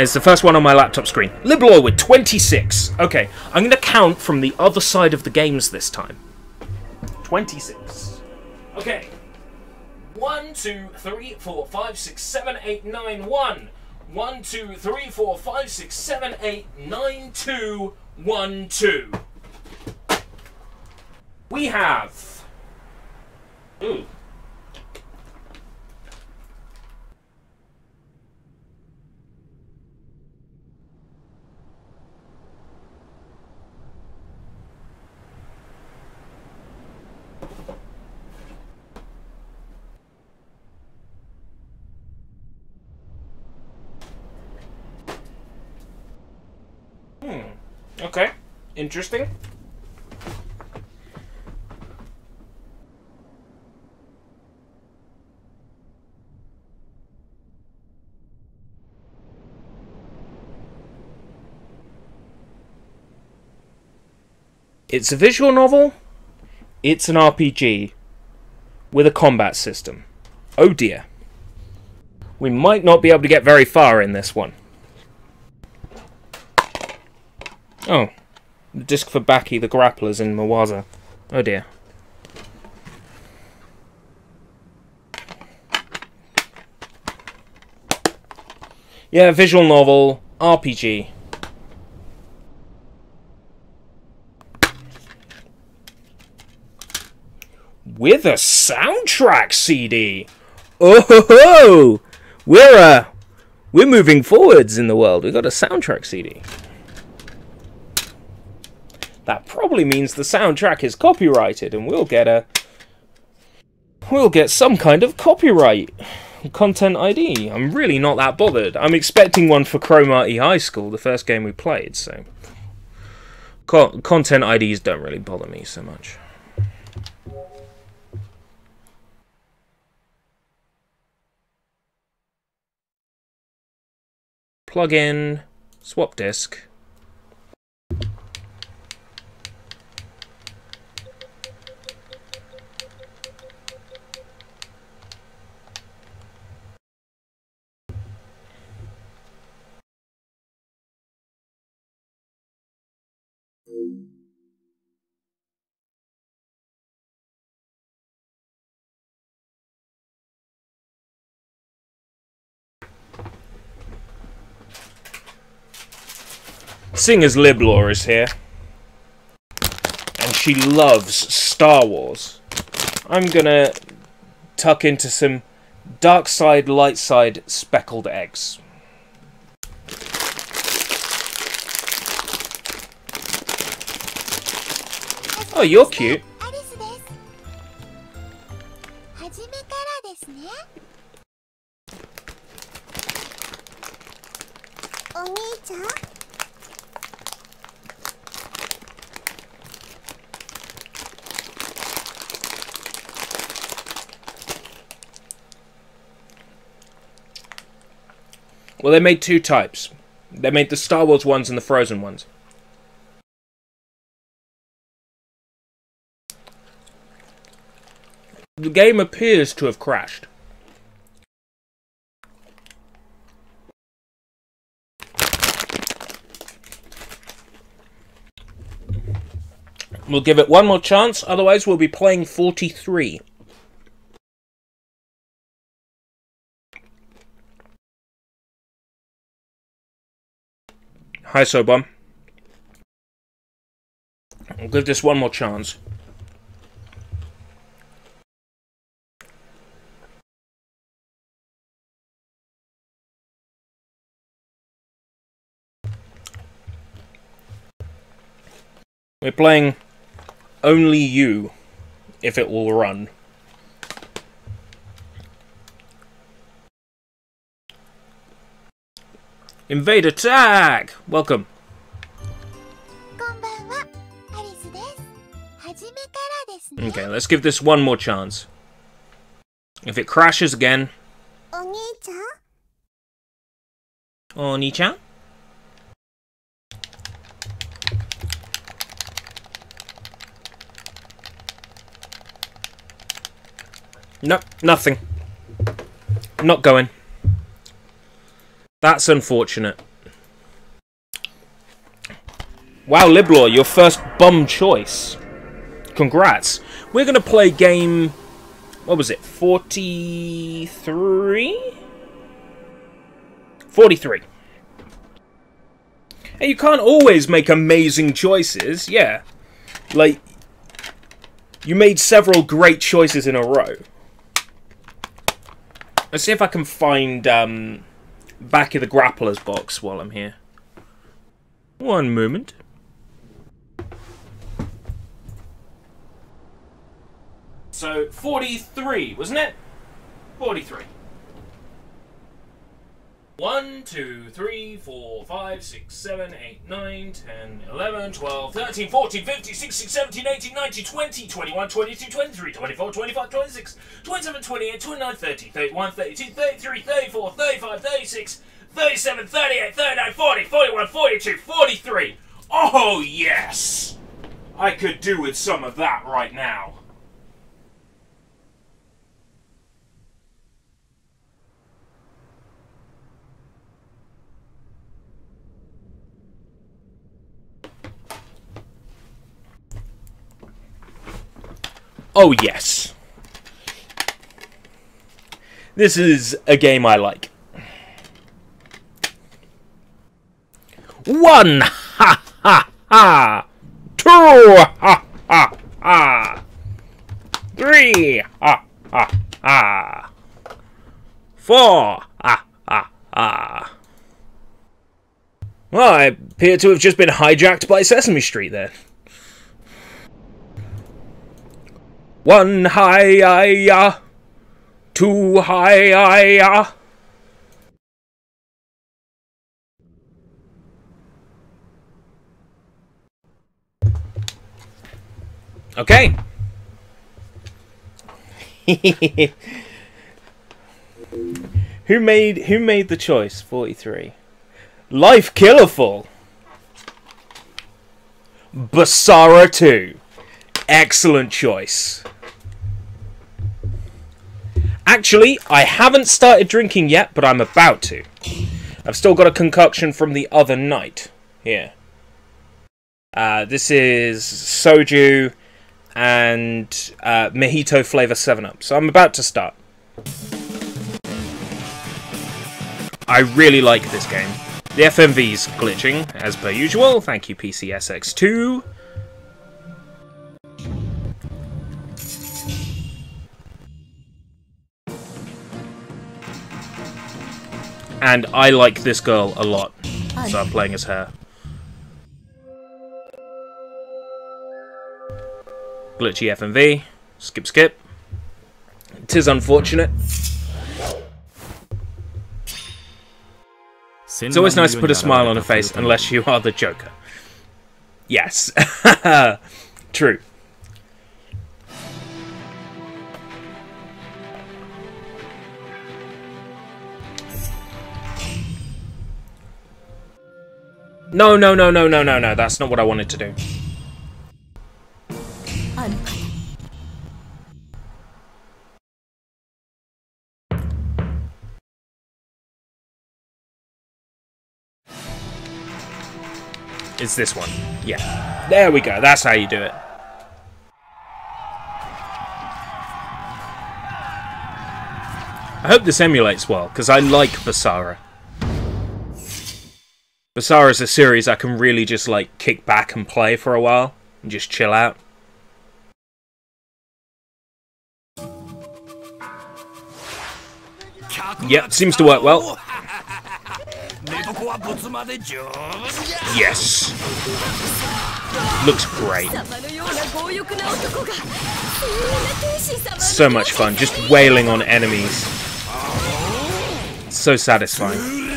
It's the first one on my laptop screen. Libloy with 26. Okay, I'm going to count from the other side of the games this time. 26. Okay. 1, 2, 3, 4, 5, 6, 7, 8, 9, 1. 1, 2, 3, 4, 5, 6, 7, 8, 9, 2, 1, 2. We have... Ooh. Hmm. Okay, interesting. It's a visual novel. It's an RPG with a combat system. Oh dear. We might not be able to get very far in this one. Oh. The disc for Baki, the grapplers in Mawaza. Oh dear. Yeah, visual novel, RPG. With a soundtrack CD. Oh ho ho! We're uh, we're moving forwards in the world. We've got a soundtrack CD. That probably means the soundtrack is copyrighted, and we'll get a we'll get some kind of copyright content ID. I'm really not that bothered. I'm expecting one for Cromartie High School, the first game we played. So Co content IDs don't really bother me so much. plug in, swap disk. Seeing as Liblaw is here, and she loves Star Wars, I'm gonna tuck into some dark side, light side speckled eggs. Oh, you're cute. Well, they made two types. They made the Star Wars ones and the Frozen ones. The game appears to have crashed. We'll give it one more chance, otherwise we'll be playing 43. Hi, Sobom. I'll give this one more chance. We're playing only you, if it will run. Invade attack! Welcome. Okay, let's give this one more chance. If it crashes again... Oni-chan? Oni-chan? Nope, nothing. Not going. That's unfortunate. Wow, Liblaw, your first bum choice. Congrats. We're going to play game... What was it? 43? 43. Hey, you can't always make amazing choices, yeah. Like, you made several great choices in a row. Let's see if I can find um, back of the grapplers box while I'm here. One moment. So, 43, wasn't it? 43. 1, 2, 3, 4, 5, 6, 7, 8, 9, 10, 11, 12, 13, 14, 15, 16, 17, 18, 19, 20, 21, 22, 23, 24, 25, 26, 27, 28, 29, 30, 31, 32, 33, 34, 35, 36, 37, 38, 39, 40, 41, 42, 43. Oh, yes! I could do with some of that right now. Oh, yes. This is a game I like. One! Ha ha ha! Two! Ha ha ha! Three! Ha ha ha! Four! Ha ha ha! Well, I appear to have just been hijacked by Sesame Street there. One high ah, two high ah. Okay. who made who made the choice? Forty three. Life Killerful. Basara two. Excellent choice. Actually, I haven't started drinking yet, but I'm about to. I've still got a concoction from the other night. Here. Uh, this is soju and uh, mojito flavor 7-Up. So I'm about to start. I really like this game. The FMV's glitching, as per usual. Thank you, PCSX2. And I like this girl a lot, so I'm playing as her. Glitchy FMV. Skip, skip. Tis unfortunate. It's always nice to put a smile on a face, unless you are the Joker. Yes. True. No, no, no, no, no, no, no. That's not what I wanted to do. It's this one. Yeah. There we go. That's how you do it. I hope this emulates well, because I like Basara. Basara is a series I can really just like kick back and play for a while and just chill out. Yep, seems to work well. Yes. Looks great. So much fun, just wailing on enemies. So satisfying.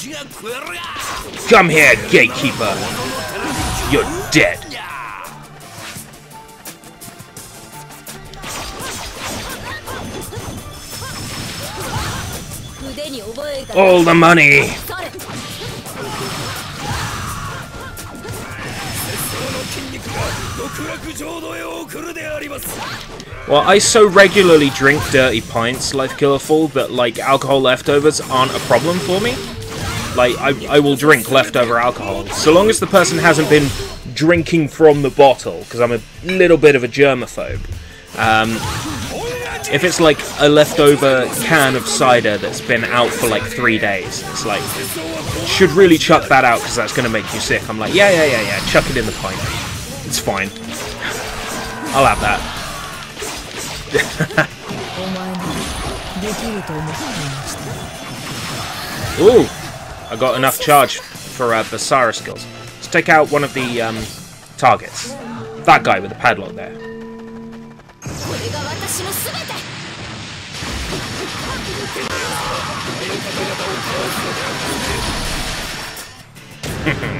Come here, gatekeeper. You're dead. All the money. Well, I so regularly drink dirty pints, Life Killer Full, that like alcohol leftovers aren't a problem for me. Like, I, I will drink leftover alcohol. So long as the person hasn't been drinking from the bottle, because I'm a little bit of a germaphobe. Um, if it's like a leftover can of cider that's been out for like three days, it's like, should really chuck that out because that's going to make you sick. I'm like, yeah, yeah, yeah, yeah, chuck it in the pint. It's fine. I'll have that. Ooh! I got enough charge for uh, Basara skills. Let's take out one of the um, targets. That guy with the padlock there.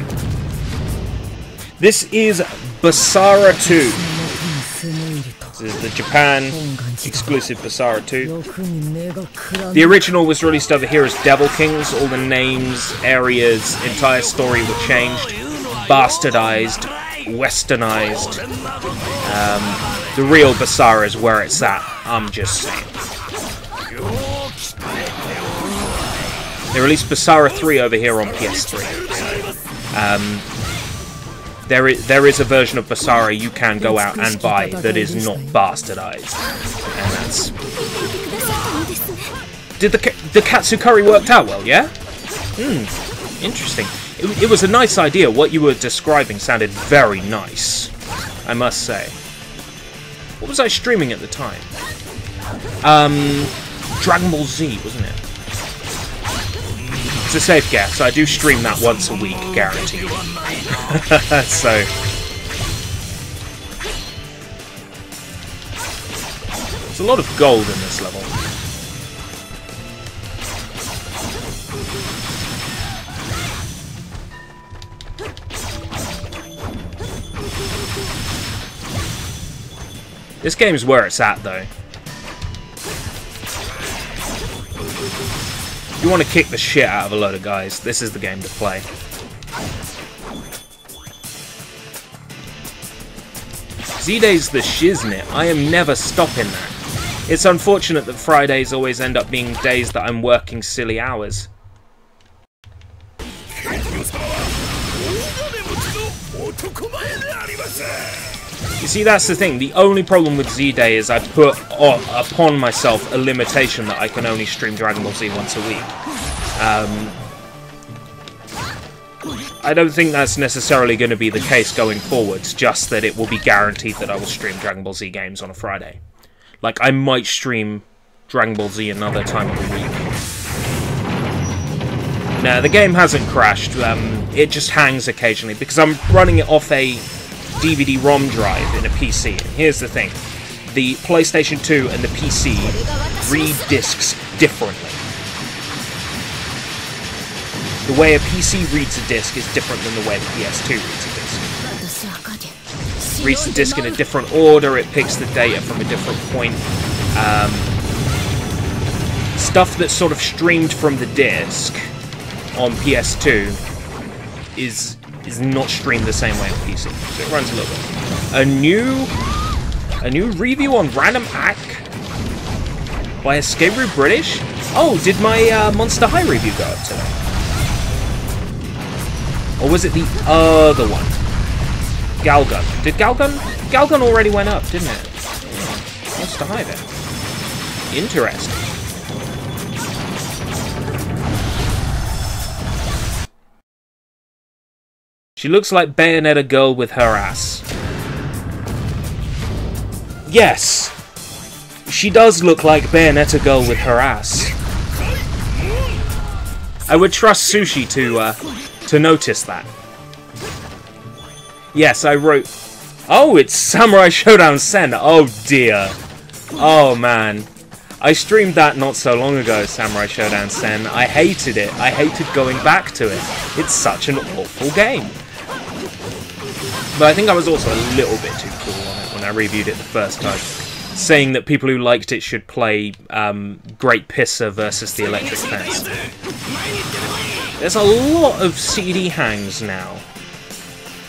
This is Basara 2. Is the Japan exclusive Basara 2. The original was released over here as Devil Kings. All the names, areas, entire story were changed, bastardized, westernized. Um, the real Basara is where it's at. I'm just saying. They released Basara 3 over here on PS3. Um, there is there is a version of Basara you can go out and buy that is not bastardized, and that's. Did the the katsu curry worked out well? Yeah. Hmm. Interesting. It, it was a nice idea. What you were describing sounded very nice. I must say. What was I streaming at the time? Um, Dragon Ball Z, wasn't it? It's a safe guess. I do stream that once a week, guaranteed. so... There's a lot of gold in this level. This game's where it's at, though. You want to kick the shit out of a load of guys, this is the game to play. Z-Day's the shiznit. I am never stopping that. It's unfortunate that Fridays always end up being days that I'm working silly hours. You see, that's the thing. The only problem with Z-Day is I put upon myself a limitation that I can only stream Dragon Ball Z once a week. Um, I don't think that's necessarily going to be the case going forwards, just that it will be guaranteed that I will stream Dragon Ball Z games on a Friday. Like, I might stream Dragon Ball Z another time of the week. No, the game hasn't crashed. Um, it just hangs occasionally because I'm running it off a DVD-ROM drive in a PC. And here's the thing. The PlayStation 2 and the PC read discs differently. The way a PC reads a disc is different than the way the PS2 reads a disc. Reads the disc in a different order, it picks the data from a different point. Um, stuff that's sort of streamed from the disc on PS2 is is not streamed the same way on PC. So it runs a little bit. A new a new review on Random Act by Escape Route British? Oh, did my uh, Monster High review go up today? Or was it the other one? Galgun. Did Galgun? Galgun already went up, didn't it? Monster High then. Interesting. She looks like Bayonetta girl with her ass. Yes! She does look like Bayonetta girl with her ass. I would trust Sushi to, uh, to notice that. Yes, I wrote... Oh, it's Samurai Shodown Sen! Oh dear. Oh man. I streamed that not so long ago, Samurai Shodown Sen. I hated it. I hated going back to it. It's such an awful game. But I think I was also a little bit too cool on it when I reviewed it the first time. Saying that people who liked it should play um, Great Pisser versus the Electric Fence. There's a lot of CD hangs now.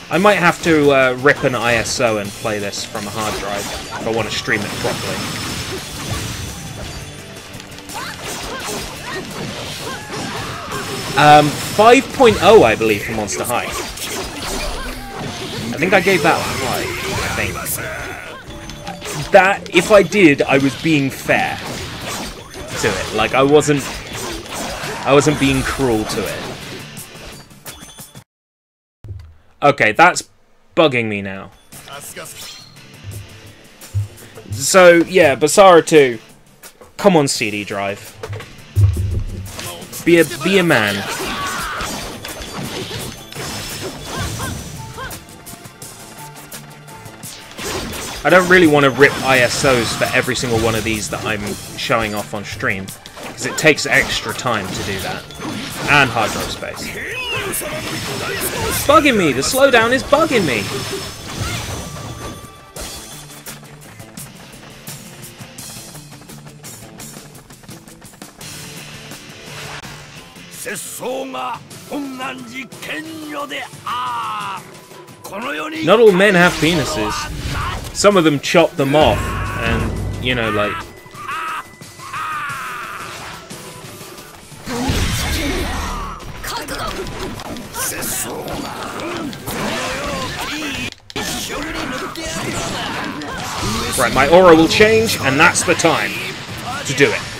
I might have to uh, rip an ISO and play this from a hard drive if I want to stream it properly. Um, 5.0, I believe, for Monster High. I think I gave that high. I think. That, if I did, I was being fair to it. Like, I wasn't... I wasn't being cruel to it. Okay, that's bugging me now. So, yeah, Basara 2. Come on, CD drive. Be a, be a man. I don't really want to rip ISOs for every single one of these that I'm showing off on stream, because it takes extra time to do that. And hard drive space. It's bugging me! The slowdown is bugging me! 節操が本願寺剣女であるこの世に Not all men have penises. Some of them chop them off, and, you know, like... Right, my aura will change, and that's the time to do it.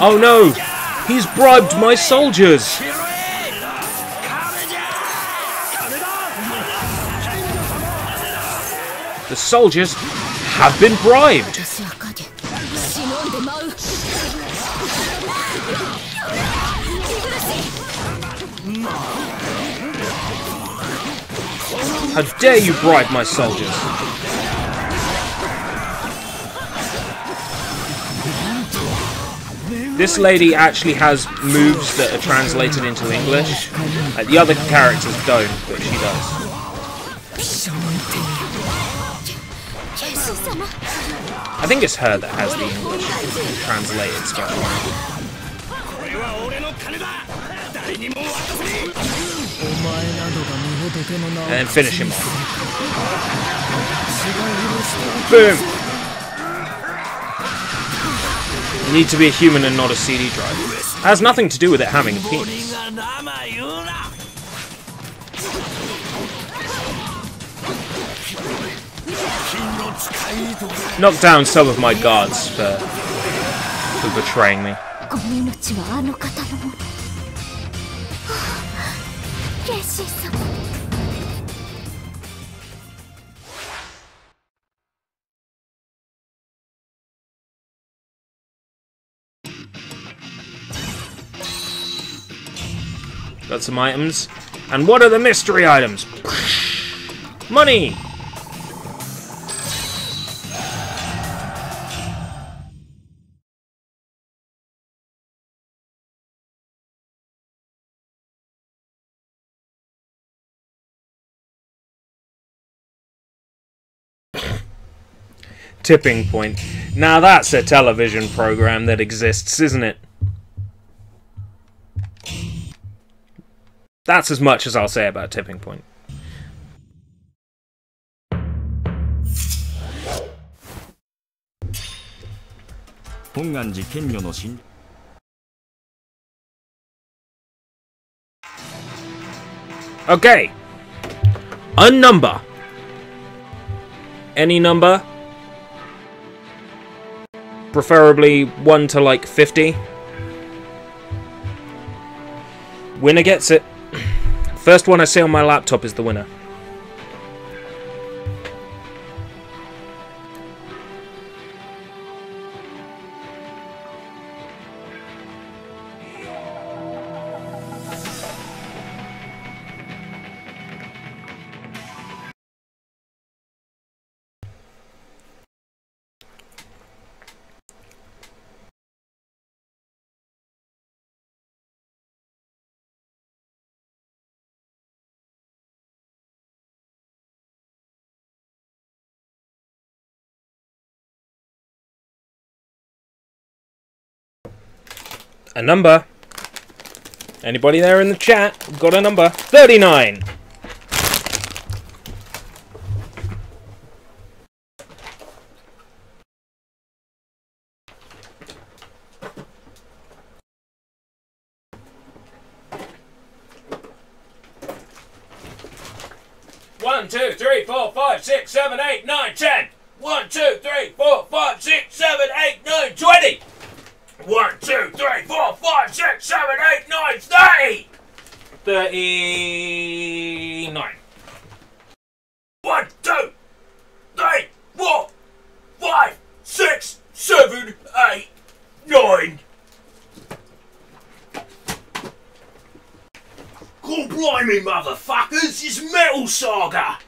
Oh no! He's bribed my soldiers! The soldiers have been bribed! How dare you bribe my soldiers! This lady actually has moves that are translated into English. Like, the other characters don't, but she does. I think it's her that has the English translated stuff. And then finish him off. Boom! Need to be a human and not a CD drive. It has nothing to do with it having a penis. Knock down some of my guards for, for betraying me. Got some items. And what are the mystery items? Money! Tipping point. Now that's a television program that exists, isn't it? That's as much as I'll say about Tipping Point. Okay. A number. Any number. Preferably 1 to like 50. Winner gets it. First one I see on my laptop is the winner. A number. Anybody there in the chat? Got a number. 39! One, two, three, four, five, six, seven, eight, nine, ten. One, two, three, four, five, six, seven, eight, nine, twenty. One, two, three, four, five, six, seven, eight, nine, thirty. Thirty-nine. One, two, three, four, five, six, seven, eight, nine. me, motherfuckers! It's Metal Saga!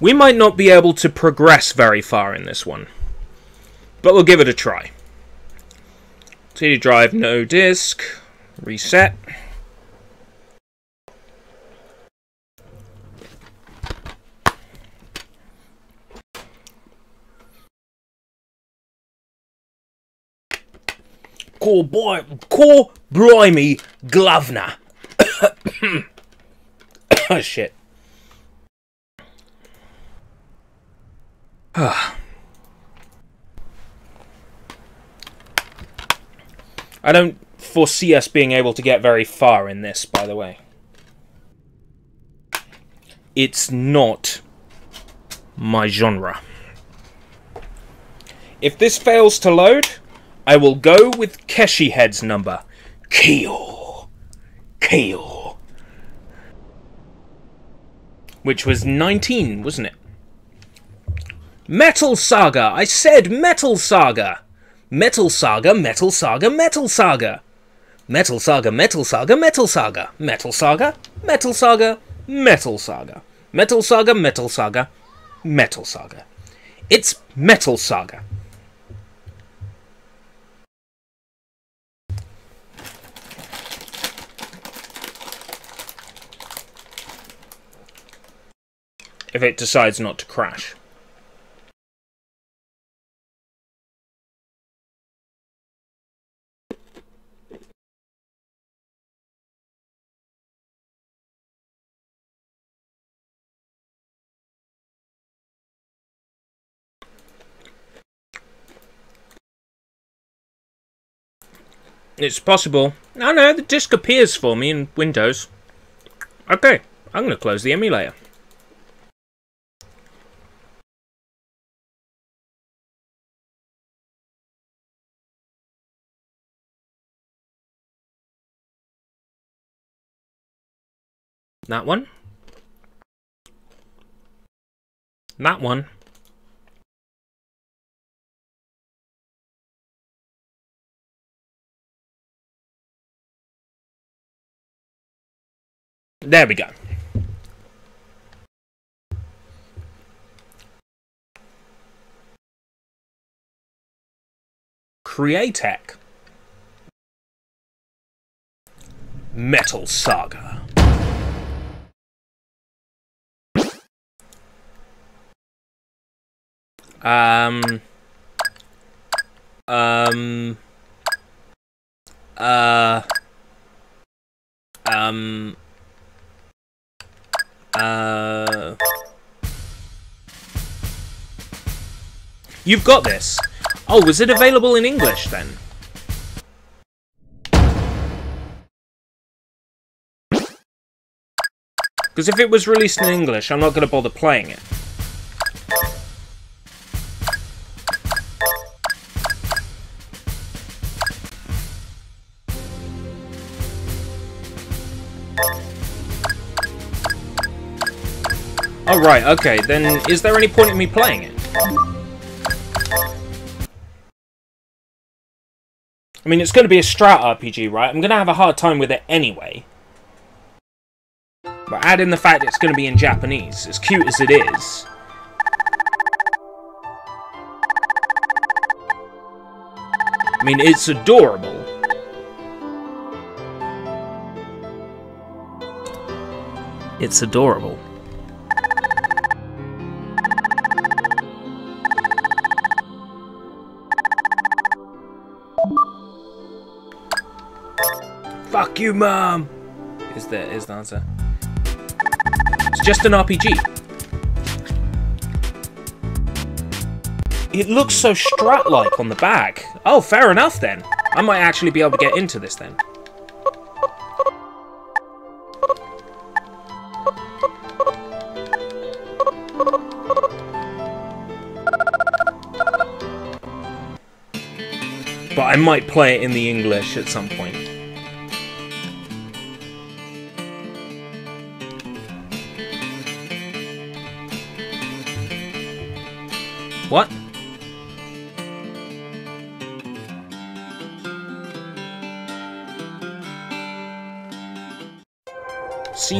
We might not be able to progress very far in this one, but we'll give it a try. CD drive, no disk, reset. Call boy, call blimey, Glovner. oh shit. Ah. I don't foresee us being able to get very far in this, by the way. It's not my genre. If this fails to load, I will go with Keshi Head's number. Kyo. Kyo. Which was 19, wasn't it? Metal Saga! I said Metal Saga! Metal Saga, Metal Saga, Metal Saga! Metal Saga, Metal Saga, Metal Saga! Metal Saga, Metal Saga, Metal Saga! Metal Saga, Metal Saga, Metal Saga. It's Metal Saga. If it decides not to crash. It's possible. Oh no, the disk appears for me in Windows. Okay, I'm going to close the emulator. That one. That one. There we go. Crea-Tech. Metal Saga. Um. Um. Uh. Um. Uh. You've got this. Oh, was it available in English then? Because if it was released in English, I'm not going to bother playing it. Oh, right, okay. Then is there any point in me playing it? I mean, it's going to be a strat RPG, right? I'm going to have a hard time with it anyway. But add in the fact it's going to be in Japanese, as cute as it is. I mean, it's adorable. It's adorable. Fuck you, mom! Is the, is the answer. It's just an RPG. It looks so strat-like on the back. Oh, fair enough then. I might actually be able to get into this then. But I might play it in the English at some point.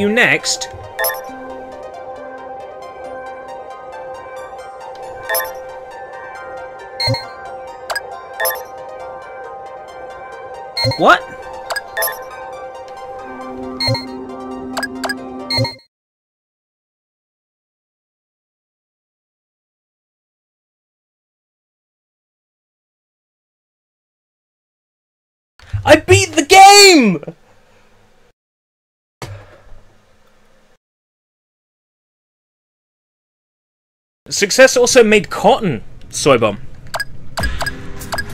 You next. What? I beat the game! Success also made cotton, Soybomb.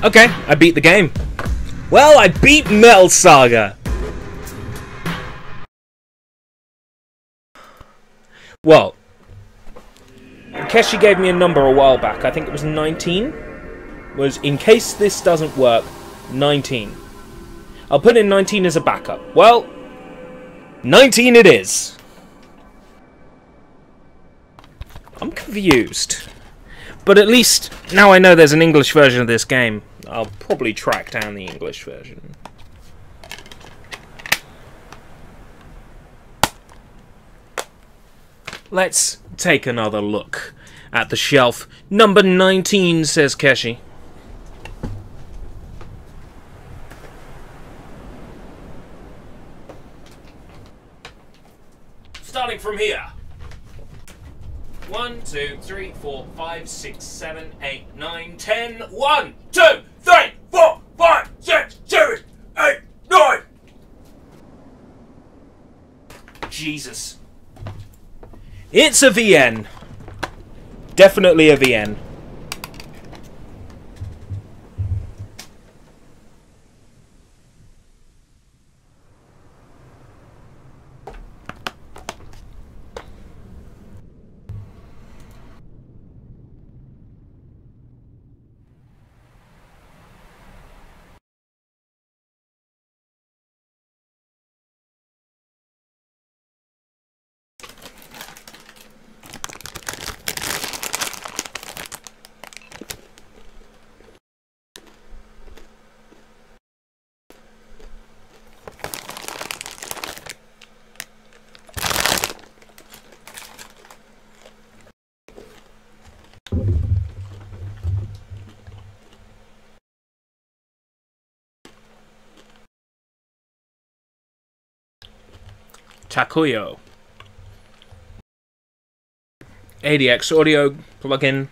Okay, I beat the game. Well, I beat Metal Saga! Well, Keshi gave me a number a while back. I think it was 19. Was in case this doesn't work, 19. I'll put in 19 as a backup. Well, 19 it is. I'm confused. But at least now I know there's an English version of this game. I'll probably track down the English version. Let's take another look at the shelf. Number 19, says Keshi. Starting from here. One, two, three, four, five, six, seven, eight, nine, ten. One, two, three, four, five, six, seven, eight, nine. Jesus. It's a VN. Definitely a VN. Takuyo. ADX audio plugin.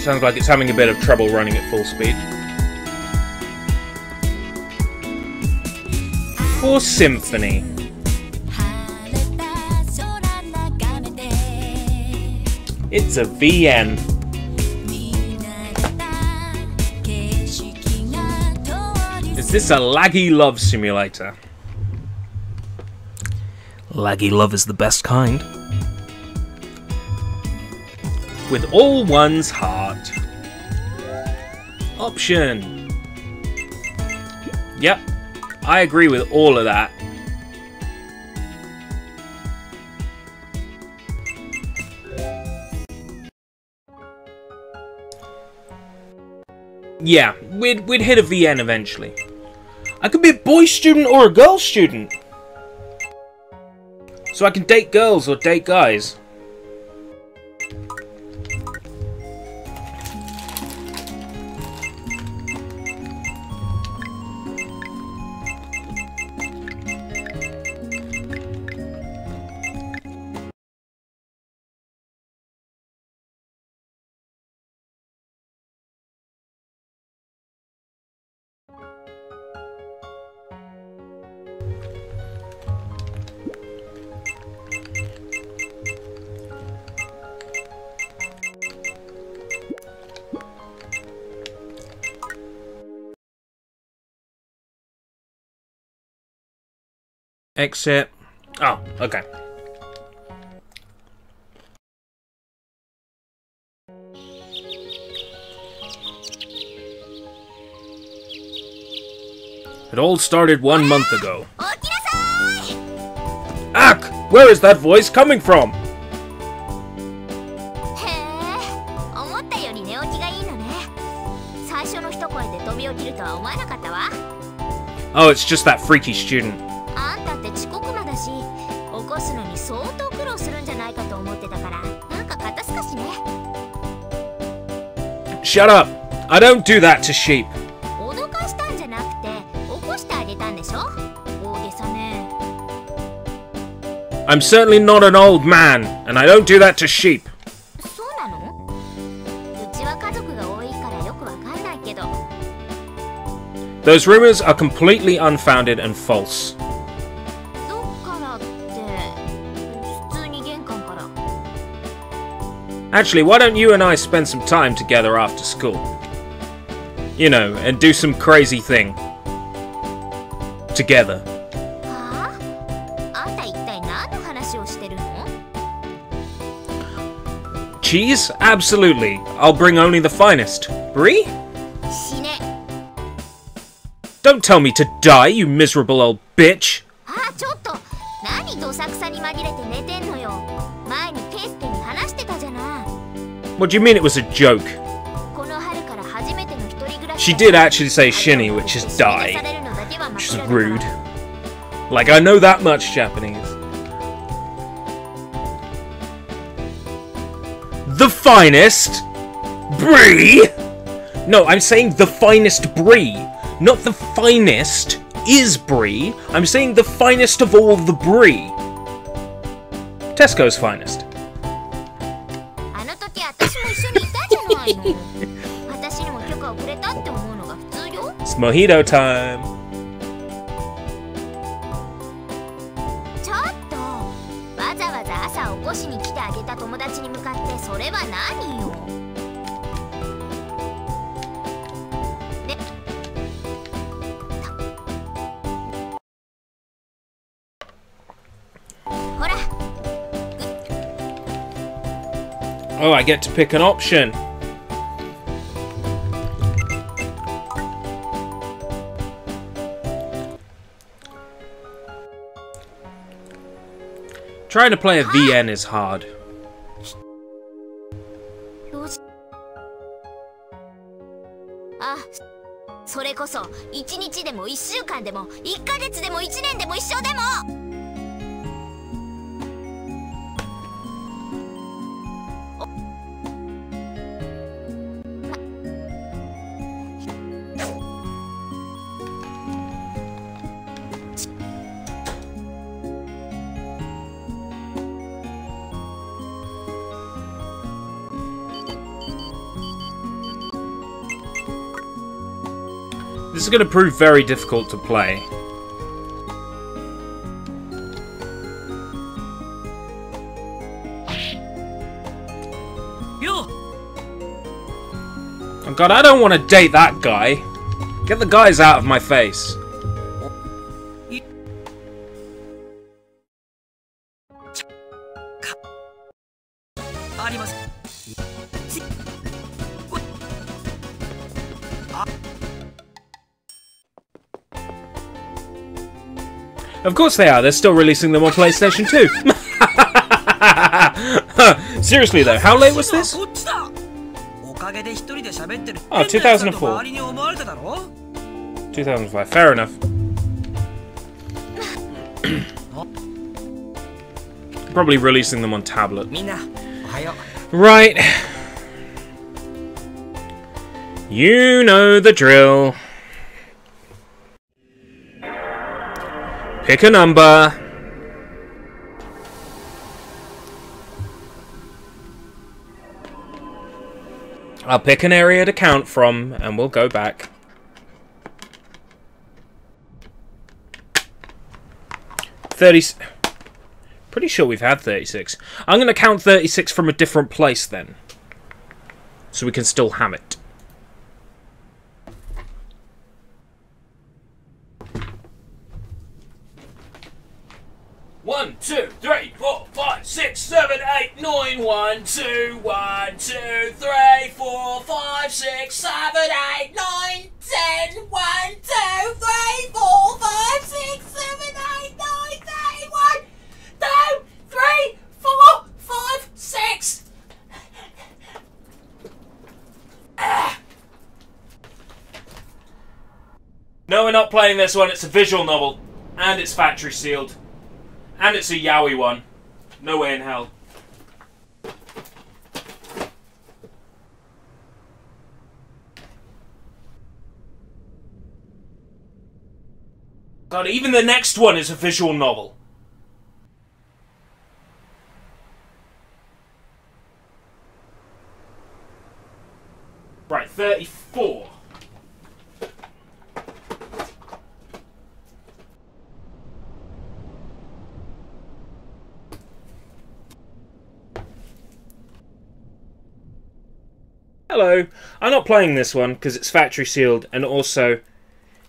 Sounds like it's having a bit of trouble running at full speed. For Symphony. It's a VN. Is this a laggy love simulator? Laggy love is the best kind. With all one's heart. Option. Yep, I agree with all of that. Yeah, we'd, we'd hit a VN eventually. I could be a boy student or a girl student. So I can date girls or date guys. exit. Oh, okay. It all started one month ago. Ak! Where is that voice coming from? Oh, it's just that freaky student. Shut up! I don't do that to sheep! I'm certainly not an old man, and I don't do that to sheep. Those rumors are completely unfounded and false. Actually, why don't you and I spend some time together after school? You know, and do some crazy thing. Together. Cheese? Absolutely. I'll bring only the finest. Brie? Don't tell me to die, you miserable old bitch! What do you mean it was a joke? She did actually say Shinny, which is die, which is rude. Like, I know that much Japanese. The finest brie! No, I'm saying the finest brie, not the finest is brie. I'm saying the finest of all the brie. Tesco's finest. ないの私にも許可をくれたって思うのが普通よ It's mojito time. ちょっとわざわざ朝起こしに来てあげた友達に向かってそれは何よでほら Oh, I get to pick an option. Trying to play a VN is それこそ1日でも1週間でも1ヶ月でも1年でも一生でも is going to prove very difficult to play. Yo! Oh god, I don't want to date that guy. Get the guys out of my face. Of course they are. They're still releasing them on PlayStation 2. Seriously though, how late was this? Ah, ah, oh, 2004. 2005. Fair enough. Probably releasing them on tablet. Right. You know the drill. Pick a number. I'll pick an area to count from, and we'll go back. Thirty. Pretty sure we've had thirty-six. I'm going to count thirty-six from a different place then, so we can still ham it. One, two, three, four, five, six, seven, eight, nine. One, two, one, two, three, four, five, six, seven, eight, nine, ten. One, two, three, four, five, six, seven, eight, nine, ten. One, two, three, four, five, six. Ah. No, we're not playing this one. It's a visual novel, and it's factory sealed. And it's a yaoi one. No way in hell. God, even the next one is a visual novel. Right, 34. Hello. I'm not playing this one because it's factory sealed and also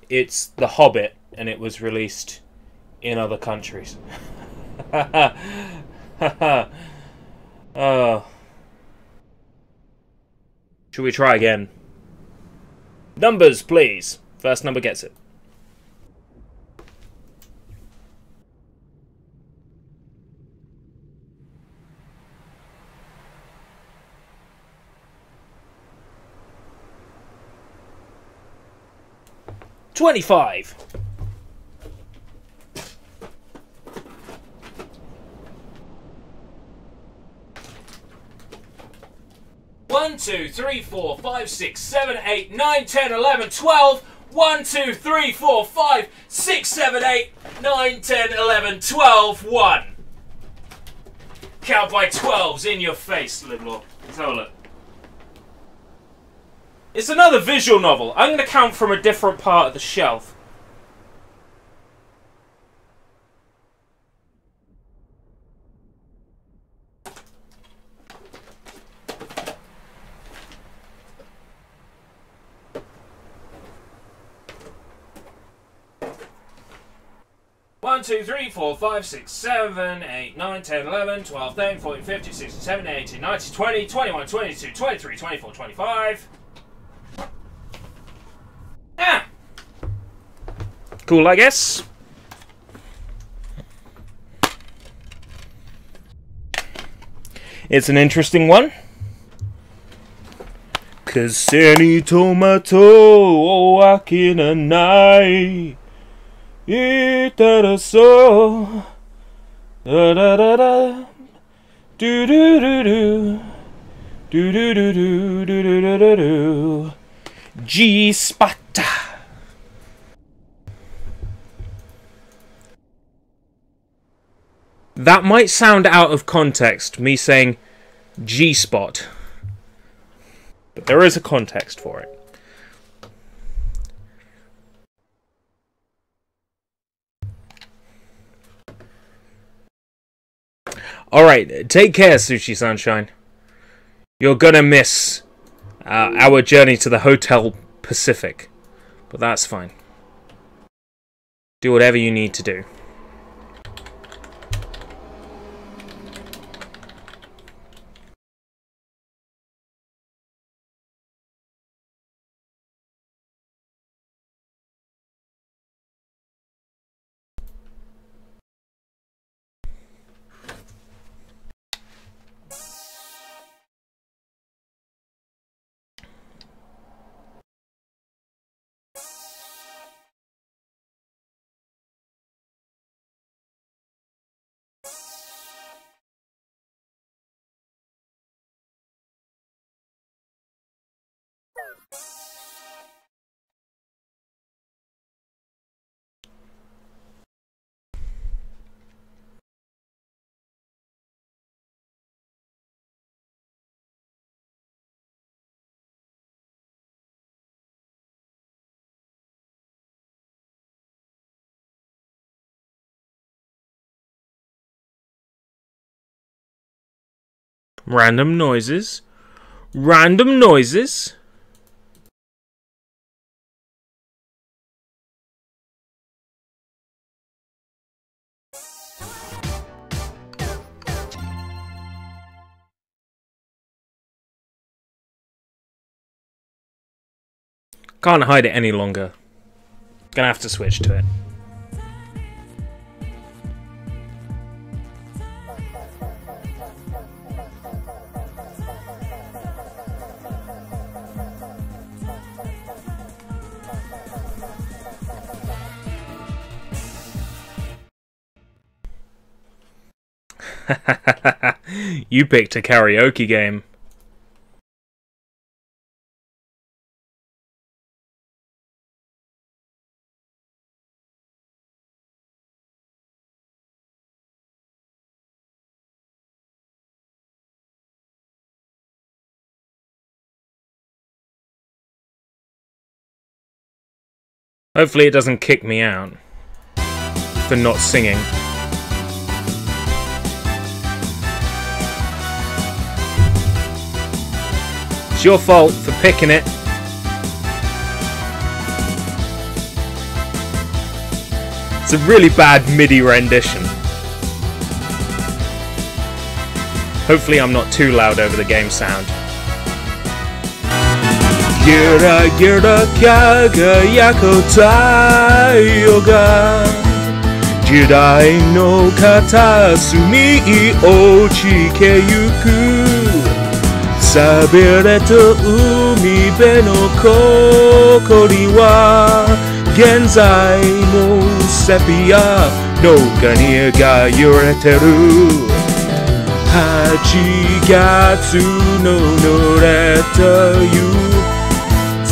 it's The Hobbit and it was released in other countries. oh. Should we try again? Numbers, please. First number gets it. Twenty-five. One, two, three, four, five, six, seven, eight, nine, ten, eleven, twelve. One, two, three, four, five, six, seven, eight, nine, ten, eleven, twelve. One. Count by twelves in your face, Liblaw. Let's have a look. It's another visual novel. I'm going to count from a different part of the shelf. One, two, three, four, five, six, seven, eight, nine, ten, eleven, twelve, thirteen, fourteen, fifteen, sixteen, seventeen, eighteen, nineteen, twenty, twenty-one, twenty-two, twenty-three, twenty-four, twenty-five. Ah! Cool, I guess. It's an interesting one. Cause any tomato, oh, I can deny. Eat that a soul. Da da da da. Do do do do. Do do do do do do do do. G spot. That might sound out of context, me saying G spot. But there is a context for it. Alright, take care, Sushi Sunshine. You're gonna miss uh, our journey to the Hotel Pacific. But that's fine. Do whatever you need to do. Random noises. Random noises. Can't hide it any longer. Gonna have to switch to it. you picked a karaoke game. Hopefully it doesn't kick me out for not singing. Your fault for picking it. It's a really bad MIDI rendition. Hopefully I'm not too loud over the game sound. Gira gira kaga yakotai yoga Jidai no kata sumi ochi ke yuku 片隅に落ちけゆく寂れた海辺のここには現在もセピアのガニが揺れてる8月の濡れた夕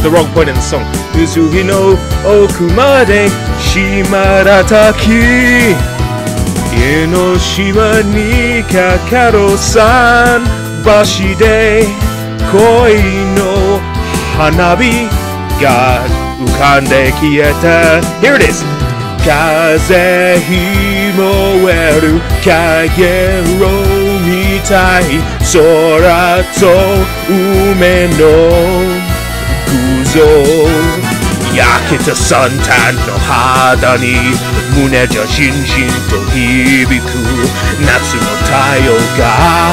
the wrong point in the song. Uzuhi no okumade shimarataki. Enoshima ni 橋で恋の花火が浮かんで消えた Here it is! 風ひもえる影を見たい空と梅の偶像。焼けたサンタンの肌に胸じゃしんしんと響く。夏の太陽が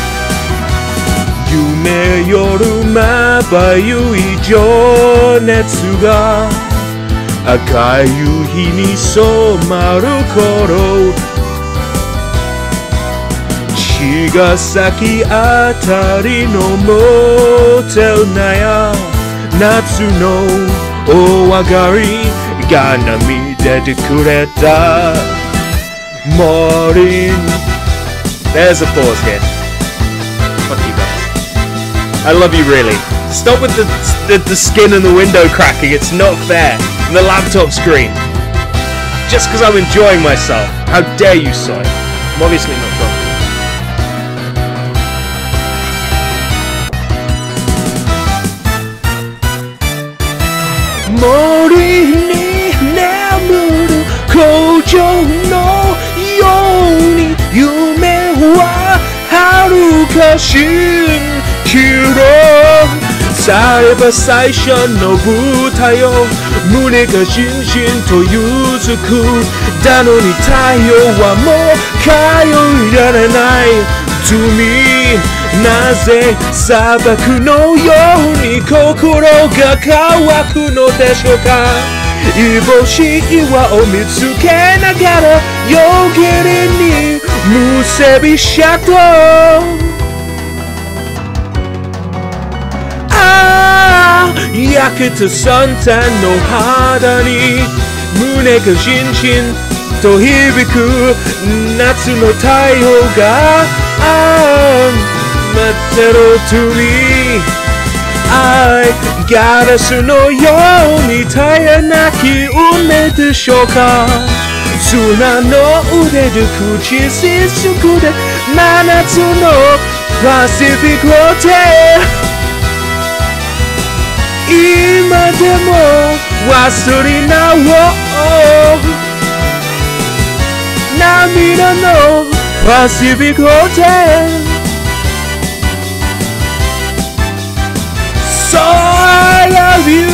夢夜まばゆい情熱が赤い夕日に染まる頃茅ヶ崎あたりのモテルなや夏のお上がりが涙でくれた Morning There's a pause here Fuck you guys I love you really. Stop with the, the, the skin and the window cracking. It's not fair. And the laptop screen. Just because I'm enjoying myself. How dare you, Soy? I'm obviously not drunk Mori ni nemuru kojo no yoni yume wa haruka kiro されば最初の舞台を胸がしんしんとゆずくだのに太陽はもう通いられない罪なぜ砂漠のように心が乾くのでしょうかいぼし岩を見つけながらよけりにむせびシャトあ焼けたサンタの肌に胸がしんしんと響く夏の太陽が待ってろ to me 愛ガラスのように絶えなき運命でしょうか。砂の腕で口しすくで真夏のパシフィックホテル。今でも忘れなお涙のパシフィックホテル So I love you.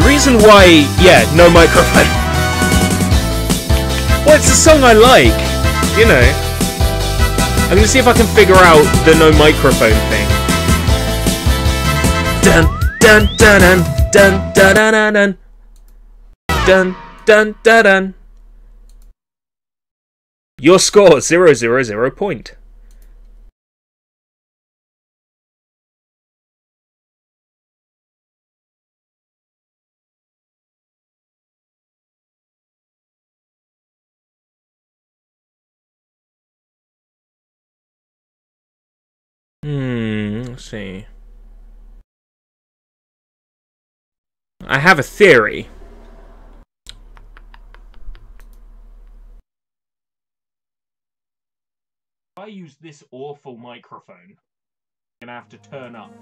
The reason why, yeah, no microphone. Well, it's a song I like, you know. I'm gonna see if I can figure out the no microphone thing. Dun dun dun dun dun dun dun dun dun dun dun dun. Your score zero zero zero point. I have a theory. I use this awful microphone, I'm gonna have to turn up.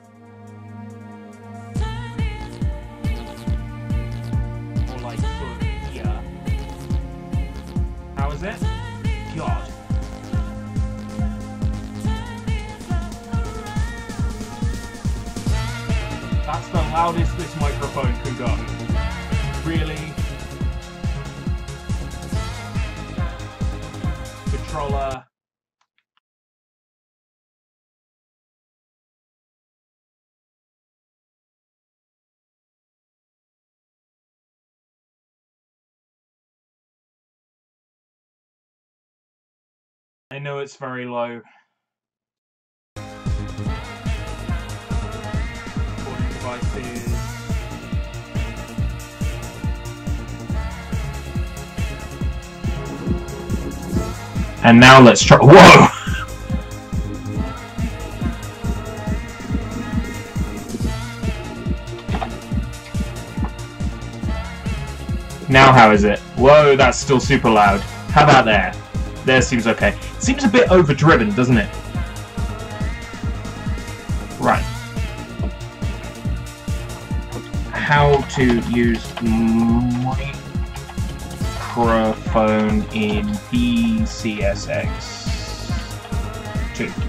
Or like here. How is it? That's the loudest this microphone can go. Really? Controller. I know it's very low. And now let's try. Whoa! Now how is it? Whoa, that's still super loud. How about there? There seems okay. Seems a bit overdriven, doesn't it? How to use microphone in PCSX 2.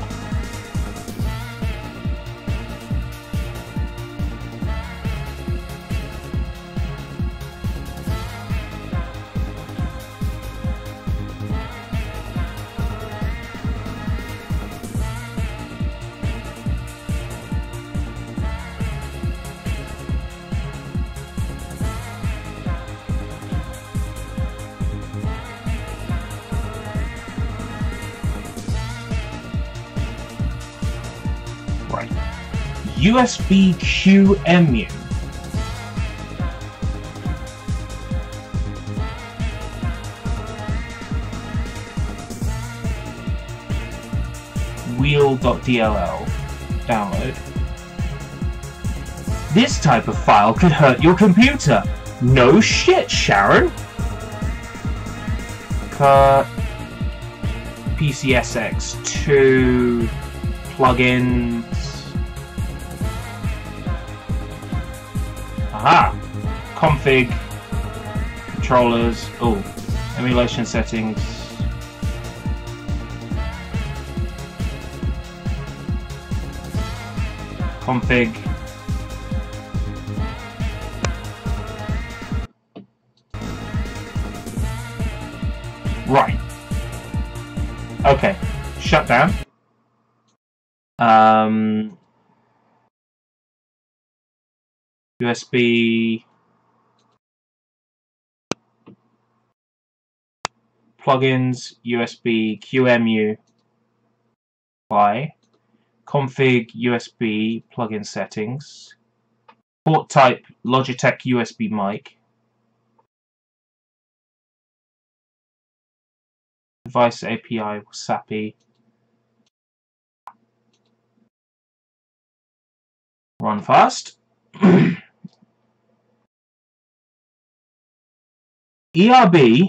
USB QEMU. Wheel.dll. Download. This type of file could hurt your computer. No shit, Sharon. Cut. PCSX2 plugins. Aha! Config, controllers, oh, emulation settings. Config. Right. Okay. Shut down. Um, USB plugins, USB QEMU by config USB plugin settings, port type Logitech USB mic, device API SAPI, run fast. ERB,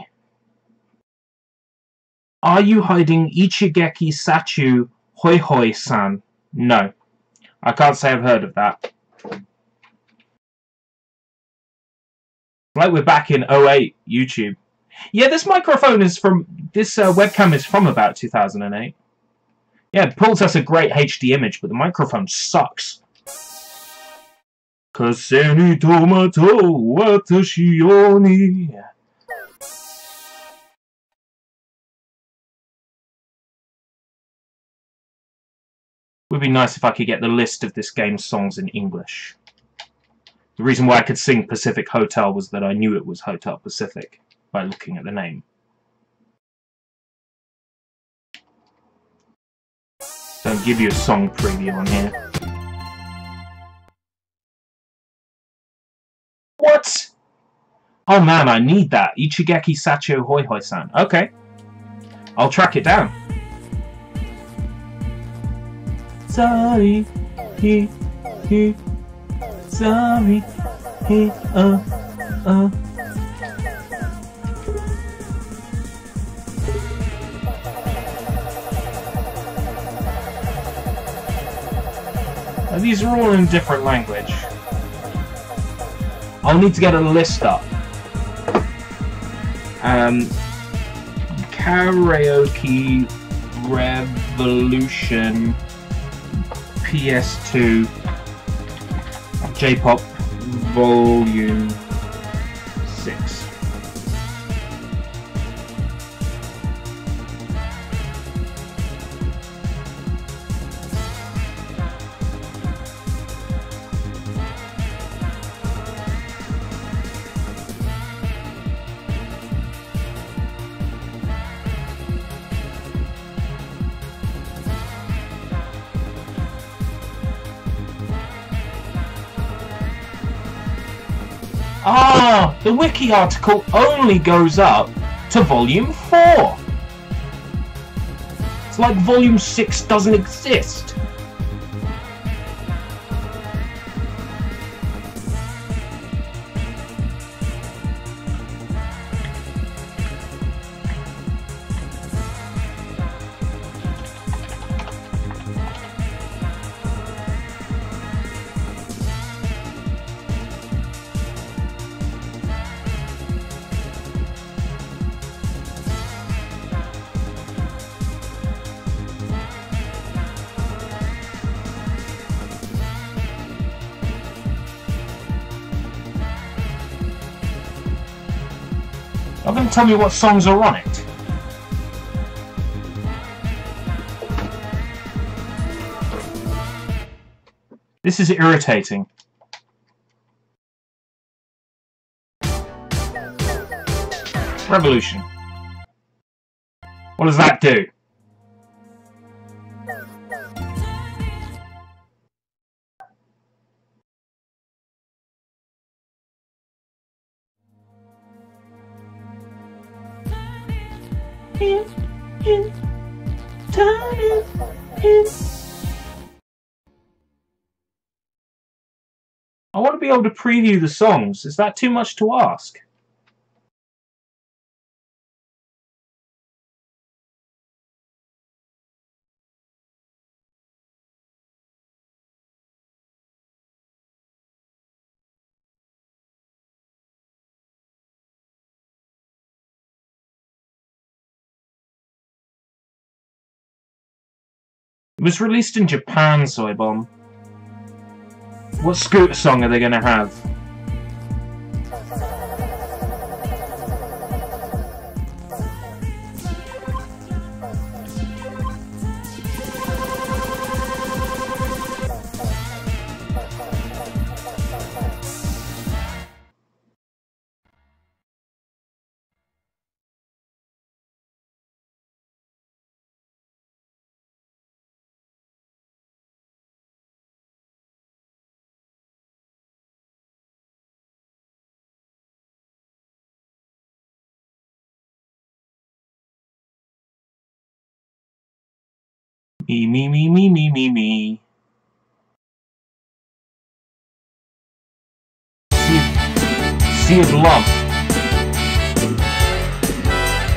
are you hiding Ichigeki Sacchu Hoi Hoi san? No. I can't say I've heard of that. Like we're back in 08 YouTube. Yeah, this microphone is from, this uh, webcam is from about 2008. Yeah, it pulls us a great HD image, but the microphone sucks. 風に戸惑う私よに Would be nice if I could get the list of this game's songs in English. The reason why I could sing Pacific Hotel was that I knew it was Hotel Pacific by looking at the name. Don't give you a song preview on here. What? Oh man, I need that. Ichigeki Sacchu Hoi Hoi San. Okay. I'll track it down. Sorry, he, he, sorry, he, uh, uh. These are all in different language. I'll need to get a list up. Um, Karaoke Revolution PS2 J-Pop Volume the wiki article only goes up to volume 4. It's like volume 6 doesn't exist. Tell me what songs are on it. This is irritating. Revolution. What does that do? I want to be able to preview the songs. Is that too much to ask? It was released in Japan, Soybomb. What scooter song are they going to have? Me, me, me, me, me, me, me. Sea, of Love.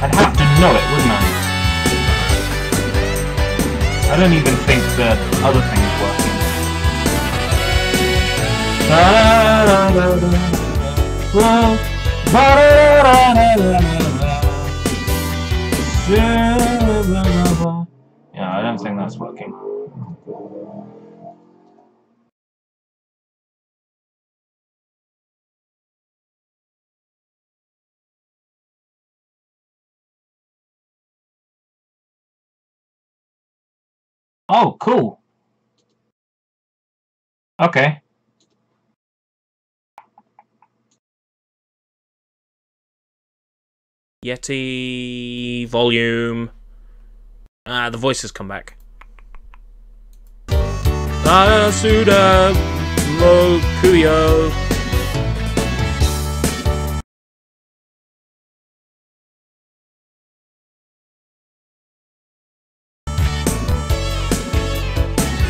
I'd have to know it, wouldn't I? I don't even think the other thing is working. Yeah, I don't think that's working. Oh, cool. Okay. Yeti volume. Ah, the voices come back. Suda Mokuyo.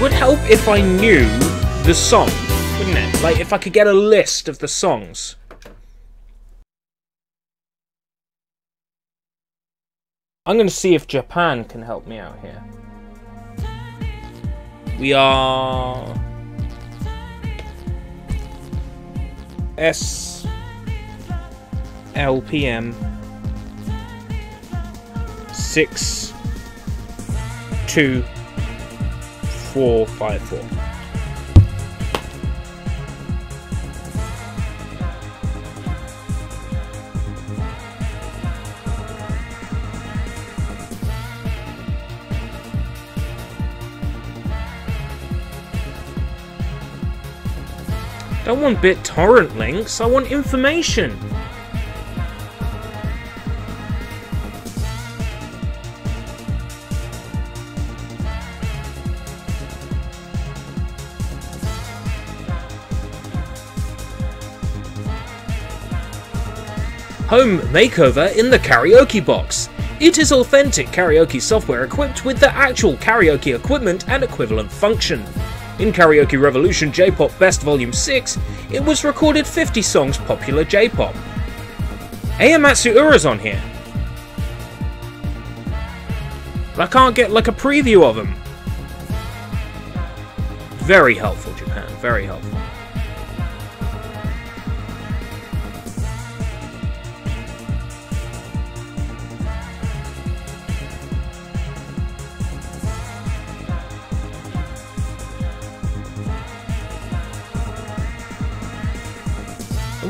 Would help if I knew the song, wouldn't it? Like if I could get a list of the songs. I'm going to see if Japan can help me out here. We are S LPM six two four five four. Don't want BitTorrent links, I want information. Home makeover in the karaoke box. It is authentic karaoke software equipped with the actual karaoke equipment and equivalent function. In Karaoke Revolution J-Pop Best Volume 6, it was recorded 50 songs popular J-pop. Aya Matsuura's on here. But I can't get like a preview of him. Very helpful, Japan. Very helpful.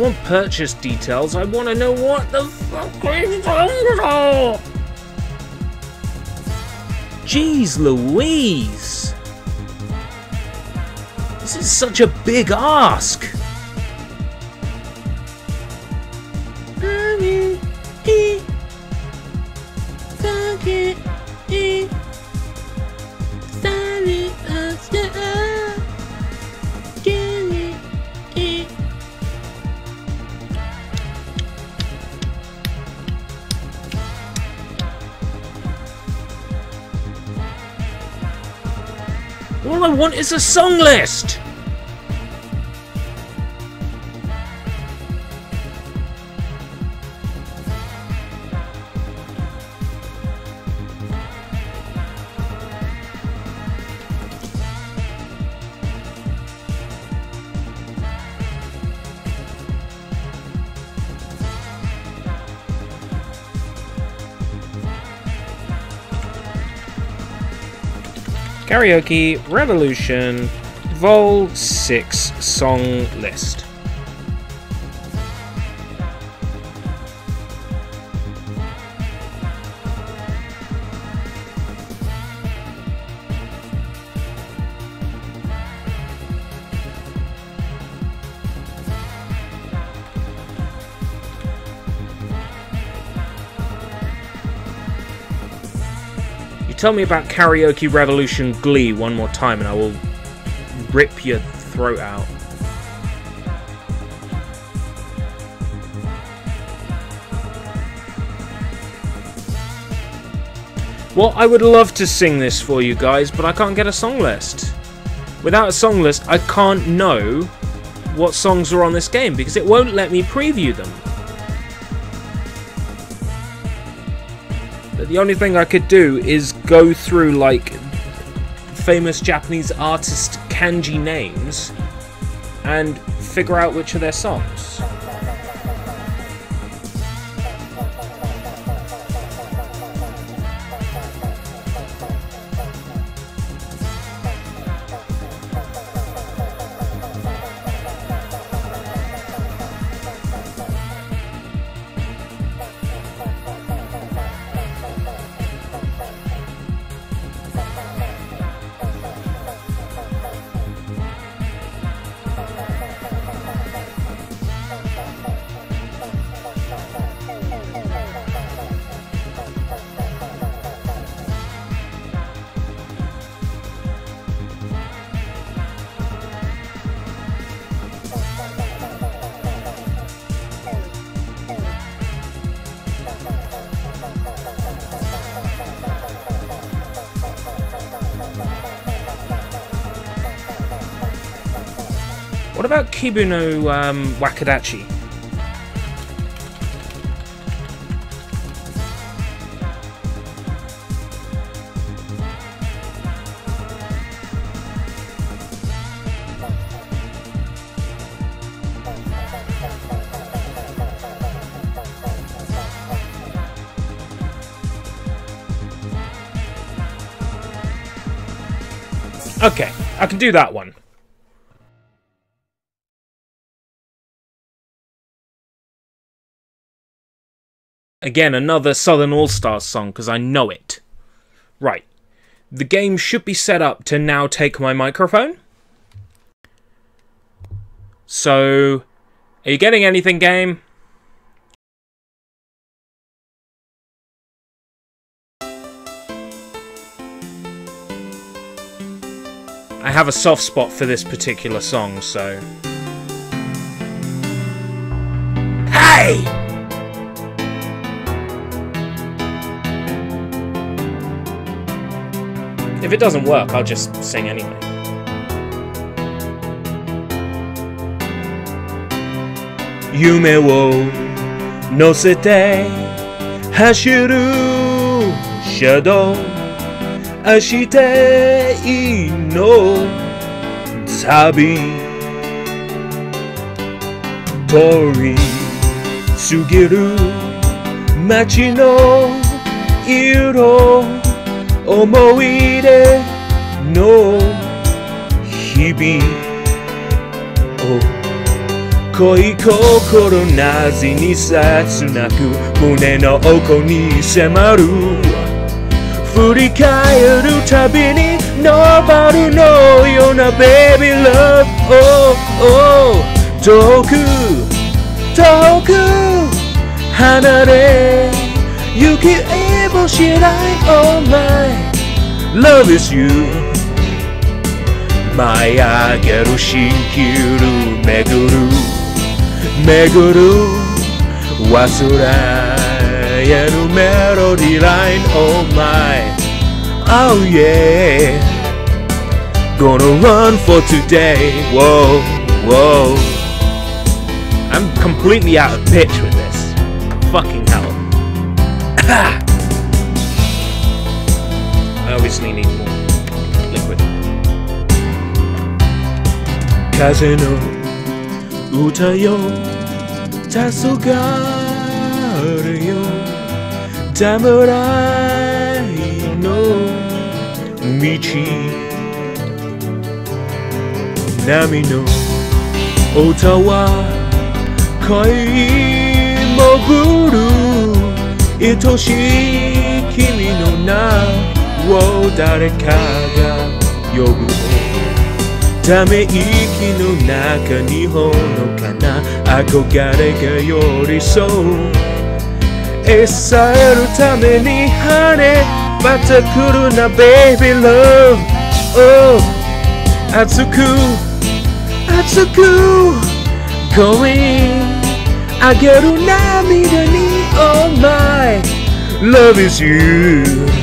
Want purchase details. I want to know what the fucking songs are. Jeez Louise. This is such a big ask. Is a song list! Karaoke Revolution Vol 6 song list. Tell me about Karaoke Revolution Glee one more time and I will rip your throat out. Well, I would love to sing this for you guys, but I can't get a song list. Without a song list, I can't know what songs are on this game because it won't let me preview them. The only thing I could do is go through like famous Japanese artist kanji names and figure out which are their songs. Kibuno um, Wakadachi? Okay, I can do that one. Again, another Southern All Stars song, because I know it. Right. The game should be set up to now take my microphone. So, are you getting anything, game? I have a soft spot for this particular song, so. Hey! If it doesn't work, I'll just sing anyway. Yume wo nosete hashiru shado ashite ino tabi tori sugiru machi no iro 思い出の日々を恋心なぜに切なく胸の奥に迫る。振り返るたびにノーバルのような Baby Love. Oh, oh. 遠く遠く離れ行き えもしない Oh my Love is you 舞い上げる蜃気流巡る巡る忘れへのメロディーライン Oh my Oh yeah Gonna run for today Whoa Whoa I'm completely out of pitch with this Fucking hell I obviously need more liquid 風の歌よ黄昏るよ侍の道波の歌は恋潜る愛しい君の名 を誰かが呼ぶため息の中にほのかな憧れが寄り添う餌えるために跳ねまた来るな Baby Love、oh、熱く熱く Going あげる涙に Oh my Love is you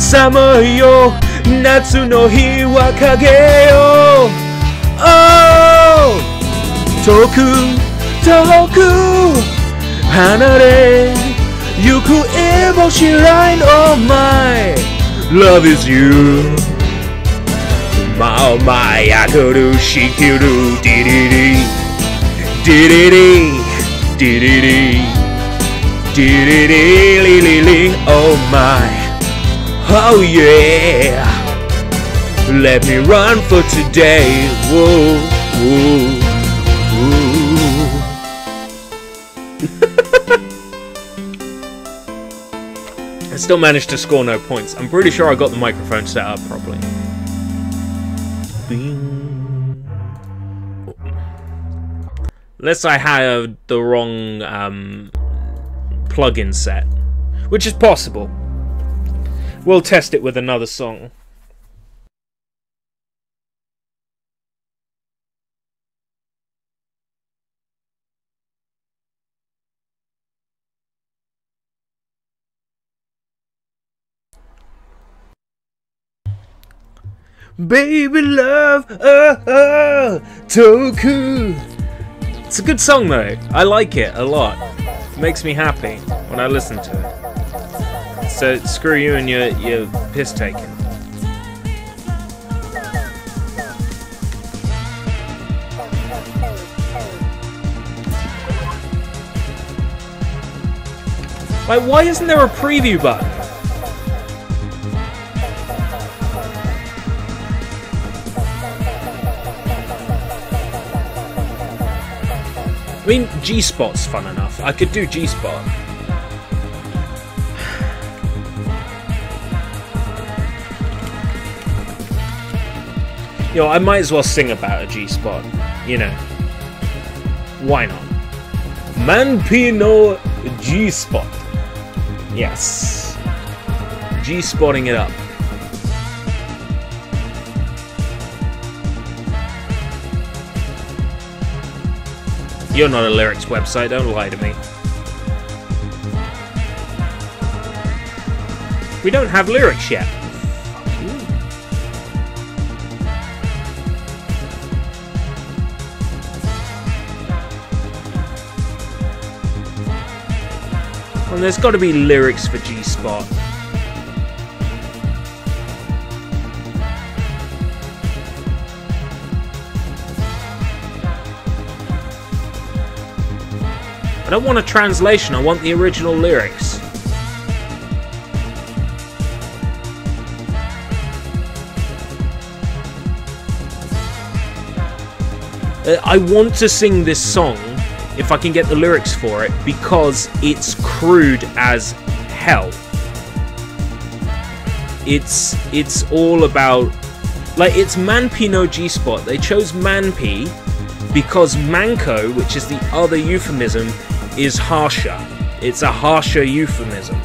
寒いよ夏の日は影よ Oh 遠く遠く離れ行くえもしない Oh my Love is you 真を舞い上がるしきるディリリディリリディリリディリリリリリ Oh my Oh yeah Let me run for today Whoa, whoa, whoa. I still managed to score no points. I'm pretty sure I got the microphone set up properly. Unless I have the wrong um, plugin set, which is possible. We'll test it with another song. Baby love, uh, uh, Toku. It's a good song though. I like it a lot. It makes me happy when I listen to it. So screw you and your your piss taking. Like, why isn't there a preview button? I mean, G-Spot's fun enough. I could do G-Spot. Yo, I might as well sing about a G-Spot. You know. Why not? Manpi no G-Spot. Yes. G-Spotting it up. You're not a lyrics website, don't lie to me. We don't have lyrics yet. Well, there's got to be lyrics for G Spot. I don't want a translation, I want the original lyrics. Uh, I want to sing this song if I can get the lyrics for it because it's crude as hell. It's it's all about like it's Manpi no G spot. They chose Manpi because Manko, which is the other euphemism, is harsher. It's a harsher euphemism.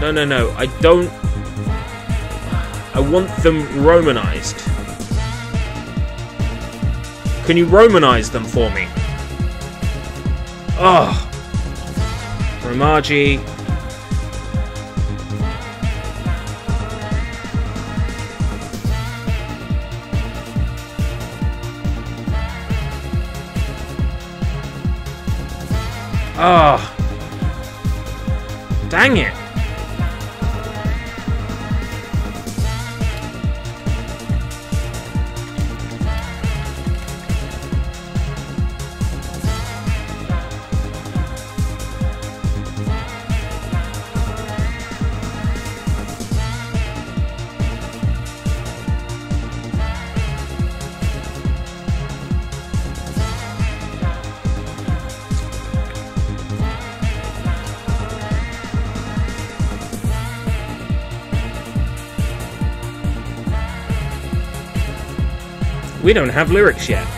No, no, no. I don't. I want them romanized. Can you romanize them for me? Oh. Romaji. Oh. Dang it. We don't have lyrics yet.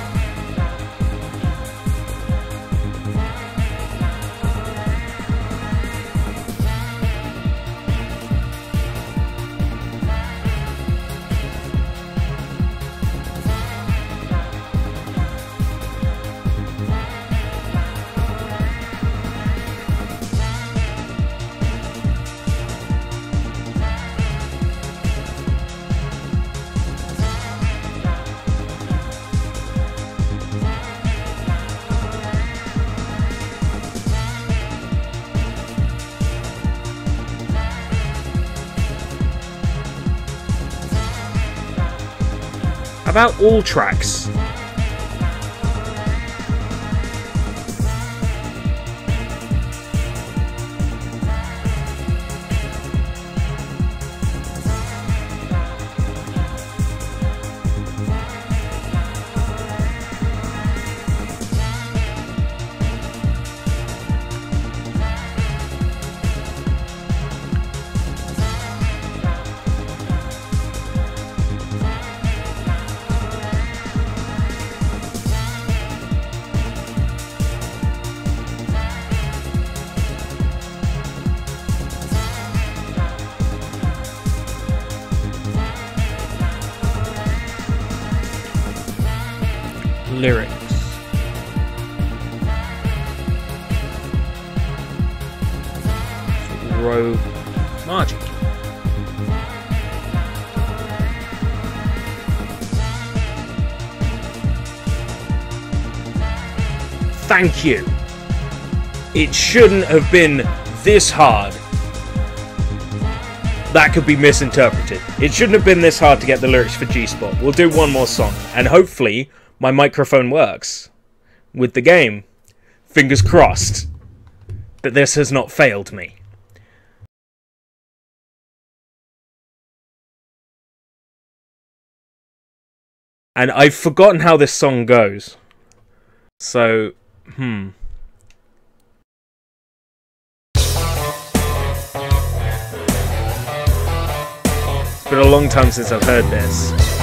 About all tracks. Thank you. It shouldn't have been this hard. That could be misinterpreted. It shouldn't have been this hard to get the lyrics for G Spot. We'll do one more song, and hopefully my microphone works with the game. Fingers crossed that this has not failed me. And I've forgotten how this song goes. So, hmm. It's been a long time since I've heard this.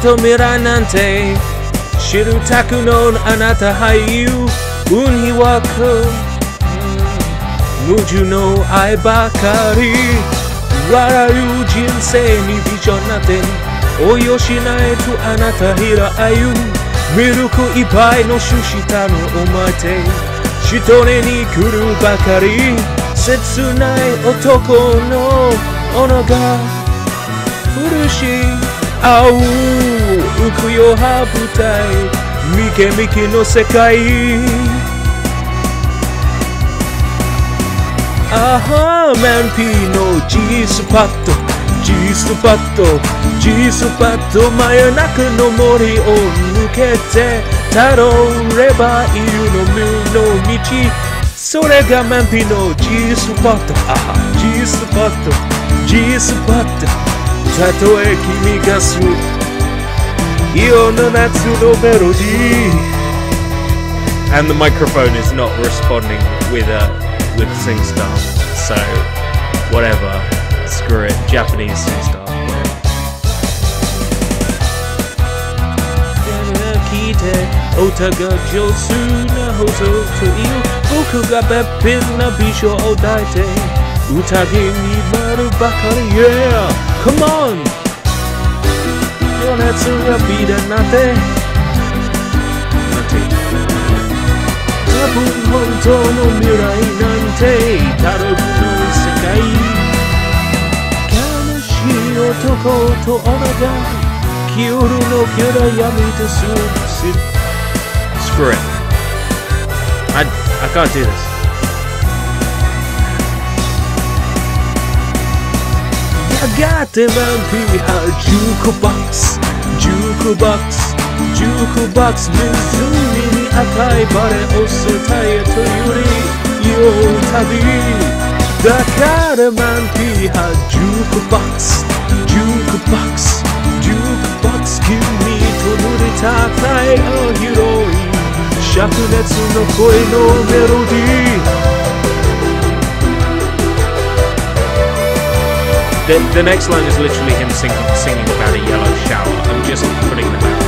と未来なんて知るたくのあなた俳優運に湧く無樹の愛ばかり笑う人生にビジョンなんて応用しないとあなたひらあゆ魅力いっぱいの趣旨たのお前て人根に来るばかり切ない男の斧が苦しい青浮くよ羽舞台ミケミケの世界あはマンピーの G スパッド G スパッド G スパッド真夜中の森を抜けてたどればいるの無の道それがマンピーの G スパッドあは G スパッド G スパッドたとえ君がすイオの夏のメロディー And the microphone is not responding with a with SingStar, so whatever. Screw it, Japanese SingStar. 聞いてお互い上手な放送という僕がべっぴんな美少を抱いて宴になるばかり Yeah! Come on! 情熱が美だなんてなんて多分本当の未来なんてたどるの世界悲しい男と女が夜の暗闇で過ごす Screw it I, I can't do this ュークボックス湖に赤いバレを伝えとよりよう旅だからマンピーはジュークボックスジュークボックスジュークボックス君と濡れた太陽広い灼熱の声のメロディー The, the next line is literally him singing, singing about a yellow shower. I'm just putting them out.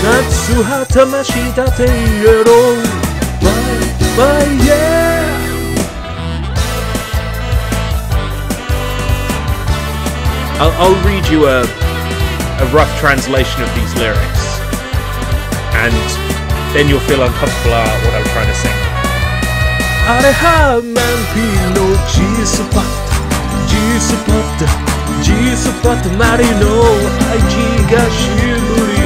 Natsuha tamashi date yero. Bye, yeah. I'll, I'll, read you a, a rough translation of these lyrics, and then you'll feel uncomfortable about what I'm trying to sing. G スパット。G スパット。G スパット。マリの愛知がしむり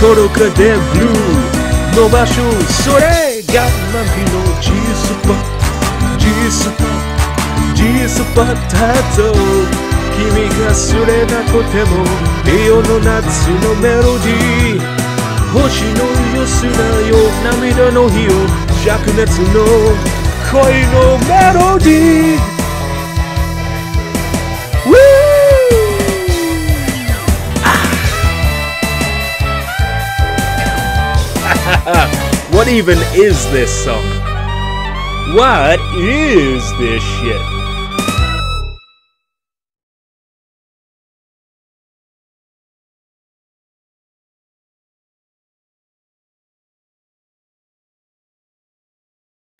このかでブルーの場所それがマンピの G スポット。G スポット。G スポット。と君がすれなくても夜の夏のメロディー星のよすなよ涙の日を灼熱の恋のメロディー What even is this song? What is this shit?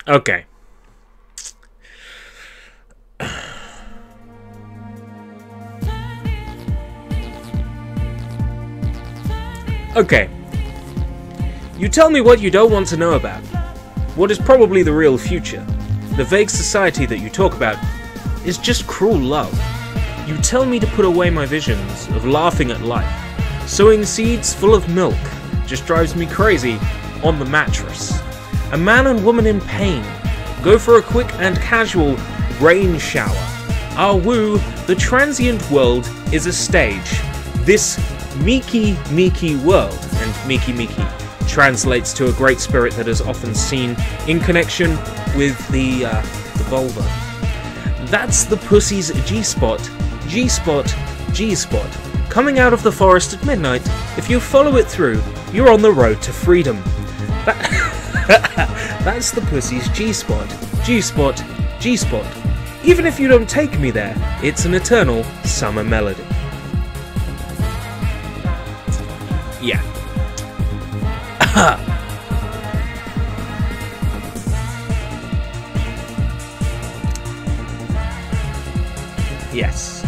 Okay. Okay. You tell me what you don't want to know about. What is probably the real future. The vague society that you talk about is just cruel love. You tell me to put away my visions of laughing at life. Sowing seeds full of milk just drives me crazy on the mattress. A man and woman in pain go for a quick and casual rain shower. Ah woo, the transient world is a stage. This Miki Miki world, and Miki Miki translates to a great spirit that is often seen in connection with the, uh, the vulva. That's the pussy's G spot, G spot, G spot. Coming out of the forest at midnight, if you follow it through, you're on the road to freedom. That- That's the pussy's G spot, G spot, G spot. Even if you don't take me there, it's an eternal summer melody. yes.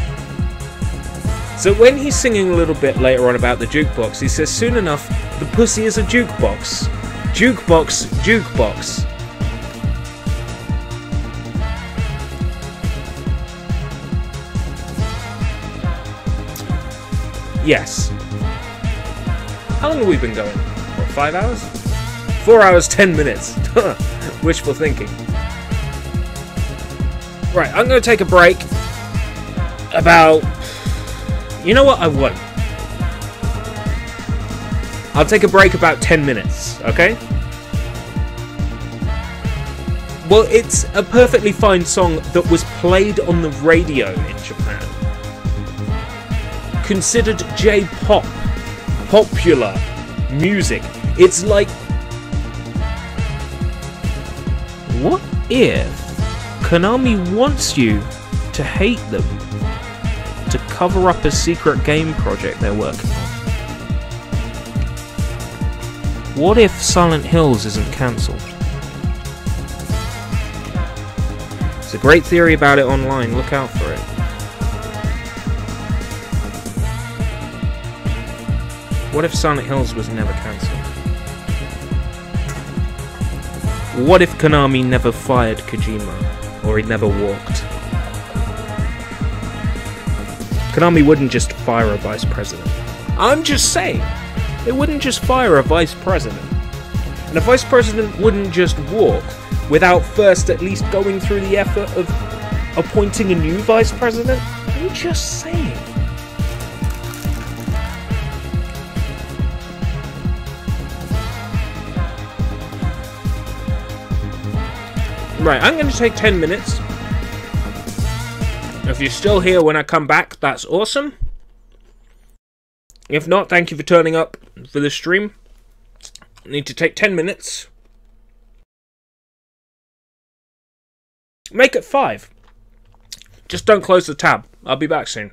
So when he's singing a little bit later on about the jukebox, he says, soon enough, the pussy is a jukebox. Jukebox, jukebox. Yes. How long have we been going? Five hours? Four hours, ten minutes. Wishful thinking. Right, I'm going to take a break. About. You know what? I won't. I'll take a break about 10 minutes, okay? Well, it's a perfectly fine song that was played on the radio in Japan. Considered J pop, popular music. It's like. What if Konami wants you to hate them to cover up a secret game project they're working on? What if Silent Hills isn't cancelled? It's a great theory about it online, look out for it. What if Silent Hills was never cancelled? What if Konami never fired Kojima? Or he never walked? Konami wouldn't just fire a vice president. I'm just saying, they wouldn't just fire a vice president. And a vice president wouldn't just walk without first at least going through the effort of appointing a new vice president. I'm just saying. Right, I'm going to take 10 minutes. If you're still here when I come back, that's awesome. If not, thank you for turning up for the stream. I need to take 10 minutes. Make it 5. Just don't close the tab. I'll be back soon.